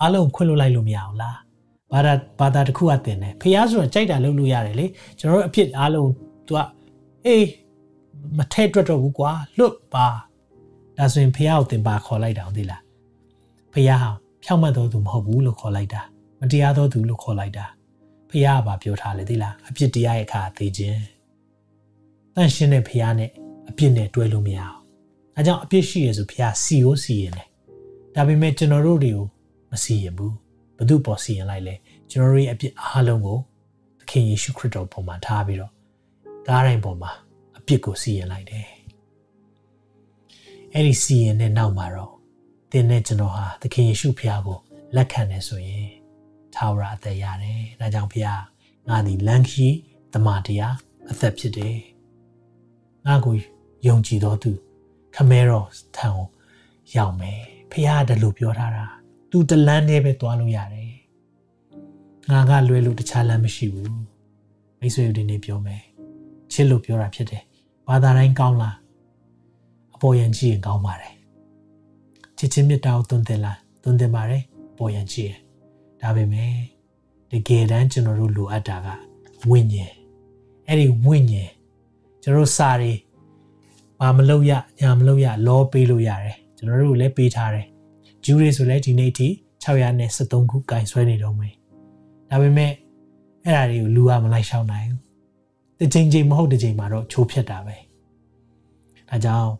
အားလုံးခွင့်လွှတ်လိုက်လို့မရအောင်လား။ဘာသာဘာသာတစ်ခုကတင်တယ်။ဖခင်ဆိုတော့ကြိုက်တာလုပ်လို့ရတယ်လေ။ကျွန်တော်တို့အပြစ်အားလုံး तू ကအေးမထဲ့တွက်တော့ဘူးကွာလွတ်ပါဒါဆိုရင်ဖះကိုတင်ပါခေါ်လိုက်တာဟုတ်သေးလားဖះဟာ ဖြောက်မှတ်တော်သူမဟုတ်ဘူးလို့ခေါ်လိုက်တာမတရားတော်သူလို့ခေါ်လိုက်တာဖះကပြောထားလေသိလားအပြစ်တရားရဲ့အခါသိခြင်းတန့်ရှင်းတဲ့ဖះနဲ့အပြစ်နဲ့တွဲလို့မရအောင်အဲကြောင့်အပြစ်ရှိရဆိုဖះစီကိုစီရင်တယ်ဒါပေမဲ့ကျွန်တော်တို့တွေကိုမစီရင်ဘူးဘသူပေါ်စီရင်လိုက်လဲကျွန်တော်တို့ရဲ့အပြစ်အားလုံးကိုသခင်ယေရှုခရစ်တော်ပုံမှာထားပြီးတော့ကားတိုင်းပေါ်မှာအပြစ်ကိုစီရင်လိုက်တယ်အဲ့ဒီစီရင်တဲ့နောက်မှာတော့ သင်နဲ့ကျွန်တော်ဟာသခင်ယေရှုဖခင်ကိုလက်ခံတယ်ဆိုရင်ထာဝရအသက်ရတယ်။ဒါကြောင့်ဖခင်ငါဒီလန်ခီတမန်တရားအသက်ဖြစ်တယ်။ငါကိုယုံကြည်တော်သူခမဲတော်ထံကိုရောက်မယ်။ဖခင်ကလည်းပြောထားတာ။ तू တလန်းနဲ့ပဲသွားလို့ရတယ်။ငါကလွယ်လို့တခြားလမ်းမရှိဘူး။မိတ်ဆွေတို့ဒီနေ့ပြောမယ်။ချစ်လို့ပြောတာဖြစ်တယ်။ဘာသာတိုင်းကောင်းလား။အပေါ်ယံကြည့်ရင်ကောင်းပါတယ် ချစ်ချင်းမြတ်တာကိုသွန်သင်လာသွန်သင်ပါတယ်ပေါ်ရန်ကြည့်ရဒါပေမဲ့တကယ်တမ်းကျွန်တော်တို့လိုအပ်တာကဝိညာဉ်အဲ့ဒီဝိညာဉ်ကျွန်တော်စာတွေဘာမလုပ်ရညာမလုပ်ရလောပေးလို့ရတယ်ကျွန်တော်တို့လည်းပေးထားတယ်ဂျူးတွေဆိုလည်းဒီနေ့ထိ673ခုကင်ဆွဲနေတော့မယ်ဒါပေမဲ့အဲ့ဒါတွေကိုလူကမလိုက်ရှောင်နိုင်ဘူးတစ်ချိန်ချိန်မဟုတ်တစ်ချိန်မှာတော့ချိုးဖြတ်တာပဲဒါကြောင့်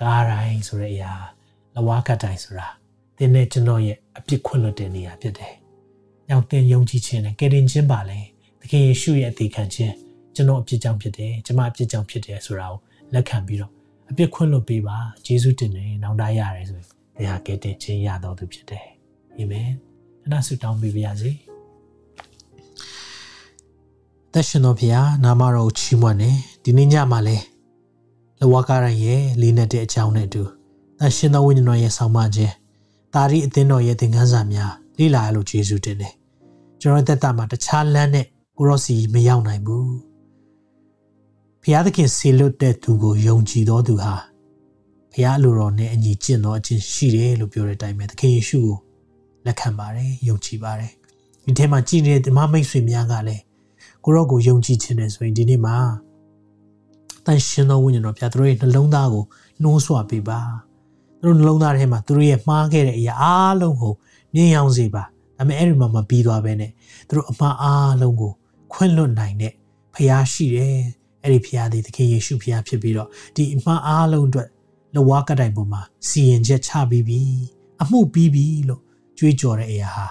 ကားတိုင်းဆိုတဲ့အရာ လဝါကတိုင်းဆိုတာတင်းနဲ့ကျွန်တော်ရဲ့အပြစ်ခွင့်လွတ်တဲ့နေရာဖြစ်တယ်။ညောင်တင်ယုံကြည်ခြင်းနဲ့ကယ်တင်ခြင်းပါလေ။သခင်ယေရှုရဲ့အသေးခံခြင်းကျွန်တော်အပြစ်ကြောင့်ဖြစ်တယ်။ကျွန်မအပြစ်ကြောင့်ဖြစ်တယ်ဆိုတာကိုလက်ခံပြီးတော့အပြစ်ခွင့်လွတ်ပေးပါ။ယေရှုတင်တယ်နောင်တရတယ်ဆိုရင်တရားကယ်တင်ခြင်းရတော်သူဖြစ်တယ်။အာမင်။အနာဆုတောင်းပေးပါရစေ။သက်ရှင်တော်ဖျားနာမတော်ချီးမွမ်းနေဒီနေ့ညမှာလဲလဝကားရရဲ့လေးနဲ့တဲ့အကြောင်းနဲ့အတူ သရှင်သောဝိညာဉ်တော်ရဲ့ဆောင်မခြင်းတာရီအသင်းတော်ရဲ့သင်ခန်းစာများလေ့လာရလို့ယေရှုတင်တယ်ကျွန်တော်သက်တာမှာတခြားလမ်းနဲ့ကိုရောစီမရောက်နိုင်ဘူးဖျားသခင်ဆေလွတ်တဲ့သူကိုယုံကြည်တော်သူဟာဖျားလိုတော်နဲ့အညီကျင့်တော်အချင်းရှိတယ်လို့ပြောတဲ့အတိုင်းပဲသခင်ယေရှုကိုလက်ခံပါတယ်ယုံကြည်ပါတယ်ဒီထဲမှာကြည်နေတဲ့ဓမ္မမိတ်ဆွေများကလည်းကိုရောကိုယုံကြည်ခြင်းနဲ့ဆိုရင်ဒီနေ့မှာတန်ရှင်သောဝိညာဉ်တော်ဖျားသူတို့ရဲ့နှလုံးသားကိုနှိုးဆွပေးပါ သူတို့နှလုံးသားထဲမှာသူတို့ရဲ့မှားခဲ့တဲ့အရာအားလုံးကိုမြင်အောင်စေပါဒါပေမဲ့အဲ့ဒီမှာမပြီးသွားပဲနဲ့သူတို့အမှားအားလုံးကိုခွင့်လွတ်နိုင်တဲ့ဖခင်ရှိတယ်အဲ့ဒီဖခင်သည်သခင်ယေရှုဖခင်ဖြစ်ပြီးတော့ဒီအမှားအားလုံးအတွက်လဝါကတိုင်ပေါ်မှာစီရင်ချက်ချပြီးပြီအမှုပြီးပြီလို့ကြွေးကြော်တဲ့အရာဟာ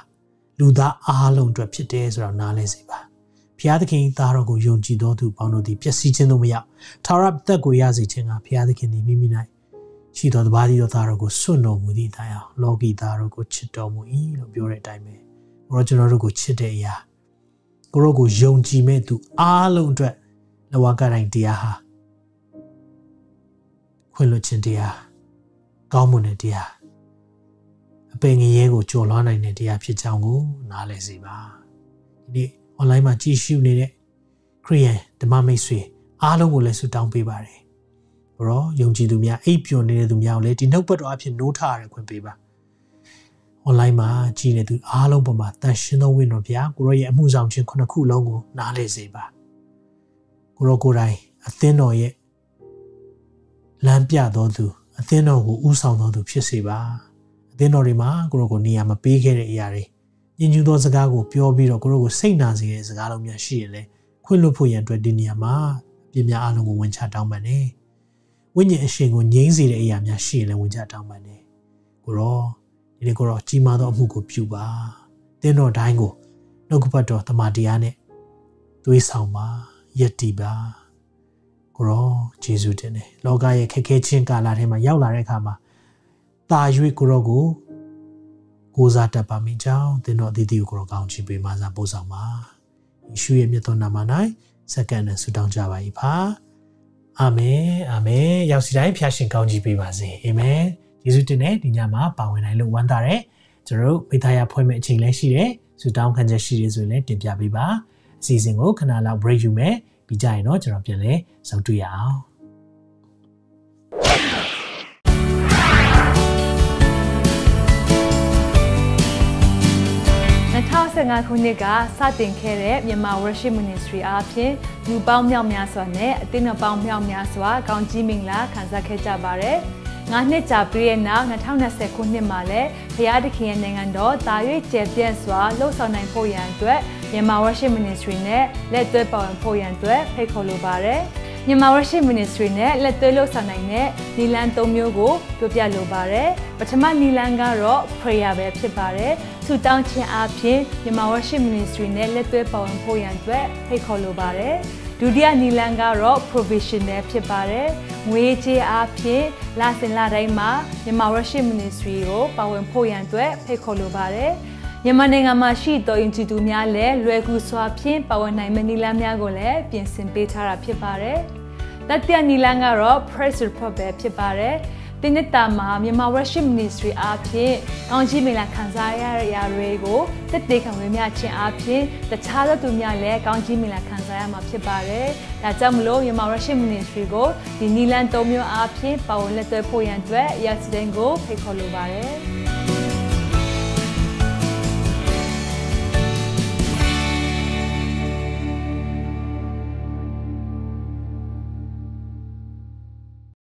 လူသားအားလုံးအတွက်ဖြစ်တယ်ဆိုတော့နားလဲစေပါဖျားသခင်သားတော်ကိုယုံကြည်တော်သူပေါင်းတို့သည်ပျက်စီးခြင်းတို့မရောက်ထာဝရသက်ကိုရစေခြင်းကဖျားသခင်သည်မိမိ၌ ရှိတော်တပါးသီတော်သားတော်ကိုစွန့်တော်မူသည့်တိုင်အောင်လောကီသားတော်ကိုချစ်တော်မူ၏လို့ပြောတဲ့အတိုင်းပဲဘုရားကျွန်တော်တို့ကိုချစ်တဲ့အရာကိုရောကိုယုံကြည်မဲ့သူအားလုံးအတွက်လဝကတိုင်းတရားဟာခွင့်လွှတ်ခြင်းတရားကောင်းမွန်တဲ့တရားအပင်ငရဲကိုကြော်လွှားနိုင်တဲ့တရားဖြစ်ကြောင်းကိုနားလည်စေပါဒီနေ့ online မှာကြည့်ရှုနေတဲ့ခရိယန်ဓမ္မမိတ်ဆွေအားလုံးကိုလည်းဆုတောင်းပေးပါတယ်။ ဘရောယုံကြည်သူများအိပ်ပျော်နေတဲ့သူများကိုလည်းဒီနှုတ်ပတ်တော်အဖြစ်နိုးထရခွင့်ပေးပါ။ online မှာကြည်နေသူအားလုံးပေါ်မှာတန်ရှင်းသောဝိညာဉ်တော်ဗျာကိုရောရဲ့အမှုဆောင်ခြင်းခုနှစ်ခုလုံးကိုနားလည်စေပါ။ကိုရောကိုယ်တိုင်အသင်းတော်ရဲ့လမ်းပြတော်သူအသင်းတော်ကိုဥဆောင်တော်သူဖြစ်စေပါ။အသင်းတော်တွေမှာကိုရောကိုနေရာမပေးခဲ့တဲ့အရာတွေညင်ညူသောစကားကိုပြောပြီးတော့ကိုရောကိုစိတ်နာစေတဲ့စကားလုံးများရှိရင်လေခွင့်လွှတ်ဖို့ရန်အတွက်ဒီနေရာမှာအပြစ်များအလုံးကိုဝင်ချတောင်းပန်နေ ဝိညာဉ်အရှင်ကိုငြိမ်းစေတဲ့အရာများရှိရင်လည်းဝင်ချတောင်းပန်နေကိုရောဒီနေ့ကိုရောကြီးမားသောအမှုကိုပြုပါတင်းတော်တိုင်းကိုနှုတ်ကပတ်တော်တမန်တရားနဲ့သွေးဆောင်ပါယက်တီပါကိုရောယေရှုတင်တယ်လောကရဲ့ခက်ခဲချင်းကာလထဲမှာရောက်လာတဲ့အခါမှာတာ၍ကိုရောကိုကိုးစားတတ်ပါမိကြောင်းသင်တို့အသီးသီးကိုကောင်းချီးပေးမှစားပို့ဆောင်ပါယေရှုရဲ့မြတ်သောနာမ၌စက္ကန့်နဲ့ဆုတောင်းကြပါ၏ဖာ အာမင်အာမင်ရောက်စီတိုင်းဖျားရှင်ကောင်းချီးပေးပါစေအာမင်ယေရှုတင်တဲ့ဒီညမှာပါဝင်နိုင်လို့ဝမ်းသာတယ်ကျွန်တော်တို့မိသားရဖွဲ့မဲ့အချိန်လည်းရှိတယ်ဆုတောင်းခံချက်ရှိတယ်ဆိုရင်လည်းတင်ပြပေးပါအစီအစဉ်ကိုခဏလောက် break ယူမယ်ပြီးကြရင်တော့ကျွန်တော်ပြန်လဲဆုံတွေ့ရအောင် 2015ခုနှစ်ကစတင်ခဲ့တဲ့မြန်မာ Worship Ministry အားဖြင့်လူပေါင်းမြောက်များစွာနဲ့အသင်းတော်ပေါင်းမြောက်များစွာကောင်းကြီးမင်္ဂလာခံစားခဲ့ကြပါတယ်။ငါးနှစ်ကြာပြီးတဲ့နောက်2020ခုနှစ်မှာလည်းဘုရားသခင်ရဲ့နိုင်ငံတော်တာ၍ကျယ်ပြန့်စွာလှုပ်ဆောင်နိုင်ဖို့ရန်အတွက်မြန်မာ Worship Ministry နဲ့လက်တွဲပါဝင်ဖို့ရန်အတွက်ဖိတ်ခေါ်လိုပါတယ်။ မြန်မာ Worship Ministry နဲ့လက်သွေးလို့ဆောင်နိုင်တဲ့နီလန်၃မျိုးကိုပြောပြလိုပါတယ်။ပထမနီလန်ကတော့ prayer ပဲဖြစ်ပါတယ်။ဆုတောင်းခြင်းအပြင်မြန်မာ Worship Ministry နဲ့လက်သွေးပါဝင်ဖို့ရန်အတွက်ဖိတ်ခေါ်လိုပါတယ်။ဒုတိယနီလန်ကတော့ provisional ဖြစ်ပါတယ်။ငွေကြေးအပြင်လစဉ်လတိုင်းမှာမြန်မာ Worship Ministry ကိုပါဝင်ဖို့ရန်အတွက်ဖိတ်ခေါ်လိုပါတယ်။ မြန်မာနိုင်ငံမှာရှိသောယဉ်ကျေးသူများလည်းလွယ်ကူစွာဖြင့်ပါဝင်နိုင်မယ့်နည်းလမ်းများကိုလည်းပြင်ဆင်ပေးထားတာဖြစ်ပါတယ်။တတိယနည်းလမ်းကတော့ press report ပဲဖြစ်ပါတယ်။တင်းနှစ်တာမှာမြန်မာ worship ministry အားဖြင့်ကောင်းကြီးမင်္ဂလာခံစားရတဲ့ရာတွေကိုတက်တေခံဝင်မြခြင်းအားဖြင့်တခြားသောသူများလည်းကောင်းကြီးမင်္ဂလာခံစားရမှာဖြစ်ပါတယ်။ဒါကြောင့်မလို့မြန်မာ worship ministry ကိုဒီနီလန်၃မျိုးအားဖြင့်ပါဝင်လက်တွဲဖို့ရန်အတွက်အရာစတဲ့ကိုဖိတ်ခေါ်လိုပါတယ်။